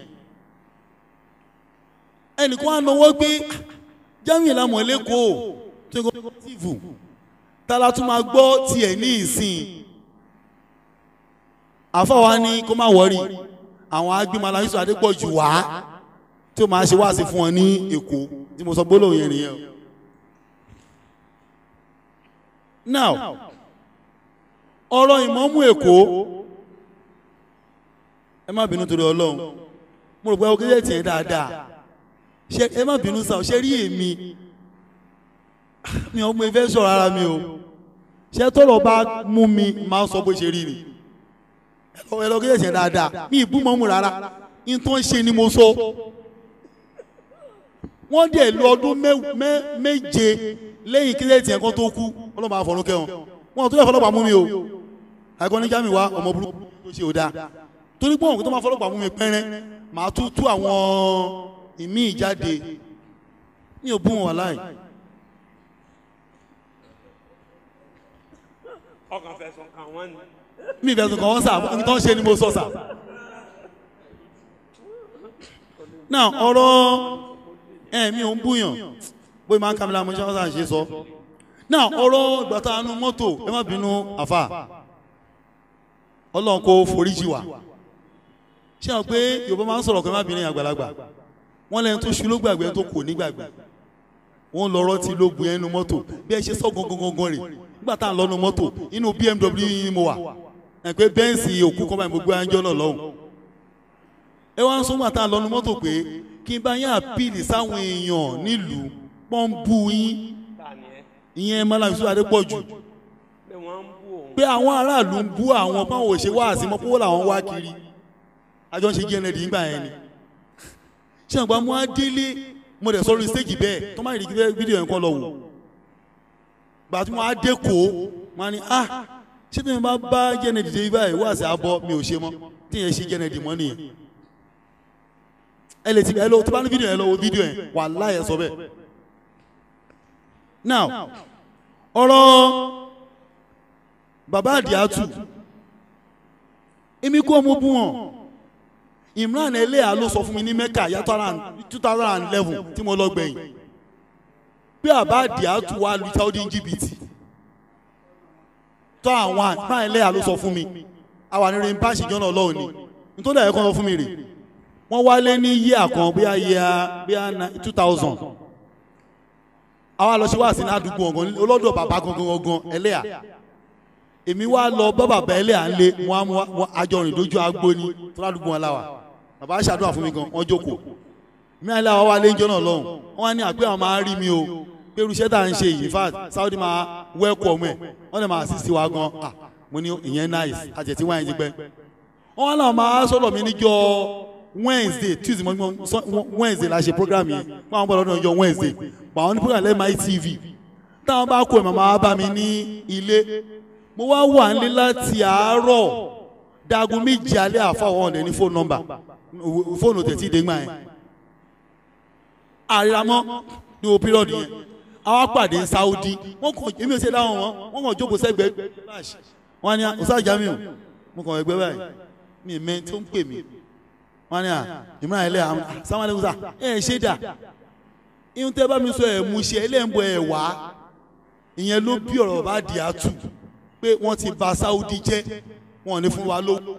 Ẹnìkan á náwó pé jamiu lamọ̀ lẹ́kọ̀ọ́ ń kọ́ tìfù tala tún máa gbọ́ tiẹ̀ ní ìsìn. Àfọwọ́ ní kó má wọ́rí àwọn agbémọ̀ aláyísọ adépọ̀jù wá tí ó máa ṣe wáàsí fún ọ ní èkó tí mo sọ gbólóhùn yẹn nìyẹn now ọ̀rọ̀ ìmọ̀ọ́mú èkó. Ẹ má bínú torí ọlọ́run. Mo rò pé ó kéde tiẹ̀ dáadáa. Ṣe ẹ má bínú sáà ṣe rí èmi? Mi ò mọ ìfẹ́ sọ̀rọ̀ ara mi o. Ṣé tọ́lọ̀ bá mú mi máa ń sọ bó ṣe rí ni. Ẹ lọ kí ẹ̀sẹ̀ dáadáa. Mi ìbú mọ́ mu rárá. N tó ń ṣe ni mo sọ wọ́n dẹ̀ lu ọdún méje lẹ́yìn kílẹ̀tì ẹ̀kan tó kú ọlọ́mọ àfọ̀rún kẹwọn wọn tó yẹ fọlọ́pàá mú mi o àìkọ́ni jámi wá ọmọ burúkú tó ṣe ò dáa torí pé òun tó máa fọlọ́pàá mú mi pẹ́rẹ́ màá tún tú àwọn ìmíì jáde mi ò bú wọn wà láì. ọkàn fẹ̀sùn kàn wọ́n ni. mi ìfẹ̀sùn kan wọ́n sà ní ń ṣe ni mo sọ sà. náà ọ̀rọ̀ ẹ̀ mi ò ń búyàn bóyá máa ń kàmílà mo ṣe wọ́n sà ṣe sọ. náà ọ̀rọ̀ ìgbà tá a nu mọ́tò ẹ má bínú àfà ọlọ́run kó foríjì wá. ṣé àwọn pé yorùbá máa ń sọ̀rọ̀ pé má bínú àgbàlagbà wọ́n lẹ́yìn tó ṣu ló gbàgbé tó kò ní gbàgbé wọ́n lọ rọ́ọ̀tì lógun yẹn nu mọ́tò bí ẹ ṣe sọ gangan rè nígbà tá à ń lọ nu mọ́tò inú bmw yìí mo wà ẹ pé bẹ́ǹsì òkú kọ́ báyìí gbogbo ẹjọ́ náà lọ́hùn. Ẹ wá ń sọ nígbà tá à ń lọ nu mọ́tò pé kí n bá yín àpìlì sáwọn èèyàn nílùú pọ́ńbù yín. Ìyẹn mọ́lámísù adépọ̀jù pé àwọn aráàlú ń bú àwọn báwọn ò ṣe wá àsìmọ́ wọ́n làwọn wá kiri. Àjọ ń ṣe gẹ́nẹ́dì nígbà yẹn ni. Ṣé àgbà mú adélé mo dẹ̀ sọ́rí stéèjì bẹ́ẹ̀. Tó má rí fídíò yẹn kọ́ lọ wò. Gbà tí mo á mo ní ah ṣé tí mo bá bá jẹ́nẹ̀dì dé báyìí wá sí abọ́ mi ò ṣe mọ́. Tí yẹn ṣe jẹ́nẹ̀dì mọ́ nìyẹn ẹ ti ẹ lọ bá ní fídíò yẹn lọ wo fídíò yẹn. Wà láyé sọ bẹ́ẹ̀. Now ọ̀rọ̀ bàbá àdìátù. Èmi kú ọmọ bú wọn. Imran eleya ló sọ fún mi ní mecca yàtọ̀ two thousand and eleven tí mo lọ gbẹ̀yìn. Pé àbá àdìátù wa lu saudi jìbìtì tọ́ àwọn imran eleya ló sọ fún mi. Àwa ní rin báṣì jọ́nà ọlọ́run ni nítorí ẹ̀kọ́ sọ fún mi rè wọ́n wálé ní yíyà kan bóyá yíyà bóyá two thousand. Àwa lọ sí wá sí ní àdúgbò ọ̀gán olódò bàbá gangan gangan ẹlẹ́yà. Èmi wá lọ bá bàbá ẹlẹ́yà ń lé wọn á mú wọn àjọrìn dójú agbó ni tó ládùúgbò wọn láwà. Bàbá ṣàdúrà fún mi gan wọn jókòó. Mi àlẹ́ àwọn wálé ń jọ́ náà lọ́hùn. Wọn wá ní àpé àwọn máa rí mi o? Pé irúṣẹ́ tá à ń ṣe yìí fat Saudi máa wẹ́kọ̀ ọmọ wọ́n wa gan. Ah mo ní ìyẹn Wednesday Tuesday mọ́ Wednesday la ṣe program yẹn wọ́n àwọn bọ̀dọ̀ náà jọ Wednesday. Wọ́n àwọn ní program lẹ́ẹ̀ máa TV táwọn bá kó ẹ̀ màmá bá mi ní ilé. Mo wá wà nílé láti àárọ̀. Dagun méjì alẹ́ àfàwọn ọ̀dẹ ní fóònù nọ́mbà fóònù tẹ̀tí ìdẹ́gbà yẹn. Àríramọ́ ní o pírọ̀dù yẹn. Àwọn apàdé ní Saudi. Wọ́n kàn èmi ò ṣe dáhùn wọn. Wọ́n kàn jókòó sẹ́gbẹ̀ẹ́ wọ́n ní ọ̀sán Jamiu. Mo kàn ẹgbẹ́ báyìí. Mi ì mẹ́ni tó ń pè mí wọ́n ní à ìmúra ilé àwọn ẹlẹ́gùn sá ẹ̀ ṣe dà. Ihun tẹ́ bá mi sọ ẹ̀ mú ṣe ẹlẹ́ǹbọ̀ ẹ̀ wá. Ìyẹn ló bí ọ̀rọ̀ bá di àtù pé wọ́n ti bà Saudi jẹ́ wọn ò ní fún wa lówó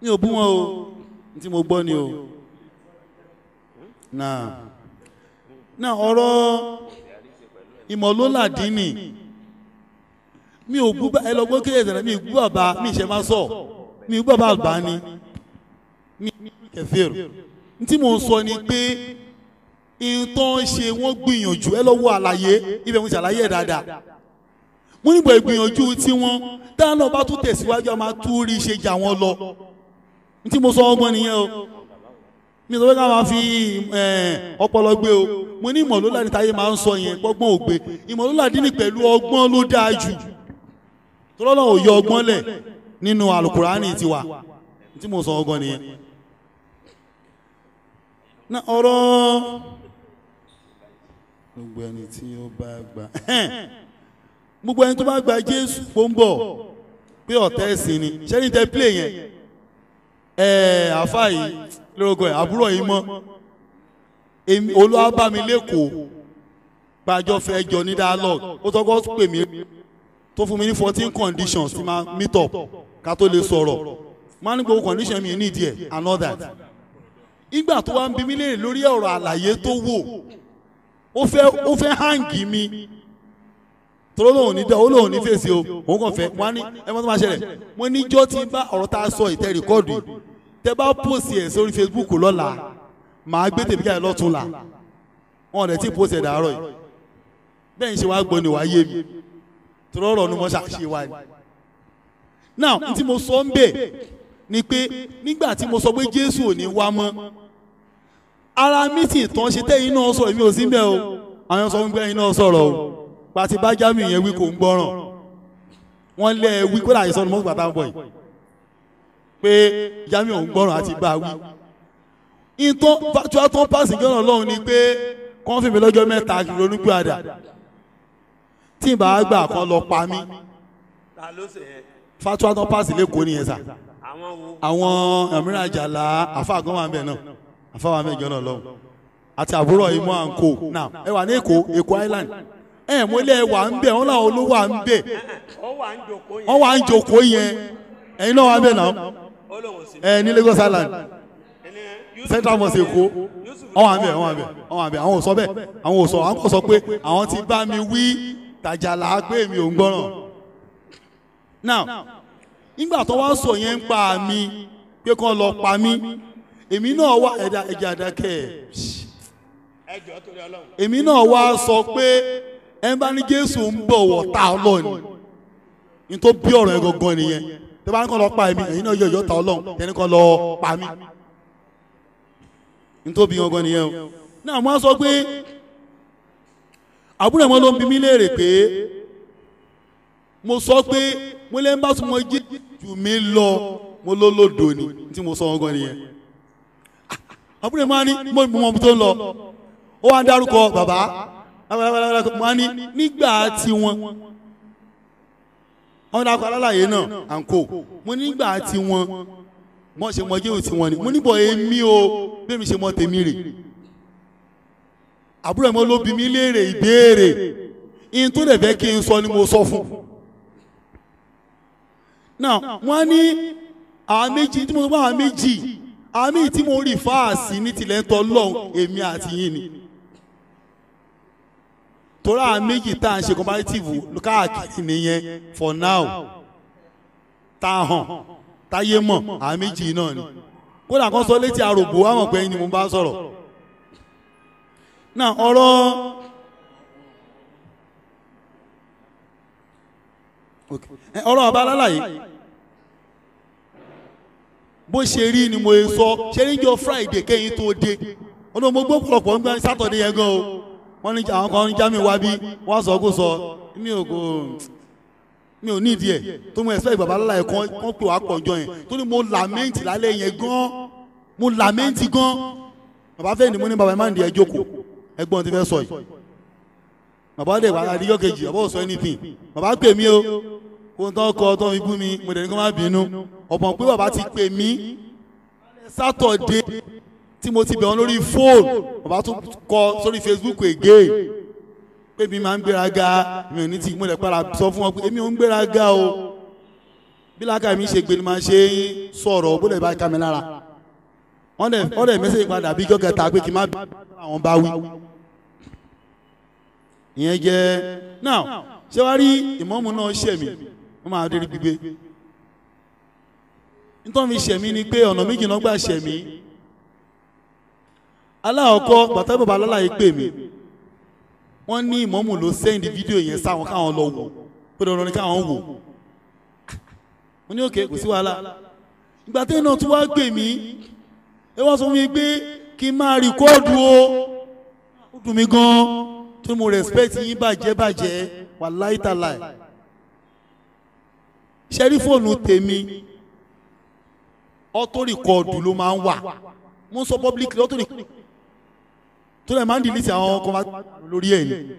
mi ò bú wọn o. Tí mo gbọ́ ni o. Náà náà ọ̀rọ̀ ìmọ̀lólàdínì mi ò bú ẹ lọ gbọ́ ìtẹ̀lẹ́ mi ò bú bàbá mi ìṣe máa sọ mi bàbá Albani mi kẹfìrì ní tí mo sọ ni pé ìtàn ṣe wọ́n gbìyànjú ẹ lọ wo àlàyé ibẹ̀ mo ṣàlàyé ẹ̀ dáadáa. Mo nígbà ìgbìyànjú tí wọ́n dáná bá tún tẹ̀síwájú a máa ṣe jà wọ́n lọ. Ní tí mo sọ ọgbọ́n nìyẹn o. Mi sọ pé ká máa fi ọpọlọ gbé o. Mo ní ìmọ̀lólà ní táyé máa ń sọ yẹn gbọ́gbọ́n ògbé ìmọ̀lólà dínì pẹ̀lú ọgbọ́n ló dáa jù. Tọ́lọ́lọ́ ò yọ ọgbọ́n lẹ̀ nínú alukurani tiwa tí mo sọ ọgbọ́n nìyẹn. Na ọ̀rọ̀ gbogbo ẹni tí ó bá gbà gbogbo ẹni tó bá gba Jésù kó pé ọ̀tá ẹ̀sìn ni. Ṣẹ́ni tẹ play yẹn? Ẹ̀ẹ́ àfa yìí lórúkọ ẹ̀ àbúrò yìí mọ́. Olúwa bá mi lẹ́kọ̀ọ́ gbàjọ fẹ́ jọ ní dialogue. Ó tọ́kọ́ pè mí tó fún mi ní fourteen conditions tí máa meet up ká tó lè sọ̀rọ̀. Máa ní gbogbo condition mi need ẹ̀ and all that. Ìgbà tó wá ń bi mí léèrè lórí ọ̀rọ̀ àlàyé tó wò ó fẹ́ ó fẹ́ hangi mi. Tọ́lọ́ lòun ní dá ó lòun ní fèsì o. Òun kàn fẹ́ wọ́n á ní ẹ mọ́ máa ṣẹlẹ̀. Mo níjọ́ tí bá ọ̀rọ̀ tá a sọ ìtẹ́ rìkọ́ọ̀dù tẹ bá pòsì ẹ̀ sórí Facebook lọ́la màá gbé tèmi káyọ̀ lọ́tún la. Wọn ò dẹ̀ tí post ẹ̀ dàárọ̀ yìí. Bẹ́ẹ̀ ń ṣe wá gbọ́ ni yé mi. Torí ọ̀rọ̀ ṣàṣe wa ni now n tí mo sọ ń bẹ̀ ni pé nígbà tí mo sọ pé jésù ò ní wá mọ́ ara mítì tán ṣe tẹ́yìn náà sọ̀rọ̀ èmi ò sí mbẹ́ o. Àwọn sọ wípé ẹ̀yin náà sọ̀rọ̀ o. Pàtí bá jámì yẹn wí kò ń gbọ́ràn. Wọ́n lé ẹ wí kódà ìsọ̀nù mọ́tò bàtà ń bọ̀ yìí pé jámì ò ń gbọ́ràn àti bá wí. ìtàn fatuwa tán pàṣẹ gánà lọ́hùn ni pé kán fi mi lọ́jọ́ mẹ́ta kí ronú pé àdà tí ìbá gbà kan lọ pa mí. Ta ló ṣe yẹn fatuwa tán pàṣẹ lẹ́kọ̀ọ́ nìyẹn sà. Àwọn àwọn ẹ̀mìíràn àjàlá àfàgán wà ń bẹ̀ náà. Àfàwọn àmì ìjọ náà lọ́hùn. Àti àbúrò ìmọ̀ àǹkó now ẹ wà ní èkó èkó island. Ẹ mú ilé wà ń bẹ̀ wọ́n làwọn olówó à ń bẹ̀ wọ́n wà ń jòkó yẹn. Ẹ̀yin náà wà ń bẹ̀ náà ẹ ní lagos island. Central mosque èkó. Wọ́n wà ń bẹ̀ wọ́n wà ń bẹ̀ wọ́n wà ń bẹ̀ àwọn ò sọ bẹ́ẹ̀. Àwọn ò sọ àwọn kò sọ pé àwọn ti bá mi wí. Tàjàlá pé mi ò ń gbọ́ràn now nígbà tó wá sọ yẹn ń pa mi pé kán lọ pa mí èmi náà wá ẹ̀dá ẹ̀jẹ̀ àdákẹ́ èmi náà wá sọ pé ẹ bá ní jésù ń bọ̀ wọ̀ tá ọlọ́ọ̀ni ní tó bí ọ̀rọ̀ ẹ gangan nìyẹn. Tẹ bá ní kàn lọ pa èmi ẹ̀yin náà yọ ìyọ́ta ọlọ́run. Tẹni kan lọ pa mí. Ní tó bí gangan nìyẹn o. Náà mo á sọ pé àbúrò ẹ̀ mọ́ ló ń bi mí léèrè pé mo sọ pé mo lè ń bá súnmọ́ jẹ́ jù mí lọ. Mo ló lòdò ni tí mo sọ gangan nìyẹn. Àbúrò máa ní mo mọ ibi tó ń lọ. Ó wá ń dárúkọ bàbá. Á ní nígbà tí wọn. Wọn dárúkọ alálàyé náà à mo nígbà tí wọn. Wọn ṣe mọ jéwò tí wọn ni. Mo níbọ̀ èmi o. Bẹ́ẹ̀ mi ṣe mọ tèmi rè. Àbúrò mọ́ ló bi mí léèrè ìbéèrè. Ihun tó dẹ̀ fẹ́ kí n sọ ni mo sọ fún now wọ́n ní àwọn méjì tí mo sọ fún àwọn méjì méjì tí mo rí fáàsì ní tilẹ̀ ń tọ́ lọ́hùn èmi àti yín ni. Torí àwọn méjì tá à ń ṣe comparative káàkiri nìyẹn for now. Tá a hàn táyé mọ̀ àwọn méjì náà ni. Kódà kan sọ létí àròbó àwọn pé ẹni mo bá sọ̀rọ̀. Náà ọ̀rọ̀ ọ̀rọ̀ ọba alálàyé bó ṣe rí ni mo sọ. Ṣe ní jọ friday kẹ́yìn tó dé? Ọdún mo gbọ́ pọ̀lọpọ̀ ń gbá sátọ̀dé yẹn gan o. Wọ́n ní àwọn kan ń já mi wá bí wọ́n sọ kó sọ. Mi ò kò mi ò ní ẹ̀. Tó mo expect bàbá alálàyé kan kan pè wá pọ̀ jọ yẹn. Tó ní mo lament lálẹ́ yẹn gan. Mo lament gan. Bàbá fẹ́ ni mo ní bàbá ń di ẹ jókòó. Ẹgbọ́n ti fẹ́ sọ yìí. Bàbá dẹ̀ wá adijọ́ kejì bàbá ò sọ kó tó kọ tó fi bú mi mo dẹ̀ ní kó má bínú. Ọ̀pọ̀ pé bàbá ti pè mí sátọ̀dé tí mo ti bẹ̀ wọ́n lórí fóònù bàbá tún kọ sórí facebook again pé mi máa ń gbéraga. Mi ò ní ti mo dẹ̀ padà sọ fún wọn pé èmi ò ń gbéraga o. Bí lákàá mi ṣe gbé ni máa ṣe sọ̀rọ̀ bó lè bá ká mi lára. Wọ́n dẹ̀ wọ́n dẹ̀ mẹ́sẹ̀jì padà bí jọ́kẹta pé kí n má bí àwọn bá wí. Ìyẹn jẹ́. Now ṣé wàá rí ìmọ̀ọ́mù náà ṣẹ̀mí wọ́n máa dérí gbígbé. Nítorí ṣẹ̀mí ni pé ọ̀nà méjì náà gbà ṣẹ̀mí. Aláàkọ́ bàtà bàbá alálàyé pè mí wọ́n ní ìmọ̀ọ́mù ló sẹ́ndì fídíò yẹn sáwọn káwọn lọ wò. Pé dandan ni káwọn wò. Wọ́n ní òkè kò sí wàhálà. Ìgbà tẹ́yìn náà tún wá gbè mí ẹ wọ́n sọ fún mi pé kí n máa rìkọ́ọ̀dù o. Ó dùn mí gan-an tó mo respect yín bàjẹ́ bàjẹ́. Wà láìtàláì ṣẹ́rí fóònù tèmi? Auto record ló máa ń wà. Mo ń sọ public auto record. Tó lè máa ń delete àwọn ọkọ̀ lórí ẹ̀ ni.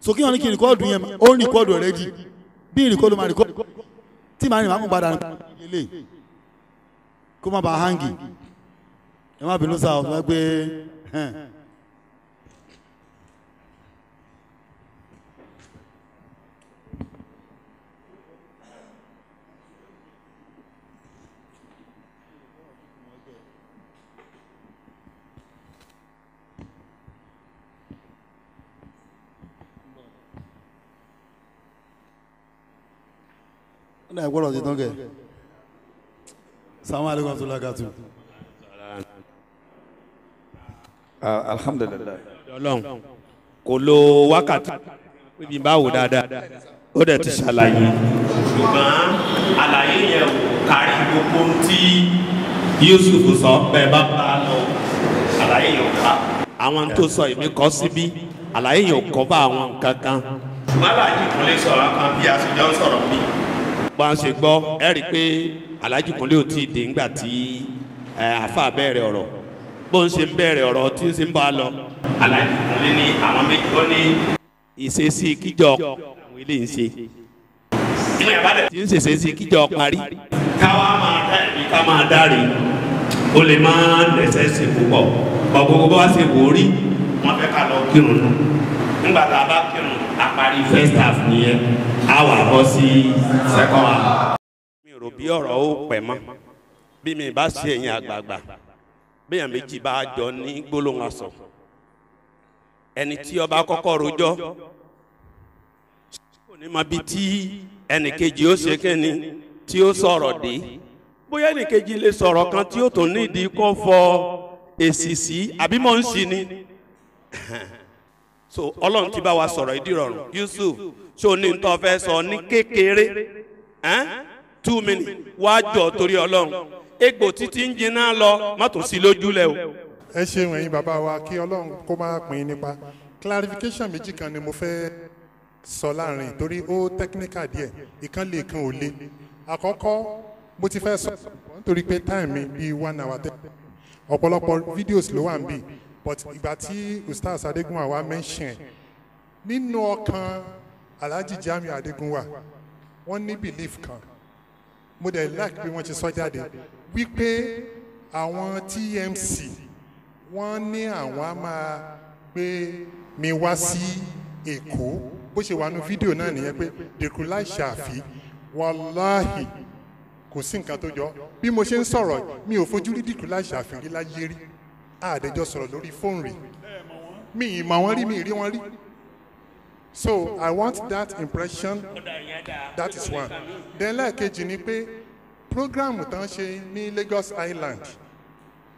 So kí wọn ní kí record yẹn? Ó ń record already. Bí record máa record. Tí màá ní màá mú padà nílé kó má bàa hangi ẹ má bínú sáà ọ̀sán pé ọ̀nà ìgbọ́dọ̀ ti tán kẹ̀ sàmú alẹ́kùn tó lágàtú. alhamdulilayi. ọlọ́run kò lo wákàtí níbi báwo dáadáa ó dẹ̀ ti ṣàlàyé ṣùgbọ́n àlàyé yẹn ò kárí gbogbo tí yusuf sọ bẹ́ẹ̀ bá bá a lọ àlàyé yẹn ò ká àwọn tó sọ èmi kọ́ síbí àlàyé yẹn ò kọ́ bá àwọn nǹkan kan. ṣùgbọ́n aláàjì kúnlé sọ̀rọ̀ kan bí a ṣe jọ ń sọ̀rọ̀ bí. Bá a ṣe gbọ́ ẹ rí i pé aláàjì kúnlé ò tí ì dé ńgbà tí àáfàá bẹ̀rẹ̀ ọ̀rọ̀ bó ń ṣe ń bẹ̀rẹ̀ ọ̀rọ̀ tí ń ṣe ń bá a lọ. aláàjì kúnlé ní àwọn méjì ó ní ìṣesí kíjọ àwọn ilé ń ṣe. tí ń ṣèṣe sí kíjọ parí. káwa máa dá ẹ̀mí ká máa dáre ó lè máa lẹ́sẹ̀ sí púpọ̀ bọ̀ gbogbo bá ṣe wò ó rí wọ́n fẹ́ ká lọ kírun nígbà tá a bá kírun a parí first half nìyẹn. A wà bọ́ sí second half. mi ò rò bí ọ̀rọ̀ ó pẹ́ mọ́. Bí mi bá ṣe ẹ̀yìn àgbààgbà èèyàn méjì bá jọ ní gbólóhùn aṣọ ẹni tí ọba kọ́kọ́ rojọ́ kò ní mọ bí tí ẹnìkejì ó ṣe kẹ́ni tí ó sọ̀rọ̀ dé. Bóyá ẹnìkejì lè sọ̀rọ̀ kan tí ó tún nídìí kó fọ èsì sí àbí mò ń sí ni so ọlọ́run ti bá wa sọ̀rọ̀ ìdí rọrùn. Yusuf o ní n tó fẹ́ sọ ní kékeré? Two minutes. Wá jọ torí ọlọ́run. Egbò títí ń jiná lọ mọ́tò sí lójúlẹ̀ o. ẹ ṣeun ẹ̀yin bàbá wa kí ọlọ́run kó máa pín in nípa. Clarification méjì kan ni mo fẹ́ sọ láàárín torí ó technical díẹ̀. Ìkan lè kan ò le. Àkọ́kọ́ mo ti fẹ́ sọ nítorí pé time mi bíi one hour tẹ́ ọ̀pọ̀lọpọ̀ videos ló wà ń bì but ìgbà tí ustaz adégúnwà wa mention nínú ọkàn alhaji jamiu adégúnwà wọ́n ní belief kan. Mo dẹ̀ like bí wọ́n ti sọ jáde wípé àwọn tmc wọ́n ní àwọn á máa gbé mi wá sí èkó. Bó ṣe wà nú fídíò náà nìyẹn pé dèkúláì ṣàfi wàláhì kò sí nǹkan tó jọ. Bí mo ṣe ń sọ̀rọ̀ mi ò fojú rí dèkúláì ṣàfi rí láyé rí àdéjọ sọ̀rọ̀ lórí fóònù rí. Mi ì mọ̀ wọ́n rí mi ì rí wọ́n rí. So i want that impression. That is one. Then lẹ́ẹ̀kejì ni pé programu tán ṣe ní lagos island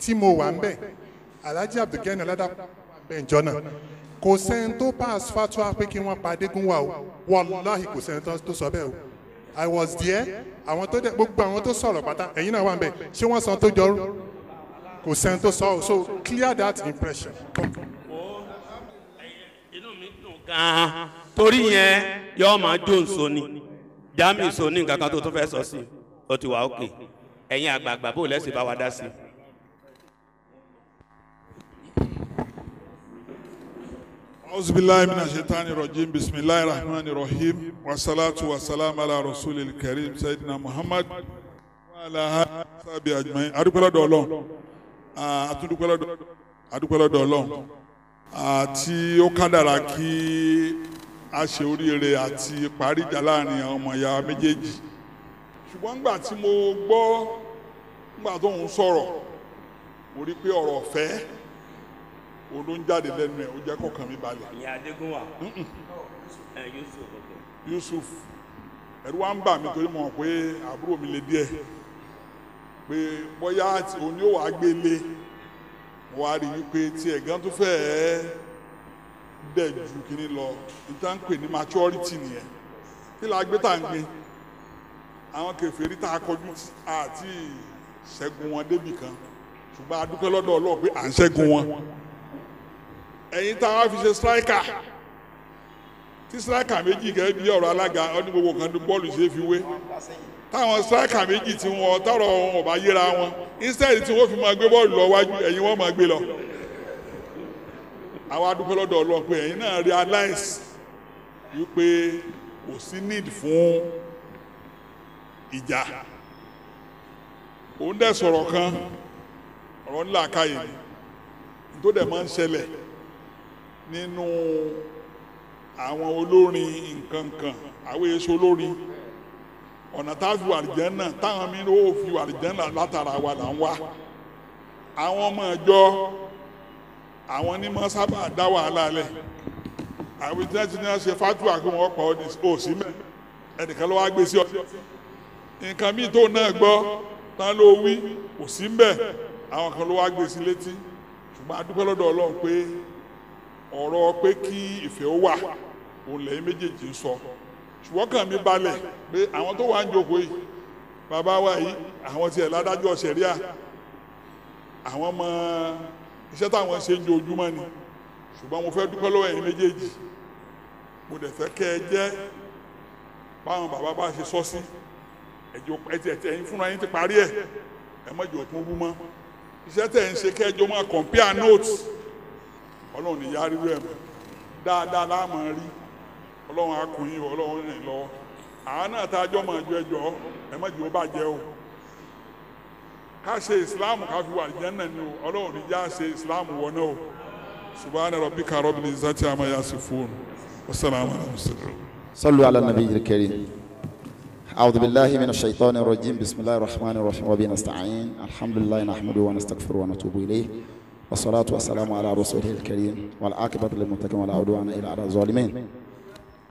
tí mo wà ń bẹ̀ alhaji abdulgani aládàpọ̀ bẹ́ẹ̀ njọ́ náà. Kò sẹ́ni tó pass fatwa pé kí wọ́n pa adégúnwà o. Wàláhì kò sẹ́ni tó sọ bẹ́ẹ̀ o. I was there. Àwọn tó dẹ gbogbo àwọn tó sọ̀rọ̀ pátá ẹ̀yin náà wà ń bẹ̀. Ṣé wọ́n san tó jọrú kò sẹ́ni tó sọ so clear that impression. inú mi dùn gan-an torí yẹn yóò máa jó nso ni. Jamiu sọ ní nǹkan kan tó tún fẹ́ sọ sí ó ti wà òkè ẹ̀yin àgbààgbà bó lẹ́sìn bá wa dá sí i. auzubillahi mina shaitani rajim. Bisimilahi rahmani rahim wasalatu wasalam ala rasulil karim. Sayidina muhammad wa ala sabi ajma'in. Adukala dọlọ àdúpẹ́lọ́dọ̀ ọlọ́run. Àti ó kádàrá kí a ṣe oríire àti parí ìjà láàárín àwọn ọmọ ìyá méjèèjì. Ṣùgbọ́n nígbà tí mo gbọ́ nígbà tó ń sọ̀rọ̀ mo rí pé ọ̀rọ̀ ọ̀fẹ́ òun jáde lẹ́nu ẹ̀ ó jẹ́ kọ̀ọ̀kan mi balẹ̀. ìyá adégúnwà. Yusuf ẹ̀rù wa ń bà mí torí mo mọ̀ pé àbúrò mi le díẹ̀ pé bóyá òun yóò wá gbé lé mo wá rí wípé tí ẹ̀gán tó fẹ́ẹ́ dẹ̀ ju kínní lọ níta ń pè ní maturity nìyẹn. Kí la gbé tá à ń gbé? Àwọn kèfèrí tá a kọjú àti ṣẹ́gun wọn débì kan ṣùgbọ́n a dúpẹ́ lọ́dọ̀ ọlọ́ọ̀ pé à ń ṣẹ́gun wọn. Ẹ̀yin tá a wá fi ṣe striker tí striker méjì gẹ́gẹ́ bí ọ̀rọ̀ alága ọdún gbogbo kan ní bọ́ọ̀lù ṣe fi wé táwọn striker méjì tí wọn tọrọ wọn ò bá yéra wọn instead tí wọn fi máa gbé bọ́ọ̀lù lọ wájú ẹ̀yin wọn máa gbé lọ. Àwa dúpẹ́ lọ́dọ̀ ọlọ́run pé ẹ̀yin náà realize wípé kò sí need fún ìjà. Òun dẹ̀ sọ̀rọ̀ kan ọ̀rọ̀ ńlá káyè ni. Tó dẹ̀ máa ń ṣẹlẹ̀ nínú àwọn olórin nǹkan kan àwọn èso olórin ọ̀nà tá a fi wà àlìjẹ́ náà táwọn mi ó fi wà àlìjẹ́ náà látara wa là ń wá. Àwọn ọmọ ìjọ àwọn onímọ̀ sábà dá wàhálà lẹ̀. Àwọn ìdílé tí wọ́n ṣe wọ́n pọ̀ ní òsì mẹ́. Ẹnìkan ló wá gbé sí ọ. Nǹkan míì tó náà gbọ́ tán ló wí òsì mbẹ́ àwọn kan ló wá gbé sí létí. Ṣùgbọ́n a dúpẹ́ lọ́dọ̀ ọlọ́run pé ọ̀rọ̀ pé kí ìfẹ́ ó wà òun lẹ́yìn méjèèjì ń sọ ṣùgbọ́n kàn mí balẹ̀ pé àwọn tó wà ń jókòó yìí bàbá wa yìí àwọn tiẹ̀ ládájọ́ ṣẹ̀ríà àwọn ọmọ iṣẹ́ táwọn ṣe ń jojúmọ́ ni. Ṣùgbọ́n mo fẹ́ dúpẹ́ lọ́wọ́ ẹ̀yin méjèèjì. Mo dẹ̀ fẹ́ kẹ́ ẹ jẹ́ báwọn bàbá bá ṣe sọ sí. Ẹjọ ẹtì ẹtì ẹ̀yin fúnra yín ti parí ẹ̀. Ẹ má jọ tún wú mọ́. Iṣẹ́ tẹ̀ ń ṣe kẹjọ máa compare notes. Ọlọ́run yára rírú ẹ̀ mọ́. Dáadáa láàmú rí ọlọ́run á kún yín o ọlọ́run rìn lọ àwọn náà tá a jọ máa jọ ẹjọ́ ẹ má jọ bàjẹ́ o ká ṣe islam ká fi wà jẹ́nà ni o ọlọ́run ní já ṣe islam wọ náà o subhana rabbika rabbil izzati amma yasifun wasalaamu alaykum. صلوا على النبي الكريم أعوذ بالله من الشيطان الرجيم بسم الله الرحمن الرحيم وبه نستعين الحمد لله نحمده ونستغفره ونتوب إليه والصلاة والسلام على رسوله الكريم والعاقبة للمتقين ولا عدوان إلا على الظالمين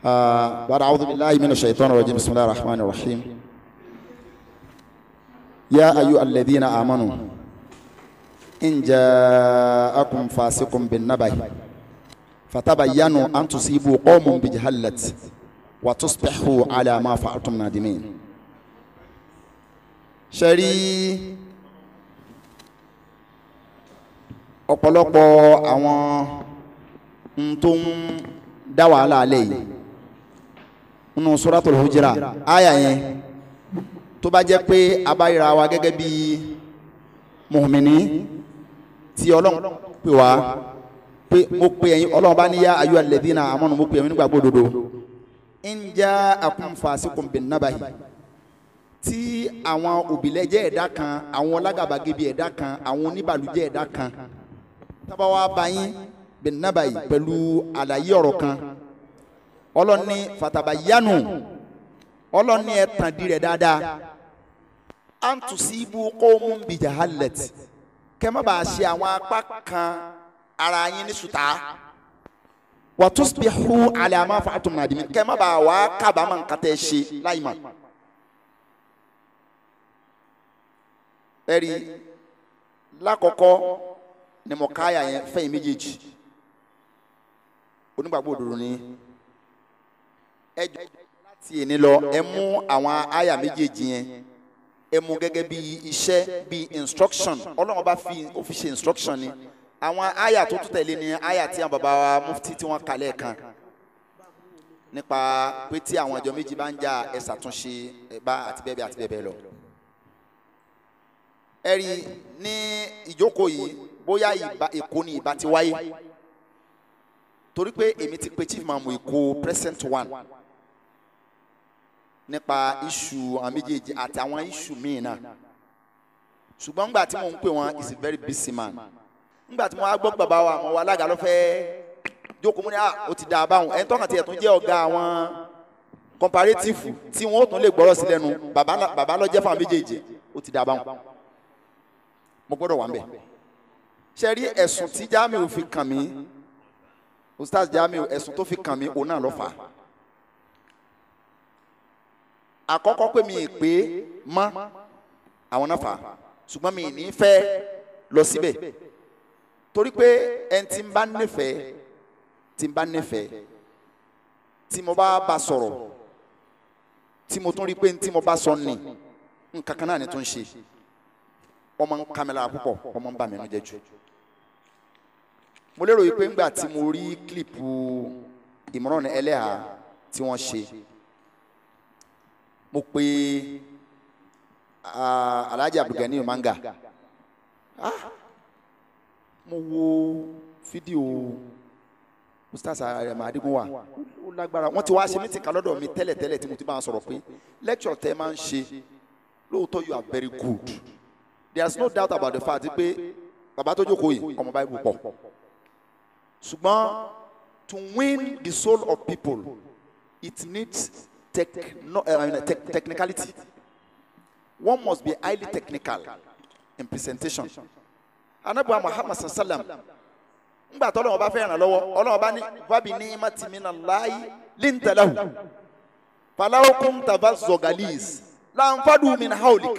آه بعد أعوذ بالله من الشيطان الرجيم بسم الله الرحمن الرحيم يا أيها الذين آمنوا إن جاءكم فاسق بالنبأ فتبينوا أن تصيبوا قوم بجهلة وتصبحوا على ما فعلتم نادمين ṣẹ́rí ọ̀pọ̀lọpọ̀ àwọn ohun tó ń dá wàhálà alẹ́ yìí nínú suratul hujra. Àyà yẹn tó bá jẹ́ pé abáyíra wa gẹ́gẹ́ bí mùmìnì tí ọlọ́run pè wá pé mo pe ẹ̀yin ọlọ́run bá níyà ayú alladhina amanu mo pe ẹ̀yin nígbàgbọ́ òdodo. In ja'akum fasiqun bin nabahi. Tí àwọn òbílẹ̀jẹ́ ẹ̀dá kan àwọn ọlágàbàgebè ẹ̀dá kan àwọn oníbàlújẹ́ ẹ̀dá kan tábà wá bá yín bin pẹ̀lú àlàyé ọ̀rọ̀ kan ọlọ́ni fatabayyanu. Ọlọ́ni ẹ̀ tàn di rẹ̀ dáadáa. An tusibu qawmun bi jahallati kẹ́ má bàa ṣe àwọn apá kan ara yín ní sùtá. Wa tusbihu ala ma fa'altum nadimin kẹ́ má bàa wá kábàámọ̀ nǹkan tẹ́ ṣe láì mọ̀. ẹ̀rí lákọ̀ọ́kọ́ ni mo yẹn fẹ́yìn méjèèjì. Onígbàgbọ́ òdodo ni ẹ jọ láti èní lọ ẹ mú àwọn àyà méjèèjì yẹn. Ẹ mú gẹ́gẹ́ bí iṣẹ́ bí instruction. Ọlọ́run bá fi ṣe instruction ni. Àwọn àyà tó tún tẹ̀lé ni àyà tí àwọn bàbá wa mufti tí wọ́n kalẹ̀ kan nípa pé tí àwọn ìjọ méjì bá ń jà ẹ ṣàtúnṣe ẹ bá àti bẹ́ẹ̀ bẹ́ẹ̀ àti bẹ́ẹ̀ bẹ́ẹ̀ lọ. ẹ rí ní ìjókòó yìí bóyá èkó ni ìbá ti wáyé. Torí pé èmi ti pe chief mamu èkó present one nípa iṣu àwọn méjèèjì àti àwọn iṣu míì náà. Ṣùgbọ́n nígbà tí mò ń pè wọ́n is a very busy man. Nígbà tí mo wá gbọ́ bàbá wa àwọn alága ló fẹ́ jókòó mú ni ah ó ti dà báwọn. Ẹni tọ́kàn tiẹ̀ tún jẹ́ ọ̀gá àwọn comparative tí wọ́n tún lè gbọ́rọ̀ sí lẹ́nu bàbá ló jẹ́ fún àwọn méjèèjì ó ti dà báwọn. Mo gbọ́dọ̀ wà ń bẹ̀ ṣe rí ẹ̀sùn tí Jamiu fi kàn mí? Ustaz Jamiu ẹ̀sùn tó fi kàn mí òun náà ló fà àkọ́kọ́ pé mi ì pé mọ́ àwọn náà fà á. Ṣùgbọ́n mi ì ní fẹ́ lọ síbẹ̀. Torí pé ẹni tí ń bá nífẹ̀ẹ́ tí ń bá nífẹ̀ẹ́ tí mo bá bá sọ̀rọ̀ tí mo tún rí pé tí mo bá sọ ní nǹkan kan náà ni tó ń ṣe ọmọ ń kámẹ́lá púpọ̀ ọmọ ń bà mí jẹ́ jù. Mo lérò yìí pé ńgbà tí mo rí kílípù ìmọ̀ràn ẹlẹ́hà tí wọ́n ṣe mo pe Alhaji Abdulgani Manga mo wo fídíò ustaz arẹ̀mọ̀ adigunwa ó lágbára. Wọ́n ti wá ṣe mítìkà lọ́dọ̀ mi tẹ́lẹ̀tẹ́lẹ̀ tí mo ti bá wọn sọ̀rọ̀ pé lecture tẹ́ máa ń ṣe lóòótọ́ you are very good. There is no doubt about the fact pé bàbá tó jókòó yìí ọmọ báyìí pọ̀. Ṣùgbọ́n to win the soul of people it needs techno, uh, te technicality. One must be highly technical in presentation. Anabuwa muhammad sallam ngba tó lọ́wọ́ bá fẹ́ ràn lọ́wọ́ ọlọ́wọ́ bá ní fabi ní matimina láyé lintalahu falawokun taba zogalis lanfadu min haulik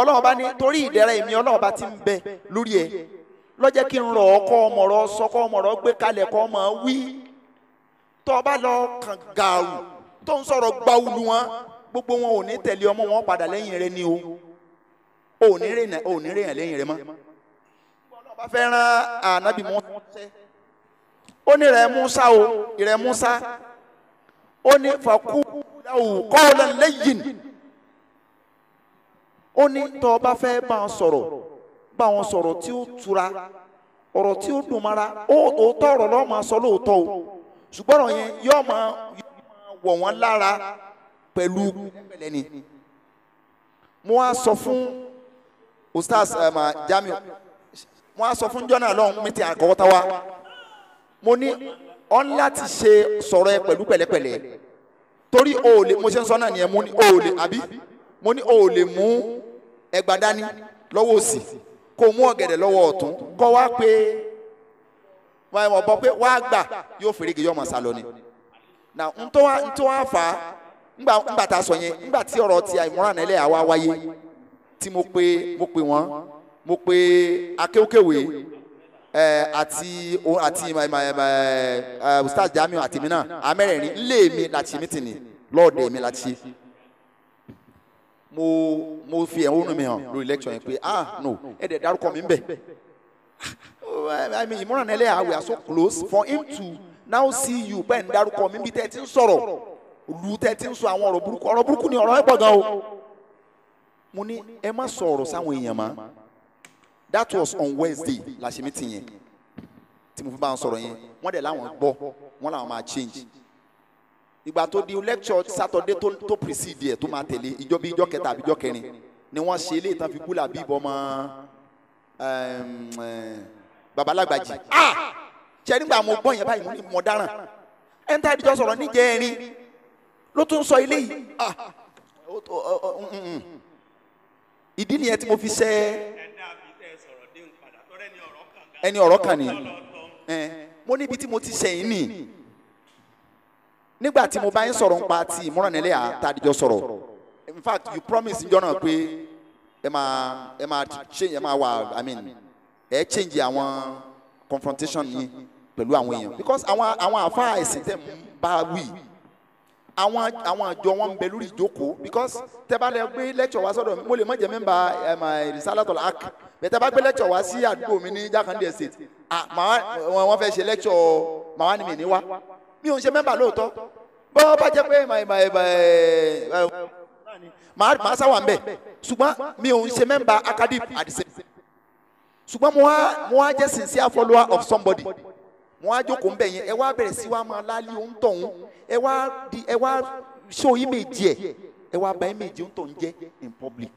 ọlọ́wọ́ bá ní torí ìdẹ̀rẹ̀ èmi ọlọ́wọ́ bá ti ń bẹ lórí ẹ lọ́jẹ́ kí n rọ̀ ọ́ kọ́ ọmọọ̀rọ̀ sọ kọ́ ọmọọ̀rọ̀ gbé kalẹ̀ kọ́ ọmọ wí. O bá lọ kàn gàrú tó ń sọ̀rọ̀ gbawulu wọn gbogbo wọn ò ní tẹ̀lé ọmọ wọn padà lẹ́yìn rẹ ni o. Ò ní rìn ò ní rìn lẹ́yìn rẹ mọ́. Bá fẹ́ rán ànábì mọ́ ó ní rẹ̀ Musa o rẹ̀ Musa ó ní fakú kọ́ọ̀lá lẹ́yìn ó ní bá fẹ́ bá wọn sọ̀rọ̀ bá wọn sọ̀rọ̀ tí ó tura ọ̀rọ̀ tí ó dùn mara ó òótọ́ ọ̀rọ̀ lọ́ọ́ máa sọ lóòótọ́ o. Ṣùgbọ́n ọ̀rọ̀ yẹn yóò máa wọ̀ wọ́n lára pẹ̀lú pẹ̀lẹ́ ni. Mo wá sọ fún ustaz Jamiu mo wá sọ fún jọ́nà lọ́hùn mi ti àkọ́wọ́tá wa mo ní ọ́n láti ṣe sọ̀rọ̀ ẹ pẹ̀lú pẹ̀lẹ́pẹ̀lẹ́. Torí o ò lè mo ṣe ń sọ náà nìyẹn mo ní o ò lè àbí? Mo ní o mú ẹgbà dání lọ́wọ́ òsì kó mú ọ̀gẹ̀dẹ̀ lọ́wọ́ ọ̀tún kọ́ wá pé wọ́n bọ́ pé wá gbà yóò fèrègè yóò mọ̀ sá lọ ni na ntọ́ wa ntọ́ wa fà á ngbà sọ yẹn ngbà tí ọ̀rọ̀ ti àìmọ́ràn nílẹ̀ àwa wáyé tí mo pe mo pe wọ́n mo pe akéwkéwé ẹ àti àti ustaz Jamiu àti mi náà amẹ́rẹ̀ẹ̀rin ńlé mi láti mítìnì lọ́ọ̀dẹ̀ mi láti ṣe. Mo mo fi ẹ̀hónú mi hàn lórí lecture yẹn pé ah no ẹ dẹ̀ dárúkọ mi ń bẹ̀. Ìmọ̀ràn nílẹ̀ we are so close for him to now see you bẹ́ẹ̀ ń dárúkọ mi bí tẹ́ ti ń sọ̀rọ̀ lu tẹ́ ti ń sọ àwọn ọ̀rọ̀ burúkú ọ̀rọ̀ burúkú ni ọ̀rọ̀ ẹ̀ pọ̀ gan o. Mo ní ẹ má sọ ọ̀rọ̀ sáwọn èèyàn mọ́. That was on Wednesday la ṣe meeting yẹn tí mo fi bá wọn sọ̀rọ̀ yẹn. Wọ́n dẹ̀ láwọn gbọ́ wọ́n làwọn máa change. Ìgbà tó di lecture Saturday tó tó precede ẹ̀ tó máa tẹ̀lé ìjọ bí ìjọ kẹta àbí ìjọ kẹrin ni wọ́n ṣe eléyìí tán fi kú làbí ìbọn ọmọ babalágbàjì ah ṣe nígbà mo gbọ́ yẹn báyìí mo ní mo dáràn. Ẹ̀ńtà ìdíjọ́ sọ̀rọ̀ níjẹ̀ẹ́rin ló tún sọ eléyìí ah ìdí nìyẹn tí mo fi ṣe ẹni ọ̀rọ̀ kan ni. Mo níbi tí mo ti ṣẹ̀yìn nì nígbà tí mo bá ń sọ̀rọ̀ nípa ti ìmúranilẹ̀ àtàdíjọ́ sọ̀rọ̀. In fact you promise njọ́ náà pé ẹ máa ẹ máa change ẹ máa wà i mean ẹ change àwọn confrontation yìí pẹ̀lú àwọn èèyàn. Because àwọn àwọn àfa ẹ̀sìn tẹ̀ ń bá wí àwọn àwọn àjọ wọn ń bẹ lórí ìjókòó. Because tẹ bá lẹ gbé lecture wá sọ́dọ̀ mo lè má jẹ mẹ́mbà ẹ̀mà Risalatul Haq bẹ́ẹ̀ tẹ bá gbé lecture wá sí àdúgbò mi ní Jakande Estate ah màá wọn fẹ́ ṣe lecture màá ní mi ní wá. Mi ò ń ṣe mẹ́mbà lóòótọ́. Bọ́ bá jẹ́ pé màá màá sáwà ń bẹ̀. Ṣùgbọ́n mi ò ń ṣe mẹ́mbà academic. At the same time ṣùgbọ́n mo wá mo wá jẹ́ sincere follower of somebody. Mo wá jókòó ń bẹ̀ yẹn ẹ wá bẹ̀rẹ̀ sí wá máa lálé ohun tọ̀hún. Ẹ wá di ẹ wá show image ẹ. Ẹ wá bà image ohun tọ̀hún jẹ́ in public.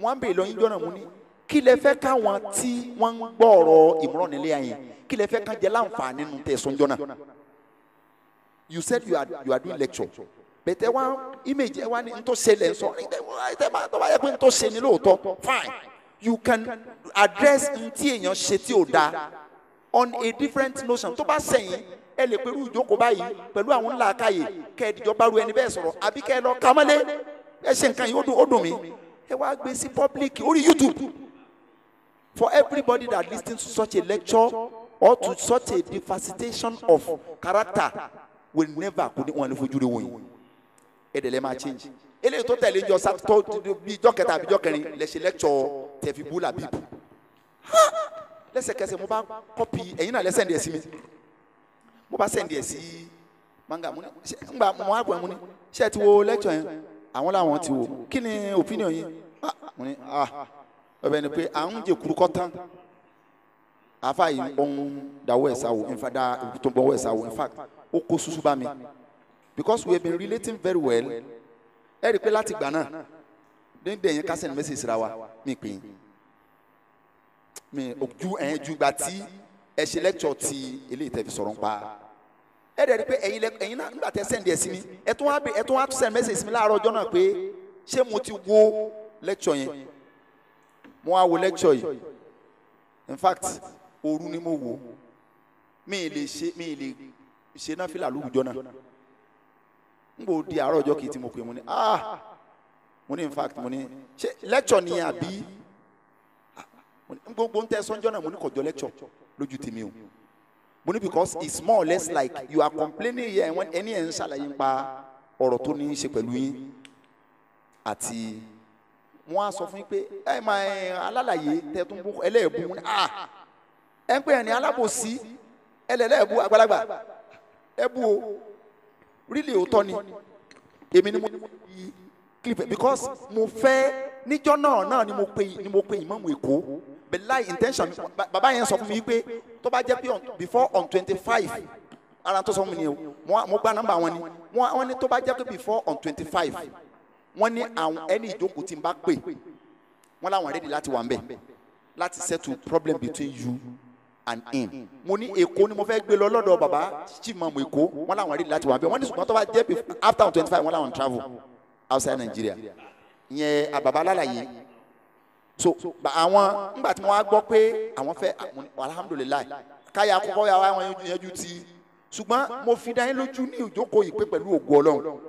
Wọ́n á bèèrè lọ́yìn jọ́nà mú ní kí lẹ fẹ́ káwọn tí wọ́n ń gbọ́ ọ̀rọ̀ ìmúràn nílé ayẹn kí lẹ fẹ́ kán jẹ́ láǹfààní nínú tẹ̀sán jọ́nà you said you are you are doing lecture. Bẹ̀tẹ̀ wá image ẹ wá ní ntọ́ ṣẹlẹ̀ ń sọ ẹ bá tó bá yẹ pé ntọ́ ṣe ni lóòótọ́ fine you can address ntí èèyàn ṣe tí ò dáa on a different notion. Tó bá sẹ́yìn ẹ lè pẹ̀lú ìjókòó báyìí pẹ̀lú àwọn ńlá káyè kẹ́ ẹ dìjọba ru ẹni bẹ́ẹ̀ sọ̀rọ̀ àbí kẹ́ ẹ lọ kàmọ́lé ẹ ṣe nǹkan yìí ó dùn mí. Ẹ wá gbé sí public orí YouTube. For everybody that listens to such a lecture or to such a defacitation of character will never kò ní wọn lè fojú rẹ wọ̀nyí. Ẹ dẹ̀ lẹ́ máa change. Eléyìí tó tẹ̀lé jọ sátọ́ bí ijọ́ kẹta àbí ijọ́ kẹrin lẹ ṣe lecture tẹ̀fi bú làbí. Bù lẹ́sẹ̀kẹsẹ̀ mo bá kọ́pì ẹ̀yin náà lẹ́sẹ̀ ń dẹ̀ sí mi. Mo bá sẹ́ndì ẹ̀ sí manga mo ní ngbà mo pọ̀ mo ní ẹ ti wo lecture yẹn? Àwọn làwọn ti wo kí ni opinion yín? Mo ní ah ọbẹ̀ ni pé à ń jẹ kuru kọ́ tán. Àfa yìí ń dawọ́ ẹ̀ sáwọ́ in fact da tó ń bọ̀ ẹ̀ sáwọ́ in ó kó susu bá mi. Because we have been relating very well. Ẹ rí i pé láti gbà náà déndé yẹn ká send message ra wa mi pè é mi ojú ẹ̀yẹn ju gba tí ẹ ṣe ti eléyìí tẹ́ fi sọ̀rọ̀ ń pa. Ẹ dẹ̀ rí pé ẹ̀yin ẹ̀yin náà nígbà tẹ́ send ẹ̀ sí mi ẹ tún wá ẹ tún wá send message sí mi láàárọ̀ ọjọ́ náà pé mo ti wo lecture yẹn? Mo wá wo yìí. In fact òru ni mo wò. Mi ì lè ṣe mi ì lè ṣe náà fìlà lóòjọ́ náà. N kò di àárọ̀ ọjọ́ kìí tí mo pè mo ní ah mo ní in fact mo ní ṣe lecture ni àbí? Mo ní, gbogbo ń tẹ sọ́njọ́ náà mo ní kọjọ lecture lójú tèmi o. Mo ní because it's more or less like you are complaining here when ẹni ẹ̀ ń ṣàlàyé nípa ọ̀rọ̀ tó ní í ṣe pẹ̀lú yín àti wọ́n á sọ fún yín pé ẹ máa alálàyé tẹ tún bú ẹlẹ́ẹ̀bù ní à ẹ ń pè ẹ ní alábòsí ẹlẹ́ẹ̀bù àgbàlagbà. Ẹ bú o really òótọ́ ni. Èmi ni mo ní clip because mo fẹ́ níjọ́ náà náà ni mo pe ni mo pe ìmọ̀mù èkó. But láì intention mi bàbá yẹn sọ fún mi pé tó bá jẹ́ before on twenty five ara tó sọ fún mi ni o mo gba nọ́mbà wọn ni. Wọ́n ní tó bá jẹ́ before on twenty five wọ́n ní àwọn ẹni ìjókòó tí n bá pè wọ́n láwọn ready láti wà ń bẹ̀ láti settle problem between you and him. Mo ní èkó ni mo fẹ́ gbé lọ lọ́dọ̀ bàbá chief mamu èkó wọ́n láwọn ready láti wà ń bẹ̀ wọ́n ní ṣùgbọ́n tó bá jẹ́ after on twenty five wọ́n láwọn travel outside Nigeria. Ìyẹn àbàbà alálàyé. So àwọn ngbà tí wọ́n á gbọ́ pé àwọn fẹ́ alhamdulilayi káyà àkọ́kọ́ yà wá wọn yanjú ti. Ṣùgbọ́n mo fi dá yín lójú ní ìjókòó yìí pé pẹ̀lú ògo Ọlọ́run.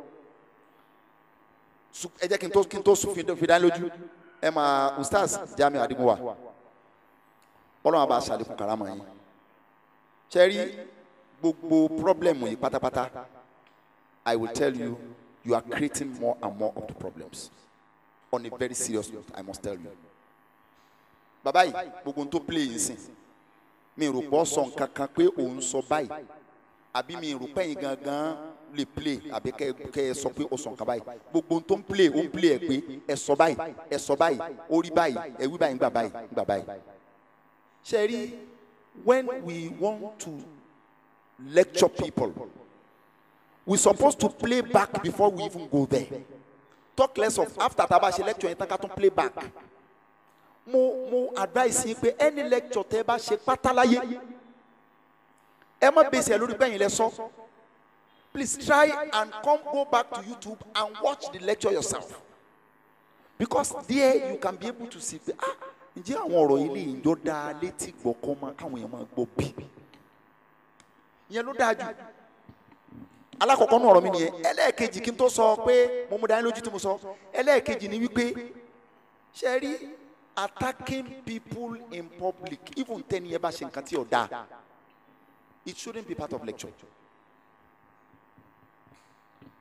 Ẹ jẹ́ kí n tó kí n tó fi dá yín lójú. Ẹ máa ustaz Jamiu Adigunwa Ọlọ́run àbá aṣàlékún karama yín. Ṣe rí gbogbo pírọ́blẹ̀mù yìí pátápátá? I will tell you you are creating more and more of the problems. On a very serious note I must tell you. Bàbá yìí gbogbo tó play yìí sìn mi rò pọ̀ sọ nǹkan kan pé òun sọ báyìí. Àbí mi rò pẹ́yìn gangan lè play àbí kẹ́ ẹ sọ pé o sọ nǹkan báyìí. Gbogbo tó ń play ó ń play ẹ pé ẹ sọ báyìí ẹ sọ báyìí ó rí báyìí ẹ wí báyìí ń gbà báyìí ń gbà báyìí. ṣe rí when we want to lecture people we supposed to play back before we even go there. Talk less of after tá a bá ṣe lecture yẹn tán ká tún play back. Mo mo advice yín pé any lecture tẹ́ bá ṣe pátáláyé ẹ má bèsè lórí bẹ́yìn lẹ please try and come go back to YouTube and watch the lecture yourself. Because there you can be able to see ah ǹjẹ́ àwọn ọ̀rọ̀ yìí lè jọ dáa létí gbọ́ kọ́ máa káwọn èèyàn máa gbọ́ bí? Ìyẹn ló dáa jù alákọ̀ọ́kọ́ náà ọ̀rọ̀ mi nìyẹn. Ẹlẹ́ẹ̀kejì kí n tó sọ pé mo mú dání lójú tí mo sọ. Ẹlẹ́ẹ̀kejì ni wípé ṣe rí attacking people in public even tẹ́ni ẹ bá ṣe nǹkan tí ò dáa it shouldn't be part of lecture.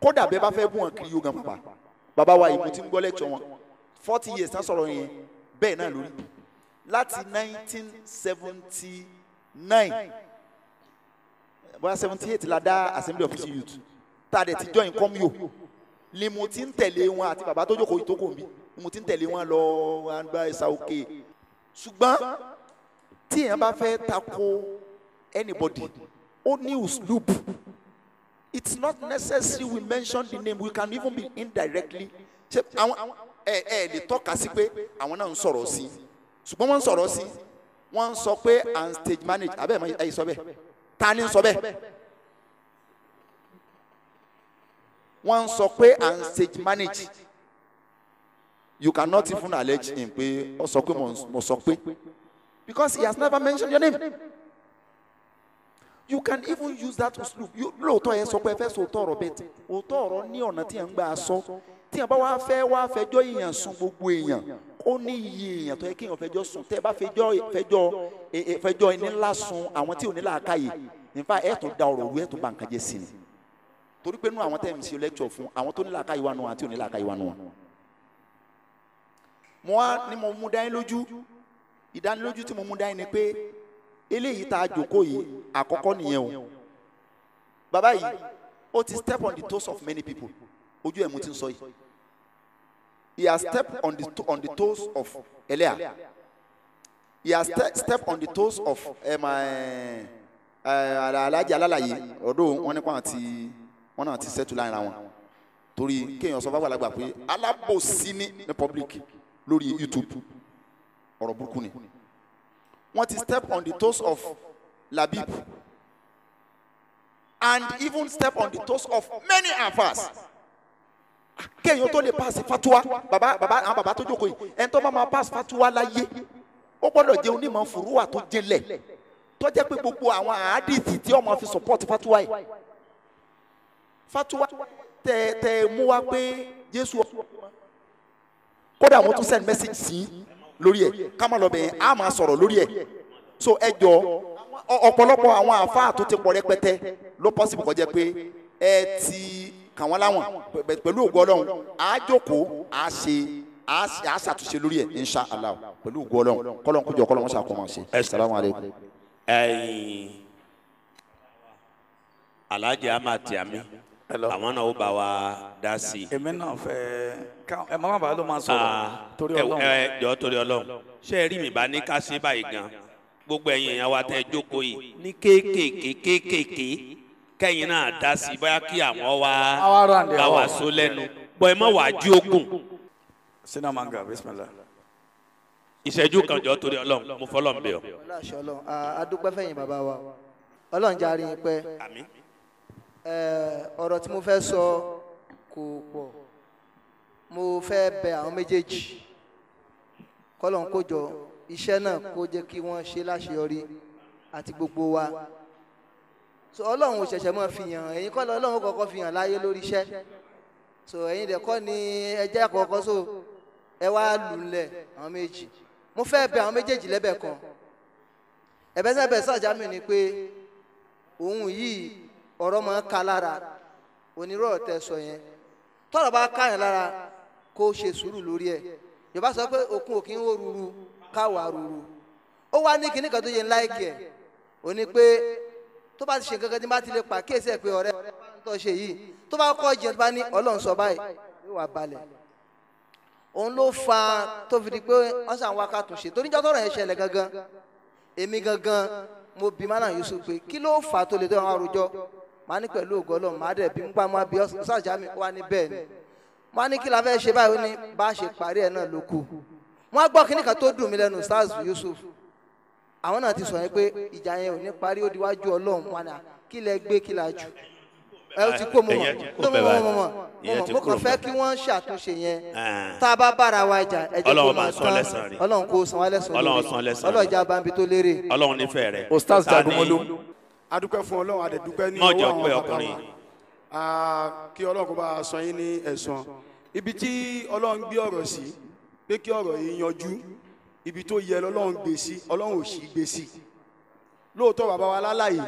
Kódà bẹ́ẹ̀ bá fẹ́ bú wọn kiri yóò gan bàbá bàbá wa mo ti ń gbọ́ lecture wọn. Forty years tán sọ̀rọ̀ yẹn bẹ́ẹ̀ náà lórí. Láti nineteen seventy nine bóyá seventy eight la dá assembly of youth. Tá a dẹ̀ ti join comyo. Ni mo ti ń tẹ̀lé wọn àti bàbá tó jókòó tó kò mí ni mo ti ń tẹ̀lé wọn lọ gba ẹ̀sà òkè. Ṣùgbọ́n tí èèyàn bá fẹ́ tako anybody ó ní uslub it's not necessary we mention the name. We can even be indirectly. Ṣe àwọn ẹ ẹ lè tọ́ka sí pé àwọn náà ń sọ̀rọ̀ sí ṣùgbọ́n wọ́n ń sọ̀rọ̀ sí wọ́n ń sọ pé and stage manage. Abẹ́ ẹ̀ ẹ̀ sọ bẹ́ẹ̀ ta ni ń sọ bẹ́ẹ̀ wọ́n ń sọ pé and stage manage. You cannot even allege him pé ó sọ pé mo sọ pé. Because he has never mentioned your name. You can even use that uslub lóòótọ́ yẹn sọ pé ẹ fẹ́ sọ òótọ́ ọ̀rọ̀ bẹ́ẹ̀ tí òótọ́ ọ̀rọ̀ ní ọ̀nà tí yẹn ń gbà sọ. Tí yẹn bá wá fẹ́ wá fẹjọ́ èèyàn sùn gbogbo èèyàn ó ní iye èèyàn tó yẹ kí èèyàn fẹjọ́ sùn. Tẹ́ ẹ bá fẹjọ́ fẹjọ́ fẹjọ́ ẹni ńlá sun àwọn tí ò ní làákàyè. Nípa ẹ̀ tó da ọ̀rọ̀ rú ẹ̀ tó bà nǹkan jẹ́ sí ni. Torí pé nú àwọn tẹ́ ẹ̀ ń ṣe lecture fún àwọn tó ní làákàyè wà nù wọn àti ò ní làákàyè wà nù wọn. mo wá ní mo mú dání lójú. Ìdánilójú tí mo mú dání ni pé eléyìí tá a jòkó yìí àkọ́kọ́ nìyẹn o. Bàbá yìí ó ti step on the toes of many people. Ojú ẹ̀ mo ti ń sọ yìí he has stepped on the on the toes of Eleha he has ste stepped on the toes of Alhaji Alálàyé ọ̀dọ̀ wọn nípa àti wọn náà ti settle láàárín àwọn. Torí kéèyàn sọ fáwọn àgbàlagbà pé alábòsí ní ní public lórí YouTube. Ọ̀rọ̀ burúkú ni. Wọ́n ti step on the toes of Labib. And even step on the toes of many of us kéèyàn tó lè pass fatuwa. Baba baba àwọn baba tó jókòó yìí ẹni tó bá máa pass fatuwa láyé ó gbọ́dọ̀ jẹ́ onímọ̀ fùrúwà tó jinlẹ̀. Tó jẹ́ pé gbogbo àwọn àádìsì tí ọmọ fi support fatuwa yìí. Fatuwa tẹ tẹ mú wa pé Jésù kódà mo tún send message sí lórí ẹ̀. Ká má lọ bẹ̀ yẹn á máa sọ̀rọ̀ lórí ẹ̀. So ẹ jọ ọ̀pọ̀lọpọ̀ àwọn àáfàá tó ti pọ̀ rẹpẹtẹ ló possible kọjá pé ẹ ti kàn wọ́n láwọn. Pẹ- pẹ̀lú ògo ọlọ́run á jókòó á ṣe á ṣàtúnṣe lórí ẹ̀ insha allah pẹ̀lú ògo ọlọ́run kọ́lọ́n kójọ kọ́lọ́n wọn ṣàkóso ṣe salamu alaykum. ẹyin. Alhaji ahmad tiami àwọn náà ó bá wa dá sí i. èmi náà fẹ́ ẹ má bàa ló máa sọ̀rọ̀. Torí ẹ ọlọ́run. ẹ jọ torí ọlọ́run. Ṣé ẹ rí mi bá ní ká ṣe báyìí gan? Gbogbo ẹ̀yin èèyàn wa tẹ́ ẹ jókòó yìí. Ní kéékèèké kéékèèké kẹ́yìn náà dá sí i bóyá kí àwọn wa Àwa round it bá off. só lẹ́nu. Bọ́ ẹ má wàá jí ogun. Sínú manga bisimilah. ìṣẹ́jú kan jọ torí ọlọ́run mo fọlọ́ ń bẹ̀ ọ́. ọlọ́run àṣọ ọlọ́run a- a dúpẹ́ fẹ̀yìn bàbá wa. Ọlọ́run jẹ́ àárín pẹ́. Ọ̀rọ̀ tí mo fẹ́ sọ kò pọ̀. Mo fẹ́ bẹ àwọn méjèèjì. Kọ́lọ́n kó jọ iṣẹ́ náà kó jẹ́ kí wọ́n ṣe láṣeyọrí àti gbogbo wa so ọlọ́run ò ṣẹ̀ṣẹ̀ mọ́ fi hàn. Ẹ̀yin kọ́ lọ́lọ́run ó kọ́kọ́ fi hàn láyé lórí iṣẹ́. So ẹ̀yin dẹ̀ kọ́ ni ẹjẹ́ àkọ́kọ́. So ẹ wá lù ú lẹ̀ àwọn méjì. Mo fẹ́ bẹ àwọn méjèèjì lẹ́bẹ̀ kan. Ẹ̀bẹ̀ sẹ́bẹ̀ sàjámì ni pé òun yìí ọ̀rọ̀ máa ń ka lára. Onírọ̀ tẹ sọ yẹn. Tọ́rọ̀ bá káyàn lára kó ṣe sùúrù lórí ẹ̀. Yorùbá sọ pé òkun òkín ó ruru káwà ruru. Ó wá ní kíní kan tó yẹ ńlá ìkẹ́ ò ní pé tó bá ti ṣe kankan tí bá ti lè pa kéèsì ẹ̀ pé ọ̀rẹ́ ọ̀rẹ́ bá ń tọ́ ṣe yìí. Tó bá kọ́ jẹ́ tó bá ní ọlọ́run sọ báyìí yóò wá balẹ̀. Òun ló fa tó fi di pé wọ́n sàn wá ká tún ṣe. Torí jọ́tọ̀rọ̀ yẹn ṣẹlẹ̀ gangan. Èmi gangan mo bí mánà yusuf pé kí ló fà á tó lè tó àwọn àròjọ màá ní pẹ̀lú ògo ọlọ́run màá dẹ̀ bí nípa máa bí ọ̀sàjà mi wá ní bẹ́ẹ̀ ni. Wọ́n á ní kí la fẹ́ ṣe báyìí? Ó ní bá ṣe parí ẹ̀ náà ló kù. Wọ́n á gbọ́ tó dùn mí lẹ́nu stars yusuf àwọn náà ti sọ yẹn pé ìjà yẹn ò ní parí ó di wájú ọlọ́run. Wọn à kí lẹ gbé kí la jù? Ẹ ó ti kó mọ̀ mọ̀ mọ̀ mọ̀. Mo kúrò kàn fẹ́ kí wọ́n ṣàtúnṣe yẹn. Ah. tá a bá bára wa jà ẹ jẹ́ kó máa rẹ̀. ọlọ́run kó san wá lẹ́san Ọlọ́run san já bambi tó lérè. ọlọ́run nífẹ̀ẹ́ rẹ̀. Ostaz Jagunmolu. adúpẹ́ fún ọlọ́run adẹ̀dúpẹ́ ní pé àwọn bàbá wa Ah, kí ọlọ́run kó bá a san yín ní ẹ̀san. Ibi tí ọlọ́run gbé ọ̀rọ̀ sí pé kí ọ̀rọ̀ yìí yanjú ibi tó yẹ lọ́lọ́run gbé sí ọlọ́run ò sì gbé sí. Lóòótọ́ bàbá wa lálàyé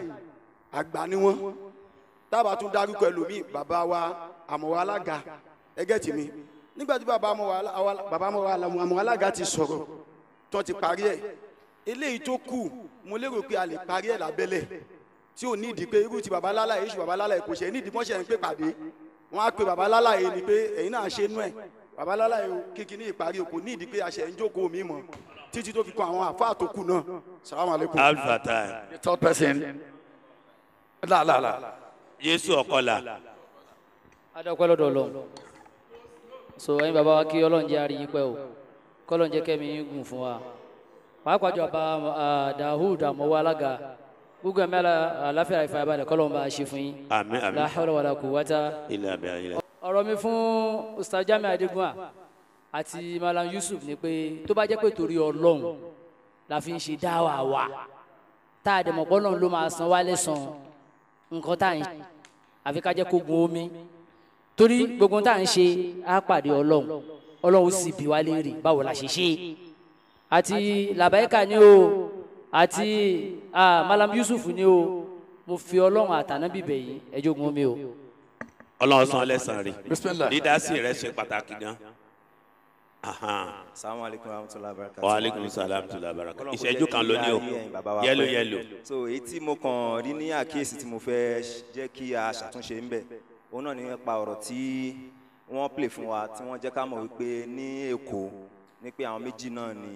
àgbà ni wọ́n. Tábà tún dárúkọ ẹlòmíì bàbá wa àmọ̀wá alága. Ẹgẹ́ tì mí nígbà tí bàbá àmọ̀wá alá- bàbá àmọ̀wá alága ti sọ̀rọ̀ tó ti parí ẹ̀. Eléyìí tó kù mo lérò pé a lè parí ẹ̀ lábẹ́lẹ̀. Tí ò ní ìdí pé irú ti baba lálà yìí ṣù baba lálà yìí kò ṣe ní ìdí mọ́ṣẹ́ ń pè pàdé. Wọ́n á pe baba lálà yìí ni pé ẹ̀yin náà ṣe nú ẹ̀ baba lálà yìí kíkí ní ìparí o kò ní ìdí pé a ṣe ń jókòó mi mọ̀ títí tó fi kọ àwọn àfáà tó kù náà. Salamu aleykum. alfata the third person. la la la. yéésù ọkọlà. Adọ́pẹ́ lọ́dọ̀ lọ so ẹ̀yin bàbá wa kí ọlọ́run jẹ́ àríyìn pẹ́ o. Kọ́lọ́run jẹ́ kẹ́mi gùn fún wa. Pàápàá jọ bá dahud àmọ́wọ́ alága. Gbogbo ẹ̀mí àláfíà ìfàyàbalẹ̀ kọ́lọ́run bá a ṣe fún yín. Àmín àmín. La hawla wala quwwata ilẹ̀ abẹ́ ilẹ̀. Ọ̀rọ̀ mi fún ustaz jami adigunwa àti malam yusuf ni pé tó bá jẹ́ pé torí ọlọ́run la fi ń ṣe dáwà wa tá a dẹ̀ mọ̀ pé ọlọ́run ló máa san wá lẹ́san nǹkan tá à ń ṣe. Àfi ká jẹ́ kó gun omi. Torí gbogbo tá à ń ṣe á pàdé ọlọ́run. Ọlọ́run sì bí wá léèrè báwo la ṣe ṣe. Àti làbáyíkà ni o àti malam yusuf ni o. Mo fi ọlọ́run àtànábì bẹ̀ yín. Ẹ jogun omi o. ọlọ́run san lẹ́sàn rí Bismillah. dídásí rẹ̀ ṣe pàtàkì gan. Assalamu alaikum warahmatullahi wabarakatuh. wa baraka Ọlọ́run kó ìṣẹ́jú kan ló ní o yẹ́lò yẹ́lò. so èyí tí mo kàn rí ní àkíyèsí tí mo fẹ́ jẹ́ kí a ṣàtúnṣe ń bẹ̀ òun náà ní nípa ọ̀rọ̀ tí wọ́n play fún wa tí wọ́n jẹ́ ká mọ̀ wípé ní èkó ní pé àwọn méjì náà ni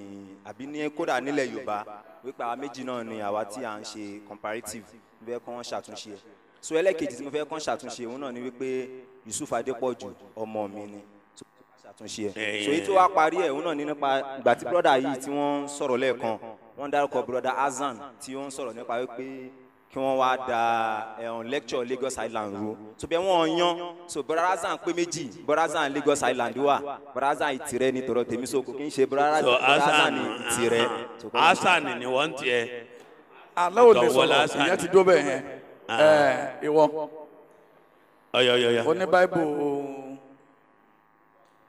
àbí ní kódà nílẹ̀ yorùbá wípé àwọn méjì náà ni àwa tí à ń ṣe comparative bẹ́ẹ̀ kọ́ wọ́n ṣàtúnṣe ẹ̀ so ẹlẹ́kejì tí mo fẹ́ kàn ṣàtúnṣe òun náà ni wípé yusuf adépọ̀jù ọmọ mi ni. So ṣàtúnṣe ẹ̀. So èyí tó wá parí ẹ̀ òun náà ní nípa ìgbà tí brọ́dà yìí tí wọ́n ń sọ̀rọ̀ lẹ́ẹ̀kan wọ́n dárúkọ brọ́dà azan tí ó ń sọ̀rọ̀ nípa wípé kí wọ́n wá da ẹ̀hún lecture lagos island ro so bẹ́ẹ̀ wọ́n yan so brọ́dà azan pé méjì. Brọ́dà azan lagos island wà. Brọ́dà azan ìtìrẹ́ ní tọ̀rọ̀ tèmi. So kò kí n ṣe brọ́dà azan ìtìrẹ́. Hasan ni wọ́n tiẹ̀. àlọ́ ò lè sọ̀rọ̀ ìyẹn ti dó bẹ́ẹ̀ yẹn ẹ̀ ìwọ. Ọyọ ọyọ ọyọ oní báíbù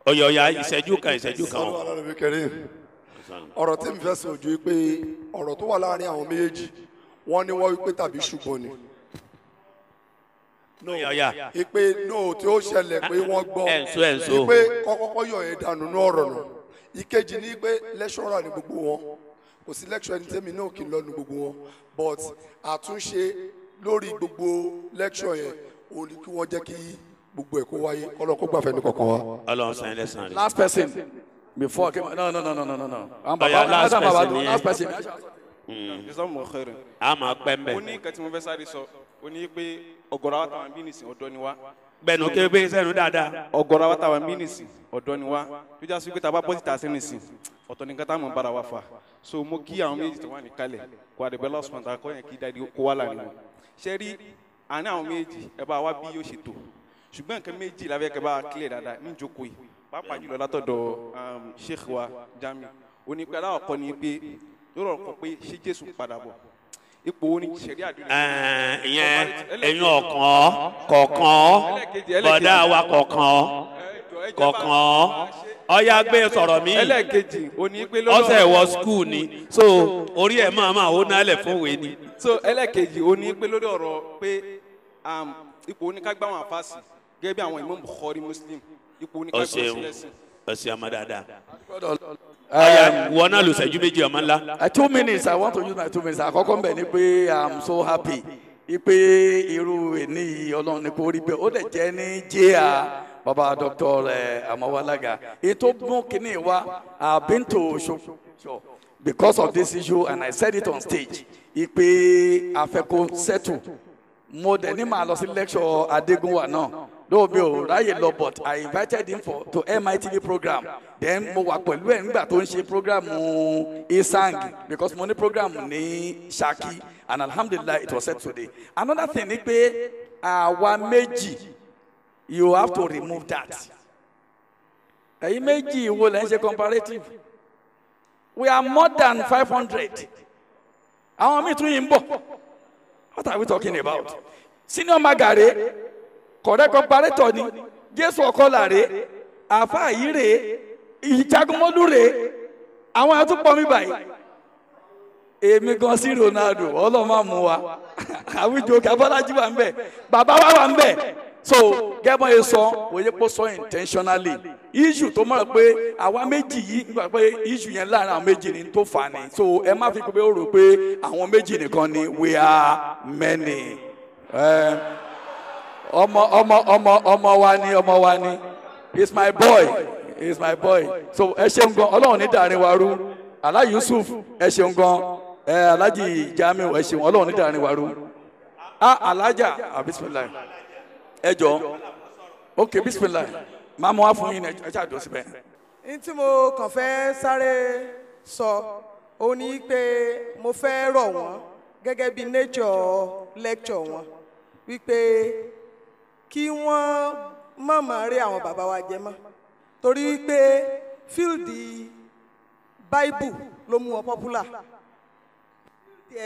ọyọ ọyọ ìṣẹ́jú kan ìṣẹ́jú kan o. ọ̀rọ̀ tí mi fẹ́ sọ ojú pé ọ̀rọ̀ tó wà láàárín àwọn méjèèjì wọ́n ní wọ́n wípé tàbí ṣùgbọ́n ni. no Ọ̀yà. ipe no tí ó ṣẹlẹ̀ pé wọ́n gbọ́. Ipe kọ́kọ́kọ́ yọ̀ ẹ̀ dànù ní ọ̀rọ̀ nù. Ìkejì ní pé lẹ́ṣọ́rà ní gbogbo wọn. Kò sí lẹ́ṣọ́ ẹni tẹ́mi náà kì í lọ́nu gbogbo wọn. But àtúnṣe lórí gbogbo lẹ́ṣọ́ yẹn ò ní kí wọ́n jẹ́ kí gbogbo ẹ̀ kó wáyé kó gbàfẹ́ ní kọ̀ọ̀kan wa. ọlọ́run sàn ilẹ̀ sàn rẹ̀. last person before came no no no no no no Ọ̀yà, bàbá last person nìyẹn. last person. ọ̀hẹ́rẹ̀. a máa pẹ́ mbẹ́. ó ní nǹkan tí mo fẹ́ sáré sọ ó ní pé ọ̀gọ̀rọ̀ àwọn táwọn bí nìsín ọ̀dọ́ ni wá. gbẹ̀nu kébé sẹ́nu dáadáa. ọ̀gọ̀rọ̀ àwọn táwọn bí nìsín ọ̀dọ́ ni wá tó já sí pé tá a bá bọ́ síta sí nìsín ọ̀tọ̀ nìkan táwọn bára wa fà so mo kí àwọn méjì tó wà ní kalẹ̀ kó àdìbẹ́ lọ́sùn àtàkọ́ kọ́ yẹn kí dáadé kó wà láàárín wọn. Ṣé rí? Àní àwọn méjì ẹ bá wa bí yóò ṣe tó. Ṣùgbọ́n nǹkan méjì la fẹ́ kẹ́ bá clear dáadáa ní ìjókòó yìí. Pàápàá jùlọ látọ̀dọ̀ um, sheikh wa jami. Onípe aláwọ̀kọ́ ni pé yóò rọ̀ kọ́ pé ṣé jésù padà bọ̀? Ipò wo ni sẹ̀rí àdúrà. Ìyẹn ẹ̀yin ọ̀kan kọ̀ọ̀kan. Bọ̀dá wa kọ̀ọ̀kan kọ̀ọ̀kan ọ̀yá gbé sọ̀rọ̀ mi ọ̀sẹ̀ wọ skul ni so orí ẹ̀ máa máa ó nálẹ̀ fún òwe ni. so ẹlẹ́ẹ̀kejì ó ní pé lórí ọ̀rọ̀ pé um, ipò oníkágbá wọn àfàsì gẹ́gẹ́ bí àwọn imam bukhari muslim ipò oníkágbá wọn sílẹ̀sìn. ọ ṣe ọmọ dáadáa. ọ̀yá ìwọ náà lò sẹ́jú méjì ọmọ ńlá. Uh, two minutes I want to use my two minutes àkọ́kọ́ ń bẹ̀ ni pé I'm so happy ipe irú ẹni yìí ọlọ́run ní kò rí bẹ́ẹ̀ ó dẹ̀ jẹ́ ní jíà baba eh, Amawalaga ètò kínní wa I been because of this issue and I said it on stage ipe afẹ́kọ́ settle mo dẹ̀ ní màá lọ sí lecture Adégúnwà though mi ò ráyè lọ but I invited him for to MITV program. Then mo wà pẹ̀lú ẹ̀ nígbà tó ń ṣe program isang because mo ní program ní Ṣakí and alhamdulilah it was set today. Another thing ni pé àwa méjì you have to remove that. ẹ̀yin méjì wo lẹ́ ń ṣe comparative? we are more than five hundred. àwọn míì tún yìí ń bọ̀. what are we talking about? senior magare correct comparator ni. jésù ọkọlàre àfa yìí rè. ìjagunmọ́lú rè. Àwọn ẹ̀ tún pọ̀ mí báyìí. èmi gan sí ronaldo. Ọlọ́mọ mú wa. Àwùjọ kábọ́lájí wà ń bẹ̀. Bàbá wa wà ń bẹ̀ so gẹ́gbọ́n yẹn sọ òye pọ̀ sọ intentionally. Issue tó mọ̀ pé àwa méjì yìí nígbà pé issue yẹn láàárín àwọn méjì ni tó fà ní so ẹ má fi pé ó rò pé àwọn méjì nìkan ni we are many. Ọmọ ọmọ ọmọ ọmọ wa ni ọmọ wa ni. He is my boy he is my boy. So ẹ ṣeun gan ọlọ́run ní dàrin wa rú. Yusuf ẹ ṣeun gan. Ẹ alájì jamiu ẹ ṣeun ọlọ́run ní dàrin wa rú. Ah alájà ah bisimilayi ẹ jọ ok bisimilayi máa mú wá fún yín ẹ ṣáà dùn síbẹ̀. ní tí mo kàn fẹ́ sáré sọ ó ní pé mo fẹ́ rọ̀ wọ́n gẹ́gẹ́ bí nature lecture wọn. Wípé kí wọ́n má máa rí àwọn bàbá wa jẹ mọ́. Torí wípé fíìlì bible ló mú wọn popular.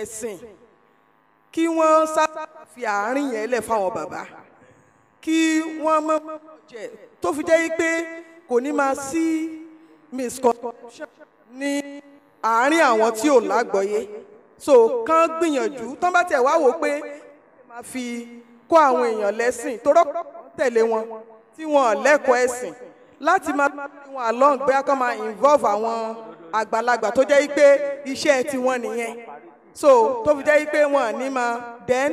Ẹ̀sìn. Kí wọ́n sábà fi àárín yẹn lẹ̀ fáwọn bàbá kí wọ́n má jẹ tó fi jẹ́ pé kò ní máa sí misconception ní àárín àwọn tí ò lágbọ́yé so kán gbìyànjú tán bá tẹ̀ wá wò pé máa fi kó àwọn èèyàn lẹ́sìn tó rọ́pò tẹ̀lé wọn tí wọn lẹ́kọ̀ọ́ ẹ̀sìn láti máa bí wọn along bóyá kán máa involve àwọn àgbàlagbà tó jẹ́ pé iṣẹ́ tiwọn nìyẹn so tó fi jẹ́ pé wọn ní máa then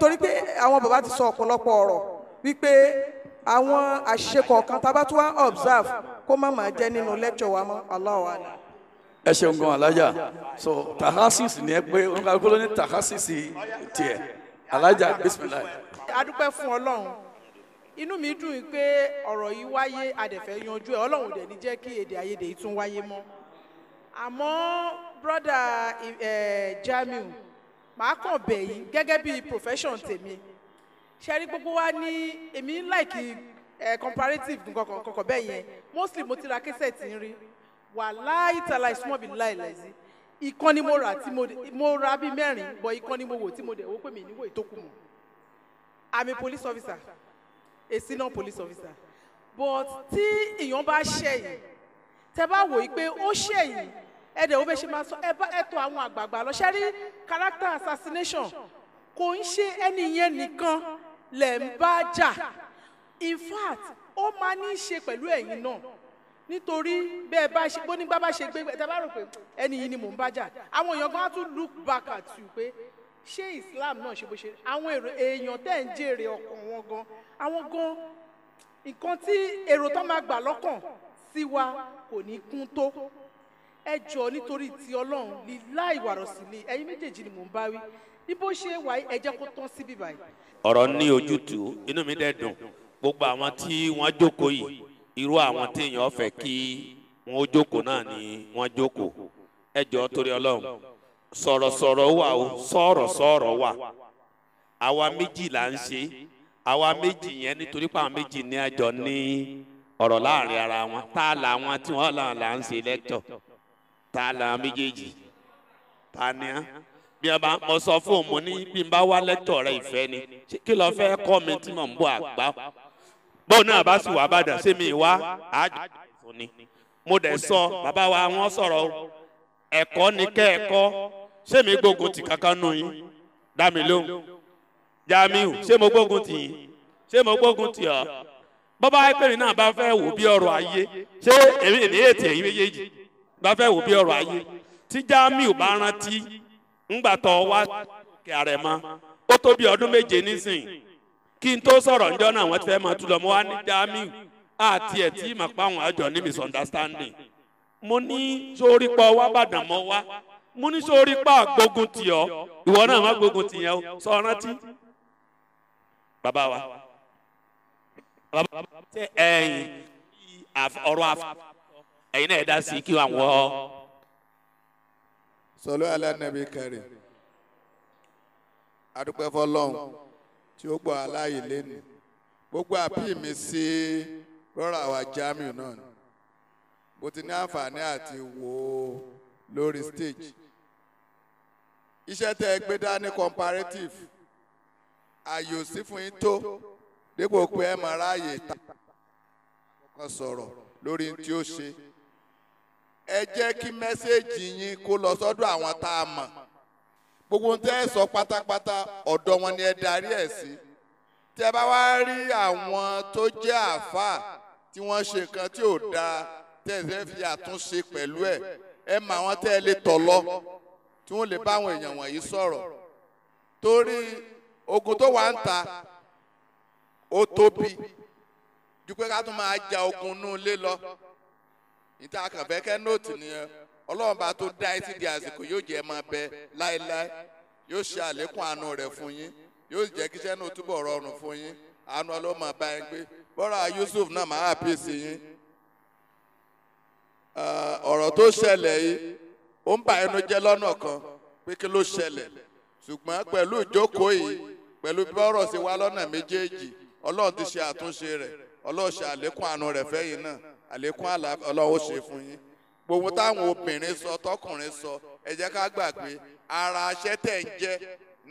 torí pé àwọn bàbá ti sọ ọ̀pọ̀lọpọ̀ ọ̀rọ̀ wípé àwọn àṣìṣe kọ̀ọ̀kan tá a bá tún wá observe kó má máa jẹ́ nínú lecture wa mọ́. Allahu a'lam. ẹ ṣeun gan alájà. So tahasis ni ẹ pé oníkàlùkù ló ní tahasis tiẹ̀. Alájà bisimilayi. a dúpẹ́ fún ọlọ́run. Inú mi dùn pé ọ̀rọ̀ yìí wáyé adẹ̀fẹ́ yanjú ẹ̀. Ọlọ́run dẹ̀ ní jẹ́ kí èdè àìyedè yìí tún wáyé mọ́. Àmọ́ brọ́dà Jamiu màá kàn bẹ̀ yín gẹ́gẹ́ bí profession tèmi. Ṣe rí gbogbo wa ní èmi láìkí comparative nǹkan kọ̀ọ̀kan bẹ́ẹ̀ yẹn. Mostly mo ti ra kẹ́sẹ̀tì ń rí. Wàláì tàlà ìsúnmọ́ bíi láìláìsí ìkan ni mo rà tí mo ra bíi mẹ́rin bọ̀ ìkan ni mo wò tí mo dẹ̀ wò pé mi níwò ìtókù mọ́. I'm a police officer. A senior police officer. But tí èèyàn bá ṣẹ̀yìn tẹ bá wò yí pé ó ṣèyìn ẹ dẹ̀ ó fẹ́ ṣe máa sọ ẹ bá ẹ tọ àwọn àgbààgbà lọ. Ṣe rí character assassination? Kò ń ṣe ẹni yẹn nìkan lẹ̀ ń bá jà. In fact ó máa ní í ṣe pẹ̀lú ẹ̀yin náà. Nítorí bẹ́ẹ̀ bá ṣe bónígbà bá ṣe gbé tẹ bá rò pé ẹni yìí ni mò ń bá jà. Àwọn èèyàn gan tún look back at you pé ṣé islam náà ṣe bó ṣe? Àwọn èèyàn tẹ̀ ń jèrè ọkàn wọn gan àwọn gan nǹkan tí èrò tó máa gbà lọ́kàn sí wa kò ní kún tó ẹ jọ nítorí ti ọlọ́run ní láì ni. Ẹ̀yin méjèèjì ni mò ń bá wí. Bí bó ṣe wà ẹ jẹ́ kó tán síbí báyìí. ọ̀rọ̀ ní ojútùú inú mi dẹ̀ dùn. Gbogbo àwọn tí wọ́n jókòó yìí irú àwọn téèyàn fẹ́ kí wọ́n jókòó náà ni wọ́n jókòó. Ẹ jọ torí ọlọ́run sọ̀rọ̀sọ̀rọ̀ wà o sọ̀rọ̀sọ̀rọ̀ wà. Àwa méjì là ń ṣe. Àwa méjì yẹn nítorí pé àwọn méjì ní àjọ ní ọ̀rọ̀ láàárín ara wọn. Tá a là tí wọ́n là ń ṣe lẹ́tọ̀ tá a là wọn méjèèjì. ta ni á. Bí a bá mọ sọ fún òun mo ní bí n bá wá lẹ́tọ̀ rẹ ìfẹ́ ni. Kí lọ fẹ́ kọ́ mi tí mò ń bọ̀ àgbá bóun náà bá sì wà bàdàn sí mi wá àjò fún ni. Mo dẹ̀ sọ bàbá wa wọ́n sọ̀rọ̀ ẹ̀kọ́ ni kẹ́ ẹ̀kọ́ ṣé mi gbógun ti kankan nù yín? Dá mi lóhùn. Jamiu ṣé mo gbógun tì yín? Ṣé mo gbógun tì ọ́? Bọ́bá ẹgbẹ́ mi náà bá fẹ́ wò bí ọrọ̀ ayé. Ṣé èmi ní ètò ẹ̀yìn méjèèjì bá fẹ́ wò bí ọrọ̀ ayé. Tí jamiu bá rántí ńgbà wá kí ààrẹ mọ́. Ó tó bí ọdún méje nísìn kí n tó sọ̀rọ̀ ńjọ́ náà wọ́n ti fẹ́ máa tú mo wá ní jamiu àti ẹ̀ tí mà pa àjọ ní misunderstanding. Mo ní sórí pa wá bàdàn mọ́ wá. Mo ní sórí pa gbógun tì ọ́. Ìwọ náà má gbógun tì yẹn o. Sọ rántí. Bàbá wa. Ẹ̀yin ọ̀rọ̀ àf ẹ̀yin náà ẹ̀ dá sí kí àwọn sọlọ alánàbí kẹrin adúpẹ́ fọlọ́hún tí ó gbọ́ aláyè lẹ́nu. Gbogbo àbí mi sí rọra wa jamiu náà mo ti ní àǹfààní àti wò ó lórí stage. Iṣẹ́ tẹ́ ẹ gbé dání comparative ààyò sí fún yín tó dípò pé ẹ máa ráàyè ta kan sọ̀rọ̀ lórí tí ó ṣe ẹ jẹ́ kí mẹ́sẹ̀gì yín kó lọ sọ́dọ̀ àwọn tá a mọ̀. Gbogbo tẹ́ ẹ sọ pátápátá ọ̀dọ̀ wọn ni ẹ darí ẹ̀ sí. Tí ẹ bá wá rí àwọn tó jẹ́ àáfàá tí wọ́n ṣe nǹkan tí ò dáa tẹ́ ẹ fẹ́ fi àtúnṣe pẹ̀lú ẹ̀ ẹ mọ àwọn tẹ́ ẹ lè tọ̀ lọ tí wọ́n lè bá àwọn èèyàn wọ̀nyí sọ̀rọ̀. Torí ogun tó wà ń ta ó tóbi. Ju ká tún máa ja ogun nú ilé lọ níta àkànfẹ́ kẹ́ nóòtù nìyẹn ọlọ́run bá tó dá ẹ sí di àsìkò yóò jẹ́ máa bẹ láéláé. Yóò ṣe àlékún àánú rẹ̀ fún yín. Yóò jẹ́ kíṣẹ́ náà túbọ̀ rọrùn fún yín. Àánú ọlọ́run máa bá yín gbé. Bọ́ra yusuf náà máa pèsè yín. Ọ̀rọ̀ tó ṣẹlẹ̀ yìí ó ń bà ẹnu jẹ́ lọ́nà kan pé kí ló ṣẹlẹ̀. Ṣùgbọ́n pẹ̀lú ìjókòó yìí pẹ̀lú bí ọ̀rọ̀ ṣe wá lọ́nà méjèèjì ọlọ́run ti ṣe àtúnṣe rẹ̀. Ọlọ́run ṣe àlékún àánú rẹ̀ fẹ́yìn náà àlékún àlàáfíà ọlọ́run ó ṣe fún yín. Gbogbo táwọn obìnrin sọ tọkùnrin sọ ẹ jẹ́ ká gbà pé ara aṣẹ́ tẹ̀ ń jẹ́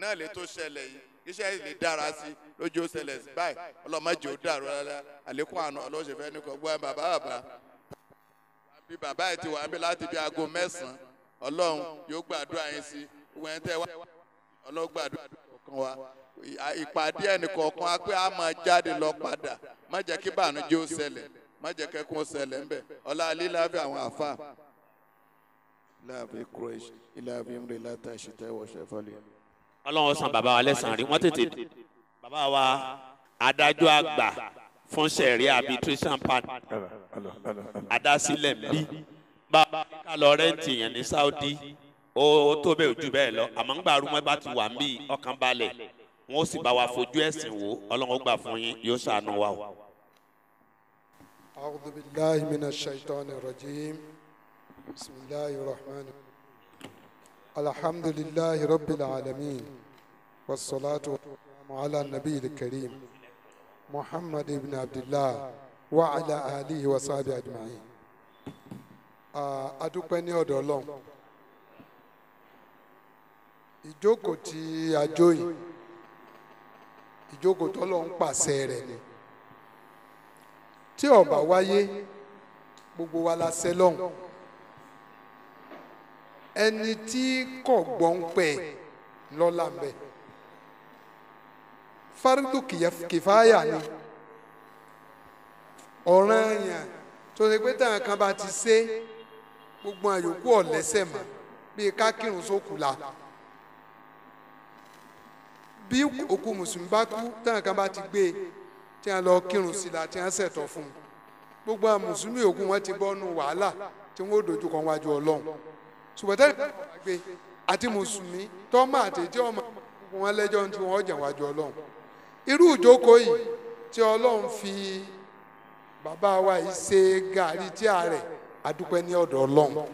náà lè tó ṣẹlẹ̀ yìí. Iṣẹ́ lè dára sí lójú ṣẹlẹ̀ sí báyìí ọlọ́mọdé ó dàrú rárá. Àlékún àánú ọlọ́run ṣe fẹ́ ní kọ́ gbọ́ bàbá bàbá. Bí bàbá yìí ti wà níbi láti bí aago mẹ́sàn-án. Ọlọ́run yóò gbàdúrà yín sí gbogbo ẹni tẹ́ wá ọlọ́run gbàdúrà kọ̀ọ̀kan ìpàdé ẹnì á pé a máa jáde lọ padà. Má jẹ́ kí bànújẹ́ ó ṣẹlẹ̀ má jẹ́ kẹ́kún ṣẹlẹ̀ ńbẹ̀. Ọlá líláfẹ́ àwọn àfa. láàbí kúrẹ́ṣ ìlàbí mìíràn látà ìṣìtẹ́ ìwọ̀ṣẹ̀ fọlẹ̀. ọlọ́run san bàbá wa lẹ́sàn-án rí. Wọ́n tètè bàbá wa adájọ́ àgbà fún sẹ̀rí arbitration part adásílẹ̀ bí bàbá ká lọ rẹ́ǹtì yẹn ní saudi. Ó tó bẹ́ẹ̀ ojú bẹ́ẹ̀ lọ. Àmọ́ ń gbà rúmọ́ bá ti wà ń bí ọkàn balẹ̀. Wọn ó sì bá wa fojú ẹ̀sìn wò. Ọlọ́run ó gbà fún yín yóò ṣàánú wa o. أعوذ بالله من الشيطان الرجيم بسم الله الرحمن الرحيم الحمد لله رب العالمين والصلاة والسلام على النبي الكريم محمد بن عبد الله وعلى آله وصحبه أجمعين adúpẹ́ ní ọ̀dọ̀ ọlọ́run ìjókòó tí a jó yìí ìjókòó tọ́lọ́run pàṣẹ rẹ̀ ni tí ó bá wáyé gbogbo wa la sẹ́ lọ́hùn. Ẹni tí kò gbọ́n pẹ̀ lọ́la ń bẹ̀. Fárídù kìfáyà ni. Ọ̀ràn yẹn tó ṣe pé táwọn kan bá ti ṣe gbogbo àyòkù ọ̀lẹ́sẹ̀ mọ́ bíi ká sókù la. Bí òkú mùsùlùmí bá kú táwọn kan bá ti gbé e tí wọn lọ kírun sí la tí wọn ṣètò fún un. Gbogbo àwọn mùsùlùmí òkú wọn ti bọ́ nu wàhálà tí wọn ò dojú kan wájú ọlọ́run. Ṣùgbọ́n tẹ́lẹ̀ gbé àti mùsùlùmí tọ́mọ àtẹ̀jẹ́ ọmọ wọn lẹ́jọ́ tí wọ́n jẹ̀ wájú ọlọ́run. Irú ìjókòó yìí tí ọlọ́run fi bàbá wa yìí ṣe gàrí tí a rẹ̀ adúpẹ́ ní ọ̀dọ̀ ọlọ́run.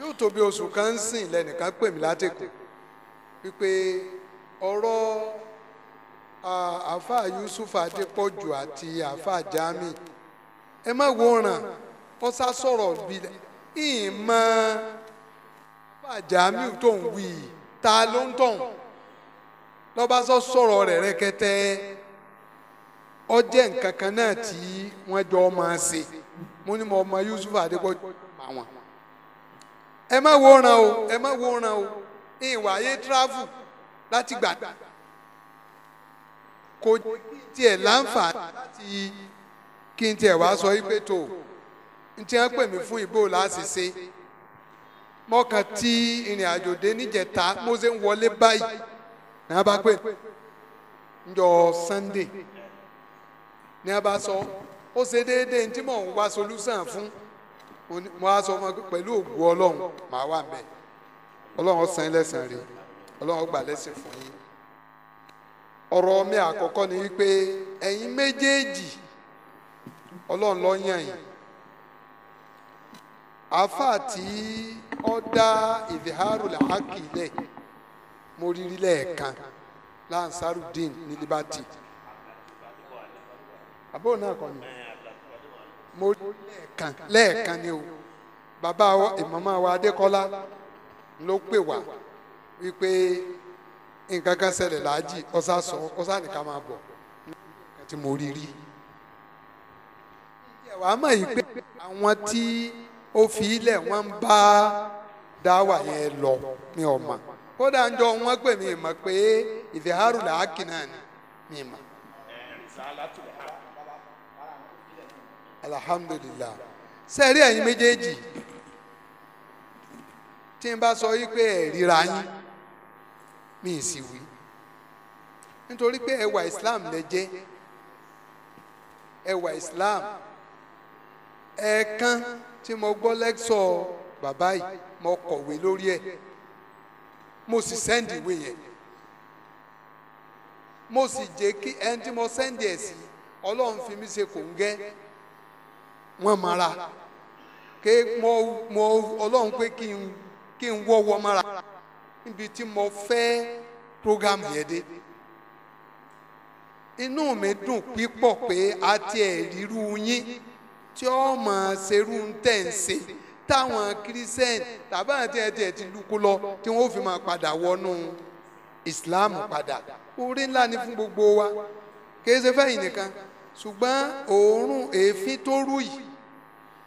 Yóò tó bí oṣù kan ń sìn lẹ́nìkan pè mí látẹ̀kọ̀ wípé ọ̀rọ̀ àáfàá Yusuf Adépọ̀jù àti àáfàá Jami. Ẹ má wòran wọ́n sá sọ̀rọ̀ bí ìmọ̀ àáfàá Jami tó ń wí ta ló ń tọ̀hún? Lọ́ba sọ sọ̀rọ̀ rẹ̀ rẹ́kẹ́tẹ́ ọjẹ́ nǹkan kan náà tí wọ́n jọ máa ṣe. Mo ní mo ọmọ Yusuf Adépọ̀jù ẹ má wòran o ẹ má wòran o ìwà ayé travel láti gbà kò tiẹ̀ láǹfààní láti kí n tiẹ̀ wá sọ wípé tó n tí wọ́n pè mí fún ìbò láti mọ́kàn tí ìrìn àjò dé níjẹta mo ṣe ń wọlé báyìí. Ní a bá pè njọ Sunday. Ní a bá sọ ó ṣe déédéé tí mò ń wá solúsàn fún. Mo á sọ fún pẹ̀lú ògùn Ọlọ́run màá wà mbẹ Ọlọ́run san ẹlẹ́sàn rẹ̀. Ọlọ́run gbà lẹ́sìn fún yín ọ̀rọ̀ mi àkọ́kọ́ ni wípé ẹ̀yin méjèèjì ọlọ́run ló yàn yín. Àáfàá tí ó dá ìdíhàrù làákì mo rí rí lẹ́ẹ̀kan lansarudin ní liberty. Àbúrò náà kọ́ ni? Mo rí lẹ́ẹ̀kan lẹ́ẹ̀kan ni o. Bàbá ìmọ̀mọ́ wa adékọ́lá ló pè wá wípé nǹkan kan ṣẹlẹ̀ láàjì ọ̀sà sọ ọ̀sà nìkan máa bọ̀ nǹkan tí mo rí rí. wàá mọ̀ yìí pé àwọn tí ó fi ilẹ̀ wọ́n bá dáwà yẹn lọ ní ọmọ kódà ń jọ wọ́n pè mí mọ̀ pé ìfẹ̀hárù làákì náà ni mi mọ̀. alhamdulilah sẹ́ẹ̀rí ẹ̀yin méjèèjì tí n bá sọ yìí pé ẹ̀ yín mi ì sì wí. Nítorí pé ẹwà islam lẹ jẹ. Ẹwà islam. Ẹ̀ẹ̀kan tí mo gbọ́ lẹ́kṣọ̀ bàbá yìí mo kọ̀wé lórí ẹ̀. Mo sì sẹ́ndì ìwé yẹn. Mo sì jẹ́ kí ẹni tí mo sẹ́ndì ẹ̀ sí ọlọ́run fi mí ṣe kò ń gẹ́ wọ́n mara. Ké mo mo ọlọ́run pé kí n kí mara níbi tí mo fẹ́ program yẹn dé. Inú mi dùn pípọ̀ pé a tiẹ̀ ríru yín tí ó mọ̀ ṣerú tẹ̀ ń ṣe táwọn kírísẹ́n tàbí àti ẹ̀ tiẹ̀ ti lukú lọ tí wọ́n fi máa padà wọnú Islam padà. Orí ńlá ni fún gbogbo wa. Kìí ṣe fẹ́yìn nìkan. Ṣùgbọ́n òórùn èéfín tó rú yìí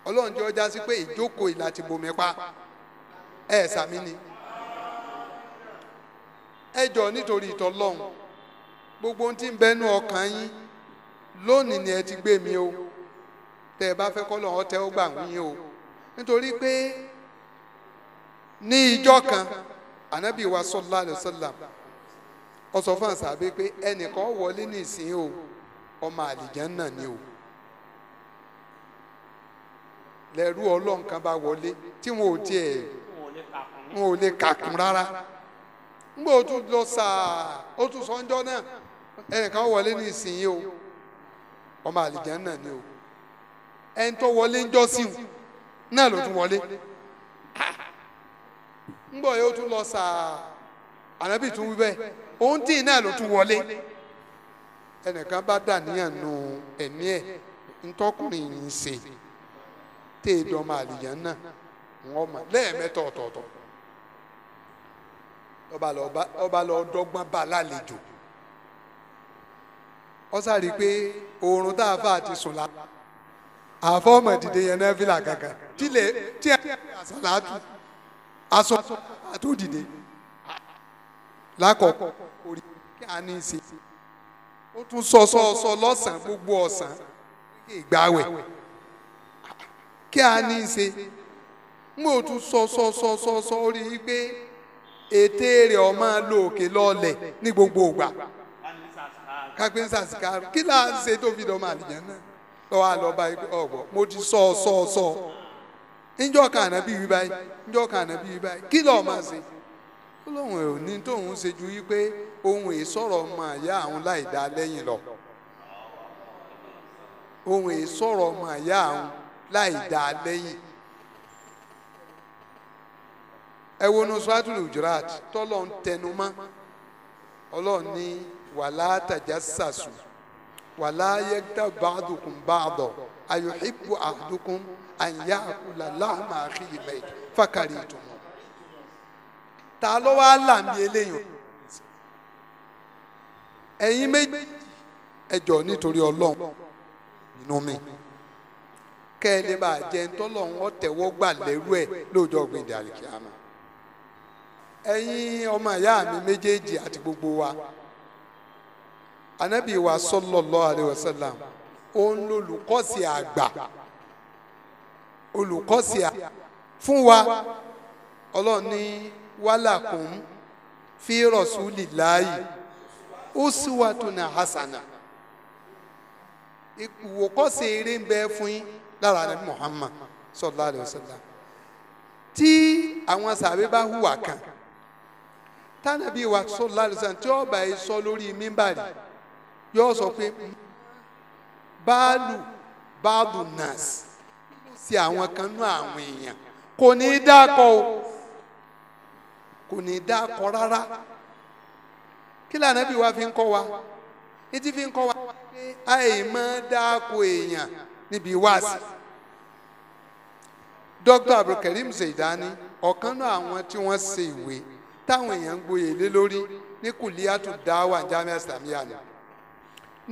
ọlọ́run ọjà sí pé ìjókòó ìlà ti bomi pa. Ẹ̀ sàmì ni ẹ jọ nítorí ìtọ́lọ́hún gbogbo ohun tí ń bẹnu ọkàn yín lónìí ni ẹ ti gbé mi o. Tẹ ẹ bá fẹ́ kọ́ lọ́wọ́ tẹ ó gbà wín o. Nítorí pé ní ìjọ kan ànábì wa sallallahu alaihi wasallam ó fún àṣàbí pé ẹnìkan wọlé nísìnyí o ọmọ àlìjánná ni o. Lẹ́rú ọlọ́run bá wọlé tí wọn ò tiẹ̀ wọn ò lè kàkún rárá ngbọ o tún lọ sáà o tún sọjọ náà ẹnìkan wọlé ní ìsinyìí o. Ọmọ àlìjánnà ni o. Ẹni tó wọlé ń jọ sí náà ló tún wọlé. Ngbọ yóò tún lọ sáà ànábì tún wí bẹ́ẹ̀ òun tí náà ló tún wọlé. Ẹnìkan bá dà níyàn nù ẹ̀mí ẹ̀ ntọ́kùnrin yìí ń ṣe téèdì ọmọ àlìjánnà wọn mọ lẹ́ẹ̀mẹ́ta ọ̀tọ̀ọ̀tọ̀ ọba lọ dọ́gbọ́n bá lálejò. Ọ sáré pé oorun tá a fà ti sùn la àfọmọ dìde yẹn náà fìlà kankan tí lè tí ẹ àsàlátù aṣọ àtó dìde. Lákọ̀ọ́kọ́ orí kí a ní í ṣe. Ó tún sọ sọ sọ lọ́sàn-án gbogbo ọ̀sán. Ìgbàwẹ̀ kí a ní í ṣe. Ò tún sọ sọ sọ sọ sọ rí i pé ètè rẹ̀ ọ máa lo òkè lọ́ọ̀lẹ̀ ní gbogbo ìgbà. Kápẹ́ sàṣìkárò kí là ń ṣe tó fi dọ́mọ àlìjẹ́ náà? Lọ́wọ́ àlọ́ba ọ̀gbọ́ mo ti sọ sọ sọ. Níjọ́ kan ànábì wí báyìí. Níjọ́ kan ànábì wí báyìí. Kí lọ́ọ́ máa ṣe? Ó lóun ò ní tóun ṣe ju wípé ohun èsọ̀rọ̀ ọmọ àyà àwọn láì dá lẹ́yìn lọ. Ohun èsọ̀rọ̀ ọmọ àyà àwọn láì dá lẹ́yìn ẹ wo nu suratul Hujurat tọ́lọ̀ ń tẹnu mọ́. Ọlọ́run ní wàlá tajassasu wàlá yẹ́gídà ba'dukum ba'da ayuhibbu ahadukum an ya'kula lahma akhihi mayt fakaritum ta ló wá làmì eléyìí? Ẹ̀yin méjì ẹjọ́ nítorí ọlọ́run nínú mi. Kẹ́ ẹ lè bá ntọ́lọ́run ọ̀tẹ̀wọ́ gbà lẹ́rú ẹ̀ lóòjọ́ gbèdé àlìkíyàmá ẹ̀yin ọmọ ìyá mi méjèèjì àti gbogbo wa. Anabi wa sallallahu alayhi wa sallam òun lolùkọ́sí àgbà. Olùkọ́sí àgbà. Fún wa ọlọ́run ní walakum fi rasulillahi uswatun hasana. Ìwòkọ́sí eré ń bẹ fún yín lára anabi muhammad sallallahu sallam tí àwọn sàbẹ̀ bá hùwà kan tánàbí wa sallallahu alayhi wa sallam tí bá yìí sọ lórí mímbàrí yóò sọ pé báàlù báàlù nurse sí àwọn kan nú àwọn èèyàn. Kò ní í dákọ o. Kò ní í dákọ rárá. Kí lànà bí wa fi ń kọ́ wa? Etí fi ń kọ́ wa pé àìmọ́ dákọ èèyàn níbi wáàsí. Dr. Abdulkareem zeidani ọ̀kan náà àwọn tí wọ́n ṣe ìwé táwọn èèyàn ń gboyè lé lórí ní kùlíyàtù dáwà jamia islamiyah ni.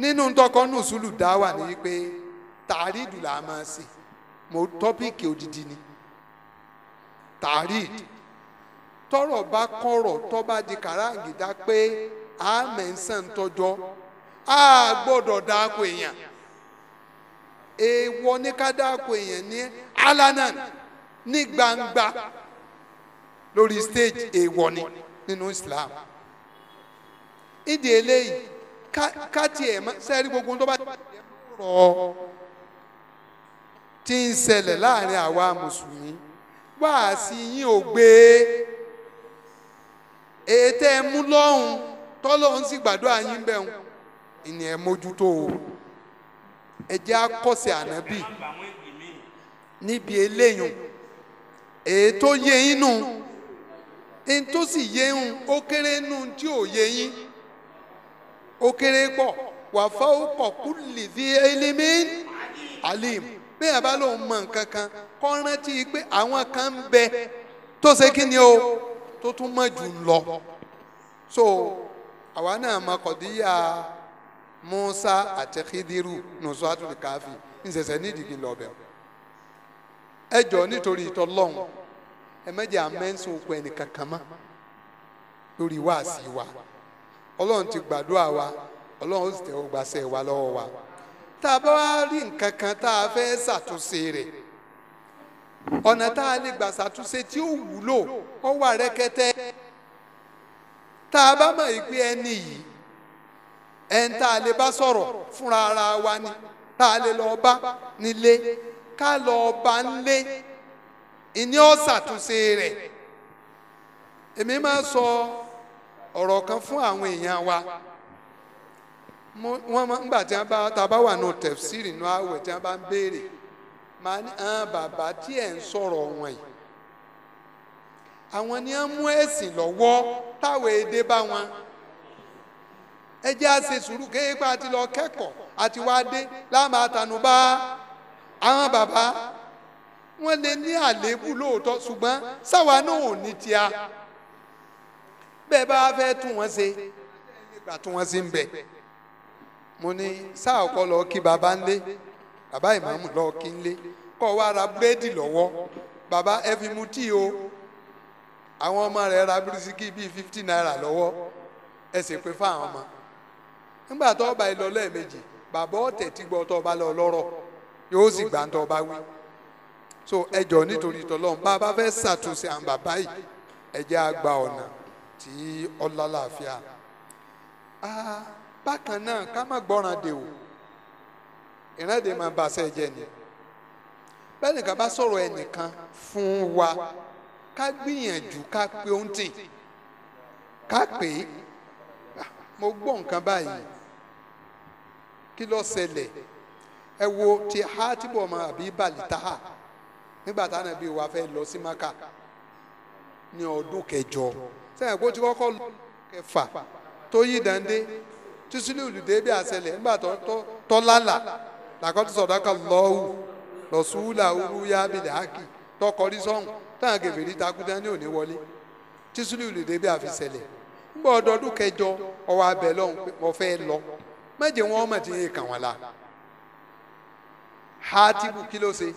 nínú tọkọ nùsùlù dáwà ni wípé tàrídù là máa ṣe mo tọ́pìkì òdìdí ni. tàríd tọrọ bá kọrọ tọba di kàràǹgìdá pé àmẹ́sàn tọjọ́. a gbọ́dọ̀ dáko èèyàn. èèwọ̀ ní ká dáko èèyàn ní alanan ní gbangba lórí stage èèwọ̀ ni nínú Islam. Ìdí eléyìí ká tiẹ̀ sẹ́rí gbogbo tó bá rọ̀ tí ń ṣẹlẹ̀ láàárín àwa mùsùlùmí? Wá sí yín ò gbé. Ètò ẹ mú lọ́hùn tọ́lọ́hún sì gbàdúrà yín bẹ́ẹ̀ ìní ẹ mójútó o. Ẹ jẹ́ ànábì níbi eléyìí ètò yé yín ètò sì yé yín ó kéré nù tí ò yé yín. Ó kéré pọ̀. Wà fáwọ́pọ̀ kú lè fi ẹlẹ́mí alim bẹ́ẹ̀ bá lóun mọ nǹkan kan kọ́ rántí pé àwọn kan ń bẹ tó ṣe kí ni o tó tún mọ̀ jù lọ. So àwa náà mọ kọ̀díyà Musa àti Khidiru nùsọ àtúntò káfí ńṣẹ̀ṣẹ̀ nídìí kí n lọ bẹ̀. Ẹ jọ nítorí ìtọ́lọ́hún ẹ mẹ́jẹ̀ àmẹ́sùn òkú ẹnì kankan mọ́ lórí wáàsí wa. Ọlọ́run ti gbàdúrà wa ọlọ́run sì tẹ̀wọ́ gbàṣẹ wa lọ́wọ́ wa. Tá a bá wá rí nǹkan kan tá a fẹ́ ṣàtúnṣe rẹ̀ ọ̀nà tá a lè gbà ṣàtúnṣe tí ó wúlò ó wà rẹ́kẹ́tẹ́. Tá a bá mọ̀ pé ẹni yìí ẹni tá a lè bá sọ̀rọ̀ fúnra ara wa ni tá a lè lọ bá nílé. Ká lọ bá nílé ìní ó ṣàtúnṣe rẹ̀. Èmi máa sọ ọ̀rọ̀ kan fún àwọn èèyàn wa. Wọ́n máa ń gbà tí wọ́n bá tá a bá wà nù tẹ̀síìrì nù àwẹ̀ tí wọ́n bá ń béèrè máa ní àwọn bàbá tí ẹ̀ ń sọ̀rọ̀ wọn yìí àwọn ni wọ́n mú ẹ̀sìn lọ́wọ́ táwọn èdè bá wọn. Ẹ jẹ́ àṣẹ sùúrù kéèpá àti lọ kẹ́kọ̀ọ́ àti wá dé láàmú àtànù bá àwọn bàbá wọ́n lè ní àléébù lóòótọ́ ṣùgbọ́n sáwa náà ò ní tíya bẹ́ẹ̀ bá fẹ́ tún wọn ṣe nígbà tún wọn ṣe ń bẹ̀. Mo ní sáà ọkọ lọ kí baba ń lé bàbá ìmáàmù lọ kí n lé kọ́ wa ra búrẹ́dì lọ́wọ́. Bàbá ẹ fi mu tíì o. Àwọn ọmọ rẹ̀ ra birisiki bíi fifty naira lọ́wọ́. Ẹ sì pé fáwọn ọmọ. Nígbà tó ọba ìlọ lẹ́ẹ̀mejì bàbá ọ̀tẹ̀ tí gbọ́ tó ọba lọ lọ́rọ̀. Yóò sì gbà tó ọba wí so ẹ jọ nítorí tọlọ́run bá a bá fẹ́ ṣàtúnṣe àwọn bàbá yìí ẹ jẹ́ á gba ọ̀nà tí ọlá làáfíà bákan náà ká má gbọ́ràn dè o. Ìrìnàdè máa bá aṣẹ jẹ ni. Bẹ́ẹ̀ nìkan bá sọ̀rọ̀ ẹnìkan fún wa ká gbìyànjú ká pé ohun tì. Ká pè é. Ah, mo gbọ́ nǹkan báyìí. Kí ló ṣẹlẹ̀? Ẹ wo ti hátìbọ̀ ọmọ àbí balitaha nígbà táwọn ẹbí wa fẹ́ lọ sí maka ní ọdún kẹjọ. Sẹ́yìn kó ti kọ́kọ́ lọ kẹfà tó yí dande? Tí sílíùlù dé bí àṣẹlẹ̀ nígbà tó tó- tó lálà làkọ́tù sọ̀dáka lọ́wù lọ́sùwùlà urúyà bìlẹ̀ hákì tọkọrí sọ́hùn táwọn kẹfìrí takútà ní òní wọlé. Tí sílíùlù dé bí àfisẹ̀lẹ̀ nígbà ọdọọdún kẹjọ ọwọ́ abẹ lọ́hùn mo fẹ́ lọ. Méje wọn mọ̀ tí yẹn kàn la. Hátìbù kí ló ṣe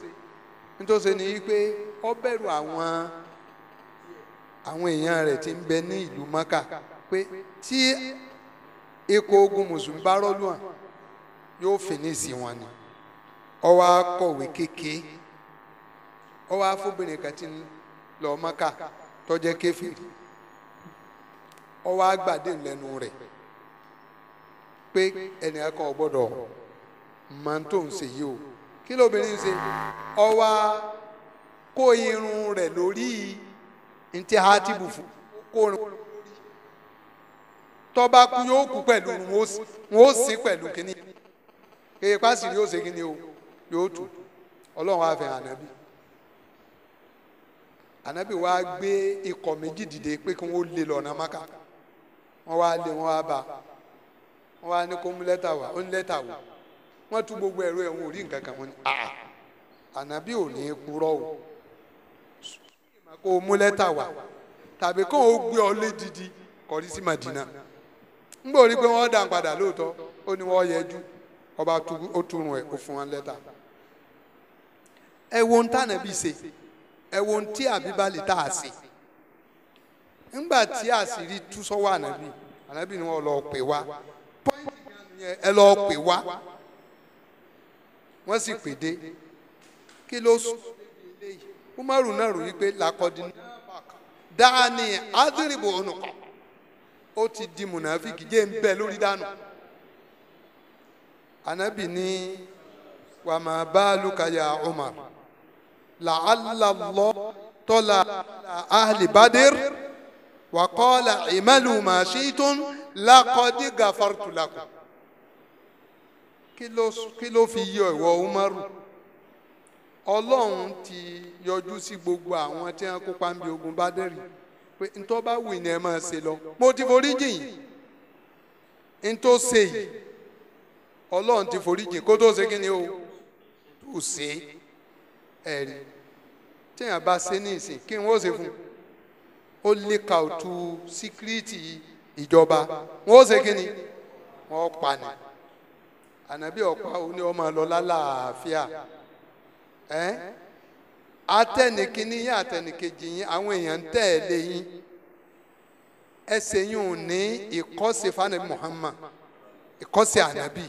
nítòsí ni pé ọ bẹ̀rù àwọn àwọn èèyàn rẹ̀ ti ń bẹ ní ìlú maka pé tí ikọ̀ ogun mùsùlùmí bá rọ́lù hàn yóò fìnísì wọn ni. Ọ wá kọ̀wé kéke. Ọ wá fóbìnrin kan tí lọ maka tọ́jẹ́ kéfìrí. Ọ wá gbàdé lẹ́nu rẹ̀ pé ẹnìkan kan ò gbọ́dọ̀ máa tó ń ṣe yìí o kí lóbìnrin ṣe? Ọ wá kó irun rẹ̀ lórí ntí hátìbù fún. Kó irun tọ́ba kú yóò kú pẹ̀lú wọn ó sìn pẹ̀lú kínní kéye pásìrì yóò ṣe kínní o? Yóò tù ọlọ́run á ànábì. Ànábì wa gbé ikọ̀ méjì dìde pé kí wọ́n lé lọ́nà maka wọ́n wá lé wọ́n wá bá wọ́n wá ní kó mú lẹ́tà wá ó ní lẹ́tà wá wọ́n tú gbogbo ẹ̀rọ ẹ̀ wọn ò rí nǹkan kan wọ́n ní àà ànábì ò ní í purọ́ o. Kó o mú lẹ́tà wá tàbí kó o gbé ọ lédìdí kọrí sí madina ń gbọ́ rí pé wọ́n dà padà lóòótọ́ ó ní wọ́n yẹjú ọba ó túrun ẹ̀ ó fún wọn lẹ́tà. Ẹ wo ń tànàbí ṣe ẹ wo ń tí àbíbalì tá a ṣe. Ńgbà tí àṣírí tú sọ́wọ́ ànábì ànábì ni wọ́n lọ pè wá. Pọ́ìntì nìyẹn ẹ lọ pè wá wọ́n sì pè dé kí ló sùn umaru náà rò wípé làkọ́dí dáání adúrìbò ònùkọ́ ó ti di mùnàfíkì jẹ́ ń bẹ lórí dànù anabi ní wàmà báàlùkàyà umar? Làálàlọ́ tọ́lá ahli badir wàkọ́lá ìmàlù màṣítún lákọ́dí gàfàrtùlákù kí ló fi yọ ìwọ umaru? Ọlọ́run ti yọjú sí gbogbo àwọn tí wọ́n kópa ń bi ogun bádẹ́rì. Pé ntọ́ bá wù ní ẹ máa ṣe lọ. Mo ti forí jìn ntọ́ ṣe yìí ọlọ́run ti forí jìn kó tó ṣe kí ni o? Tó ṣe ẹ̀rí téèyàn bá ṣe ní ìsìn kí n ó ṣe fún ó lé kàòtù síkírìtì ìjọba. Wọn ó ṣe kí ni? Wọn pa ni ànábì ọ̀pá òní ọmọ lọ lálàáfíà? Ẹ́ atẹnikini yín atẹnikejì yín àwọn èèyàn ń tẹ̀lé yín. Ẹsẹ̀ yín ò ní ìkọ́sẹ̀ fanabi muhammad ìkọ́sẹ̀ ànábì.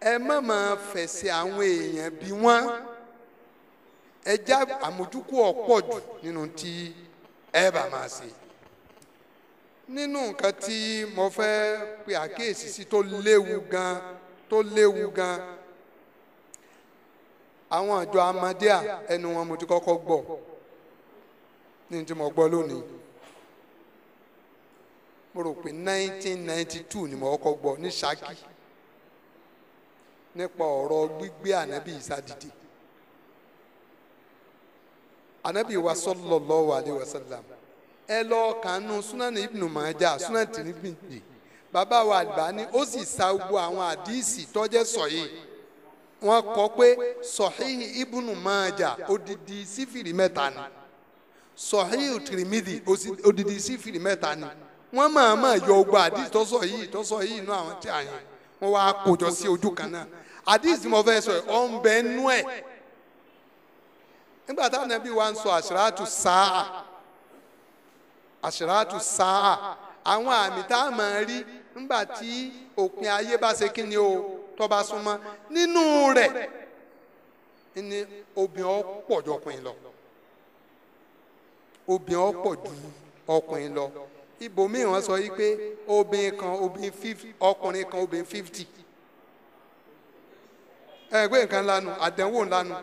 Ẹ má máa fẹ̀sẹ̀ àwọn èèyàn bí wọ́n. Ẹ já àmójúkú ọ̀pọ̀ jù nínú tí ẹ bá máa ṣe nínú nǹkan tí mo fẹ́ pe àkíyèsí sí tó léwu gan tó léwu gan. Àwọn àjọ amadíà ẹnu wọn mo ti kọ́kọ́ gbọ́. Ní tí mo gbọ́ lónìí. Mo rò pé 1992 ni mo kọ́kọ́ gbọ́ ní Ṣakí. Nípa ọ̀rọ̀ gbígbé ànábì Ìsá dìde. Ànábì wa sallallahu alaihi wasallam ẹ lọ súnáni ibnu Májà súnáni tìrìbìtì bàbá wa Albani ó sì sa gbogbo àwọn àdìsí tọ́jẹ́ sọ̀yìí wọ́n kọ pé sọ̀híhì ibùnú máàjà odidi sífìrì mẹ́ta ni. Sọ̀híhì tìrìmìdì odidi sífìrì mẹ́ta ni. Wọ́n máa máa yọ ogbó àdìs tọ́sọ̀ yìí tọ́sọ̀ yìí inú àwọn tí a yẹn wọ́n wá kójọ sí ojú kan náà. Àdìsí mo fẹ́ sọ ọ̀ ń bẹ nú ẹ̀. Nígbà táwọn ẹbí wa ń sọ àṣírátù sáà àṣírátù sáà àwọn àmì tá a máa rí nígbà tí òpin ayé bá ṣe kí ni o tó bá nínú rẹ̀ ni obìnrin ọ̀pọ̀ jọ ọkùnrin lọ. Obìnrin ọ̀pọ̀ ju ọkùnrin lọ. Ibòmíì wọ́n sọ yìí pé kan obìnrin fifty ọkùnrin kan obìnrin fifty ẹgbẹ́ nǹkan lanu àdánwò lanu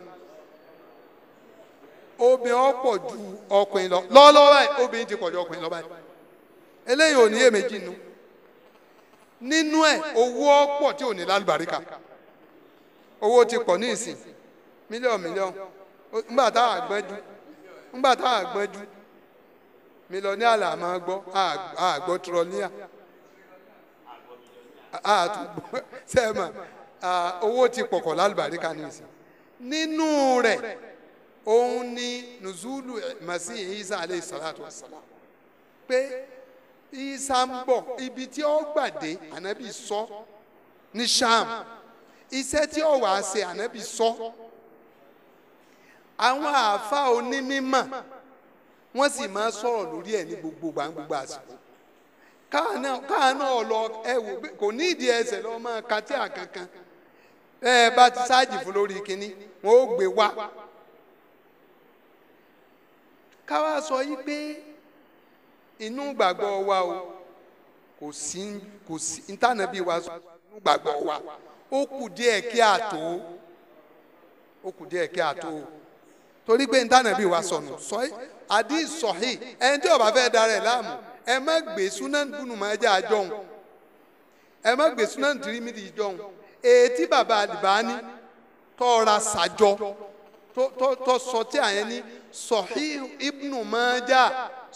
obìnrin ọ̀pọ̀ ju ọkùnrin lọ. Lọ́wọ́lọ́wọ́ báyìí obìnrin ti pọ̀ ju ọkùnrin lọ báyìí. Eléyìí ò ní èméjì nu nínú ẹ̀ owó ọ̀pọ̀ tí ò ní lálùbáríkà. Owó ti pọ̀ ní ìsìn. Mílíọ̀nù mílíọ̀nù. Ńgbà tá a gbẹ́jú ńgbà tá a gbẹ́jú mílíọ̀nù àlà máa gbọ́. A gbọ́ tirọ̀líà a tún gbọ́. Sẹ́ẹ̀mà owó ti pọ̀kọ̀ lálùbáríkà ní ìsìn. Nínú rẹ̀ òun ni nùzúlù màsí isa aleyhi salatu wa salam pé isa ń bọ̀ ibi tí ó gbàdé ànábì sọ ní sham iṣẹ́ tí ó wàá ṣe ànábì sọ. Àwọn àáfàá onímímọ̀ wọ́n sì máa sọ̀rọ̀ lórí ẹ̀ ní gbogbo gbàngbogbo àsìkò. Káà náà lọ ẹ wò kò ní ìdí ẹsẹ̀ lọ máa àkankan ẹ bá ti ṣáàjì fún lórí kínní wọn ó gbé wá káwá sọ yí pé inú gbàgbọ́ wa o kò sí kò sí ntànàbí wa sọ inú gbàgbọ́ wa ó kù díẹ̀ kí àtó ó kù díẹ̀ kí àtó torí pé ntànàbí wa sọnù sọ àdí sọ̀hí ẹni tí ó bá fẹ́ darẹ̀ láàmú ẹ má gbé súná dùnú máa jẹ́ àjọhùn ẹ má gbé súná tìrìmìtì jọhùn ètí bàbá àdìbáni tọ́ra sàjọ tó sọ tí àyẹn ní sọ̀híhù ibnu májà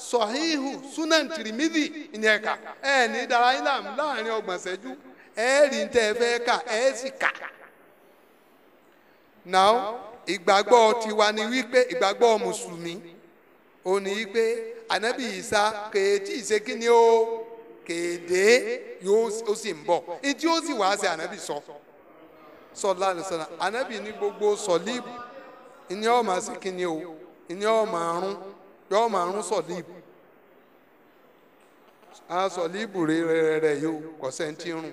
sọ̀híhù sunan tìrìmìtì ìyẹn kà ẹ ní dara yín láàmú láàárín ọgbọ̀n ṣẹ́jú ẹ rí tẹ́ ẹ fẹ́ kà ẹ sì kà. now ìgbàgbọ́ tiwa ni wípé ìgbàgbọ́ mùsùlùmí ò ní wípé ànábì ìsá kèétí ìṣe kí ni ó kéde yóò sì ń bọ̀. Ìtí ó sì wàá ṣe ànábì sọ sọlá àlùsọlá. Ànábì ní gbogbo sọlíìbù ìní ọ̀ máa ṣe kí ni o. Ìní ọ̀ máa rún. Yọ̀ máa rún sọlíìbù. A sọlíìbù rẹ̀ yóò kọ̀ sẹ́ńtì rún.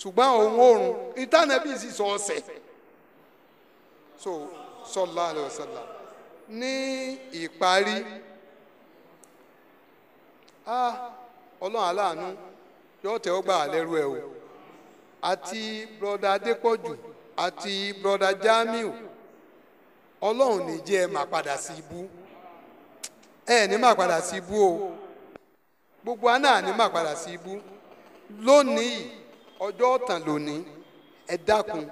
Ṣùgbọ́n òun òrùn ìtànàbì sì sọ ọ̀sẹ̀. So sọlá àlùsọlá ní ìparí ah ọlọ́run aláàánú yóò tẹ́ ọ gbà lẹ́rú ẹ o. Àti broda adépọ̀jù àti broda jamiu ọlọ́run ní jẹ́ ẹ máa padà sí ibú. Ẹ ní máa padà sí ibú o. Gbogbo àná ní máa padà sí ibú. Lónìí ọjọ́ ọ̀tàn lónìí ẹ dákun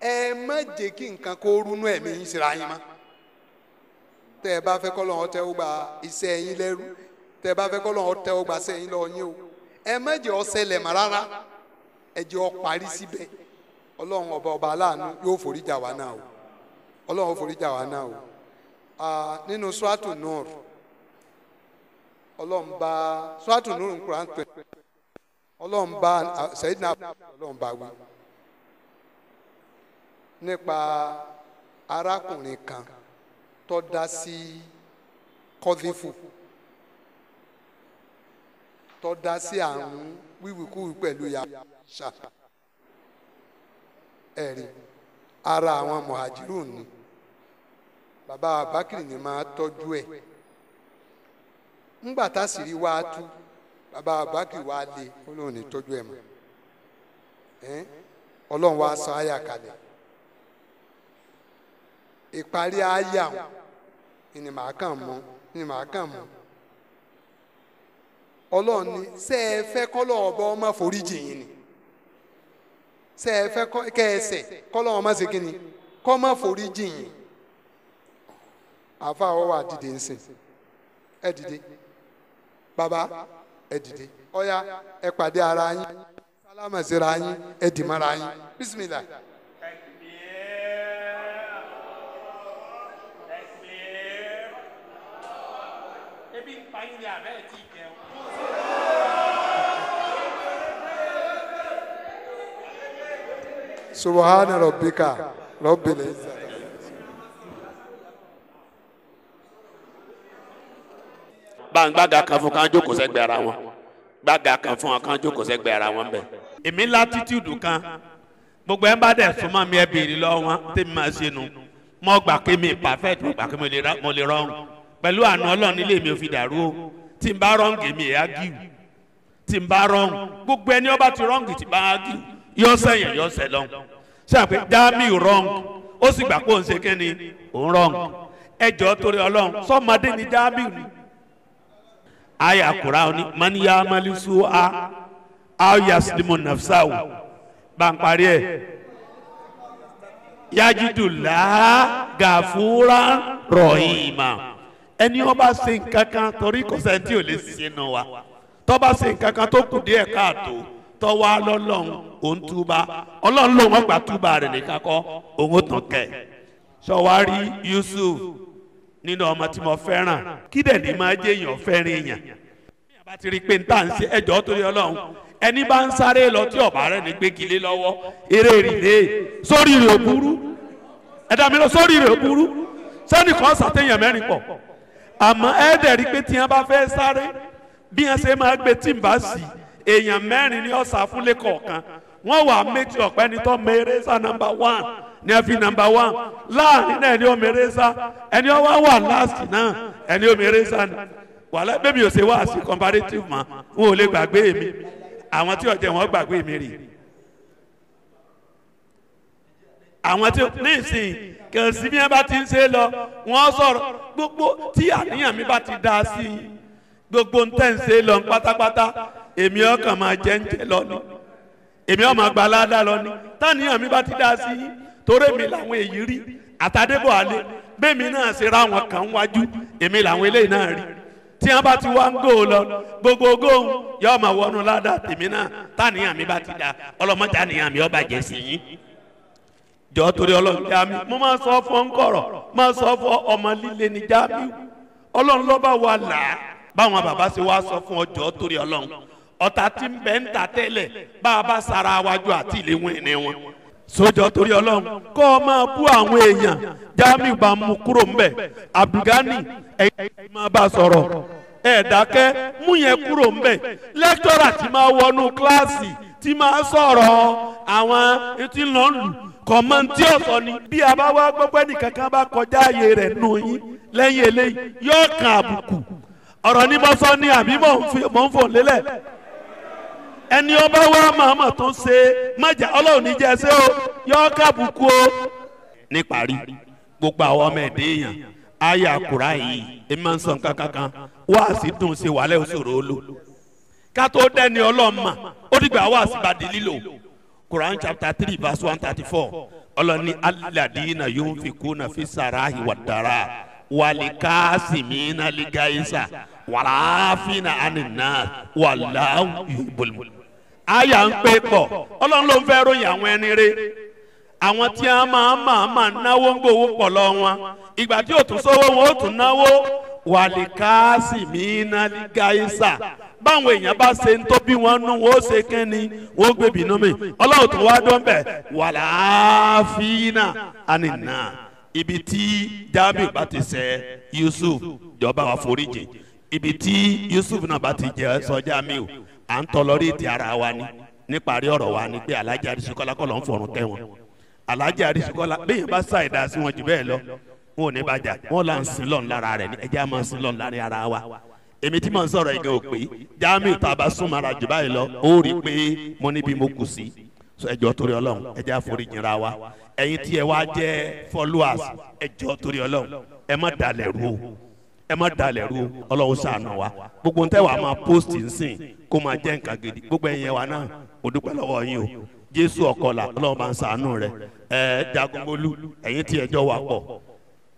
ẹ má jẹ́ kí nǹkan kó rúnú ẹ̀mí yín síra yín mọ́. Tẹ́ ẹ bá fẹ́ kọ́ lọ́wọ́ tẹ́ ó gba iṣẹ́ yín lẹ́rú. Tẹ́ ẹ bá fẹ́ kọ́ lọ́wọ́ tẹ́ ó gba iṣẹ́ yín lọ́wọ́ yín o. Ẹ má jẹ́ ó ṣẹlẹ̀ mọ́ rárá. Ẹ jẹ́ ó parí síbẹ̀. Ọlọ́run ọba ọba aláàánú yóò forí jà wá náà o ọlọ́run forí jà wá náà o. Nínú suratu nur ọlọ́run bá suratu nur Quran tẹ̀ ọlọ́run bá Sayyidina ọlọ́run bá wí. Nípa arákùnrin kan tó dá sí kọ́dífù tó dá sí àrùn wíwìkúwì pẹ̀lú ya ṣá ẹ̀rí ara àwọn mọ̀hàjírùn ni. Bàbá abakiri ni máa tọ́jú ẹ̀. Ńgbà tásìrí wá tú bàbá abakiri wá lé olóhùn ní tọ́jú ẹ̀ mọ́. Ọlọ́run wá sọ àyà kalẹ̀. Ìparí àyà ni màá kàn mọ́ ni màá kàn mọ́. Ọlọ́run ní ṣé ẹ fẹ́ kọ́lọ́ ọba ọmọ foríjì yín ni ṣé ẹ fẹ́ kẹ́ẹ̀sẹ̀ kọ́lọ́ ọmọ ṣe kí ni kọ́ ọmọ foríjì yín. Àfa ọ wà dìde nsìn ẹ dìde. Bàbá ẹ dìde. Ọ̀ya ẹ pàdé ara yín. Sálámà síra yín. Ẹ dì mọ́ra yín. Bísímìlà. ebi ń pa yín ní abẹ́ subahana rabbika rabbil izzati. gbága kan fún kan jókòó sẹ́gbẹ̀ẹ́ ara wọn. Gbága kan fún kan jókòó sẹ́gbẹ̀ẹ́ ara wọn bẹ̀. èmi látítúdù kan. Gbogbo ẹ bá dẹ̀ súnmọ́ mi ẹ béèrè lọ́wọ́ wọn tèmi máa ṣe nu. Mo gbà pé mi perfect mo gbà pé mo lè ra- mo lè rọrùn. Pẹ̀lú àánú ọlọ́run nílé mi ò fi dàrú o. Tí n bá rọ́ǹgì mi ẹ̀ á gíw tí n bá rọ́ǹgì gbogbo ẹni ọba ti rọ́ǹgì tí bá á gíw yọ sẹ́yìn yọ sẹ́ lọ́n ṣé àpè jamiu rọ́ǹgì ó sì gbà pé òun ṣe kí ni òun rọ́ǹgì ẹjọ́ torí ọlọ́run sọ́mọdé ni jamiu ni. Aya kura ni man ya malisu a aw yaslimu nafsahu. Bankpari ẹ. Yajidu la gafura rọhima ẹni ó bá ṣe nǹkan kan torí kò sẹ́ni tí ò lè ṣe wa. Tó bá ṣe nǹkan kan tó kù díẹ̀ káàtó tó wá lọ́lọ́run òun túba ọlọ́run lòun ọgbà túba rẹ̀ nìkan kọ́ òun ó tàn kẹ́. Sọwárí yusuf nínú ọmọ tí mo fẹ́ràn. Kí dẹ̀ ní máa jẹ́ èèyàn fẹ́ràn èèyàn? Bá ti rí i pé n tà ń ṣe ẹjọ́ torí ọlọ́run. Ẹni bá ń sáré lọ tí ọ̀bà rẹ̀ ní gbégilé lọ́wọ́ eré rìlé sórí rẹ̀ burú. Ẹ̀dá mi lọ sórí rẹ̀ burú. Sẹ́ni kan sàtẹ̀yàn mẹ́rin pọ̀. Àmọ́ ẹ̀ẹ́dẹ̀ rí i pé tí wọ́n bá fẹ́ sáré bí wọ́n ṣe máa gbé tí n bá sì èèyàn mẹ́rin ní ọ̀sà fúnlé kọ̀ọ̀kan. Wọ́n wà méjì ọ̀pẹ́ni tó mẹ́rẹ́ sá nọmba one ní ẹ fi nọmba one. Láàrin náà ẹni ó mẹ́rẹ́ sá ẹni ó wá wà láàsì náà ẹni ó mẹ́rẹ́ sá ni. Wàhálà bẹ́ẹ̀ mi ò ṣe wá sí comparative mọ́. Wọn ò lè gbàgbé mi àwọn tí ọ̀jẹ̀ wọn gbàgbé mi rè. Àwọn tí nísìnyí kàn sí bí wọn bá ti ń ṣe lọ wọn sọ̀rọ̀. Gbogbo tí àníyàn mi bá ti dá sí gbogbo ń tẹ̀ ń ṣe lọ pátápátá èmi ọkàn máa jẹ́ ń jẹ lọ ni. Èmi ọmọ àgbà aládá lọ ni. Táníyàn mi bá ti dá sí i torí mi làwọn èyí rí. Àtàdébọ̀ alẹ́ bẹ́ẹ̀ mi náà ṣe ra àwọn kan wájú èmi làwọn eléyìí náà rí. Tí wọn bá ti wá ń gò lọ gbogbo góhùn yóò máa wọnú ládàá tèmi náà. Táníyàn mi bá ti da ọlọmọdé àníyàn mi ọba jẹ sí yín. Jọ torí ọlọrun já mi. Mo máa sọ fún ọńkọrọ máa sọ fún ọmọ líle ní já mi. Ọlọrun lọba wà là báwọn bàbá ṣe wá sọ fún ọjọ torí ọlọrun ọ̀tá tí ń bẹ́ ń ta tẹ́lẹ̀ bá a bá sara wájú àti ìléwọ̀n ẹni wọn. Sójọ torí ọlọrun kọ́ ọ máa bú àwọn èèyàn. Jamiu bá mú kúrò ńbẹ. Abdulgani ẹ̀yìn máa bá sọ̀rọ̀. Ẹ̀ mú yẹn kúrò ńbẹ. Lẹ́kítọ́rà tí máa wọnú kíláàsì tí máa sọ̀rọ̀ àwọn etí lọ́n lù. Kọ̀mọ́ntì ọ̀sọ́ ni bí a bá wá gbọ́gbẹ́ nìkan kan bá kọjá ààyè rẹ̀ nù yín lẹ́yìn eléyìí yóò kan àbùkù. Ọ̀rọ̀ ní mo sọ ní àbí mò ń fò lélẹ̀ ẹni ọba wa màmá tó ṣe májà ọlọ́run ní jẹ́ ṣé o yóò kàbùkù o níparí gbogbo àwọn ọmọ ẹ̀dẹ́ èèyàn ayé àkùrá yìí èmi máa ń sọ nǹkan kankan wá sí dùn sí wàhálà òṣòro lò ká tó dẹ́ni ọlọ́mà ó dìgbà wá sí bàdí lílò quran chapter three verse one thirty four ọlọ́ni aladina yóò fi kú na fi sara ìwà dara wàlí káàsìmínà ligaisa wàláfínà ànínà wàláhùn ìbòlùmọ̀. Àyà ń pé pọ̀. Ọlọ́run ló ń fẹ́ ròyìn àwọn ẹni rẹ̀ àwọn tí a máa máa máa náwó ń gbowó pọ̀ lọ wọn. Ìgbà tí ò sówó wọn ó tún náwó. Wàlíkàásì mìíràn gáísà. Báwọn èèyàn bá ṣe ń tó bí wọn nú wọn ó ṣe kẹ́ni wọn ó gbé bínú mi. Ọlọ́run tó wá dán bẹ̀ wàláfínà ànínà. Ibi tí jamiu bá ti sẹ yusuf jọba wa foríjì. Ibi tí yusuf náà bá ti jẹ sọ jamiu à ń tọ́ lórí ti ara wa ni. Níparí ọ̀rọ̀ wa ni pé alájà àdìsíkọ́lá kọ́ ló ń fọ̀rùn tẹ́ wọn. Alájà àrísíkọ́lá bẹ́ẹ̀ bá sá ìdá sí wọn jù bẹ́ẹ̀ lọ wọn ò ní bàjá. Wọn là ń sin lọ́n lára rẹ̀ ní ẹjẹ́ a máa sin lọ́n lára ara wa. Èmi tí mo ń sọ̀rọ̀ igi òpè jamiu tá a bá súnmọ́ ara jù báyìí lọ ó rí i pé mo níbi mo kù sí. Ẹjọ́ torí ọlọ́run ẹjẹ́ àforíjìnra wa. Ẹ̀yin tí ẹ wá jẹ́ followers ẹjọ́ torí ọlọ́run ẹ má dalẹ̀ rú o ẹ má dalẹ̀ o ọlọ́run ṣàánú wa. Gbogbo ntẹ́ wàá máa post nsìn kó máa jẹ́ nǹkan gidi. Gbogbo ẹ̀yin wa náà ò dúpẹ́ lọ́wọ́ yín o. Jésù ọkọlà ọlọ́run bá ń sàánú rẹ. Ẹ jagunmólú ẹ̀yin tí ẹjọ́ wà pọ̀.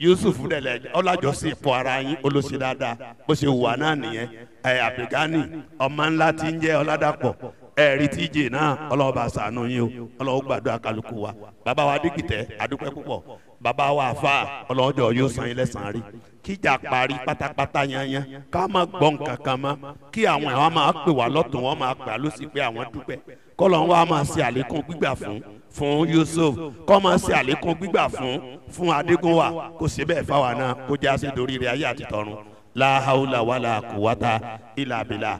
Yusuf dẹ̀lẹ̀ ọlájọsí ipò ara yín olóṣè dáadáa. Bó ṣe wà náà nìyẹn. Ẹ àbígánì ọmọ ńlá tí ń jẹ́ ọládàpọ̀. Ẹ̀rí tíjì náà ọlọ́run bá sàánú yín o. Ọlọ́run gbàdúrà kálukú wa. Bàbá wa dìkìtẹ́ àdúpẹ́ púpọ̀. Bàbá wa àfa ọlọ́run jọ yóò san yín lẹ́sàn-án rí kíjà parí pátápátá yanyan ká má gbọ́ nǹkan kan mọ́. Kí àwọn àwọn máa pè wá lọ́tún wọn máa pè á ló sì pé àwọn dúpẹ́. Kọ́lọ̀ ń wá máa ṣe àlékún gbígbà fún fún Yusuf. Kọ́ máa ṣe àlékún gbígbà fún fún Adégúnwà. Kò sí bẹ́ẹ̀ fáwa náà kó jásí dorí rẹ̀ ayé àti tọ̀run. La haula wala quwata ila bila.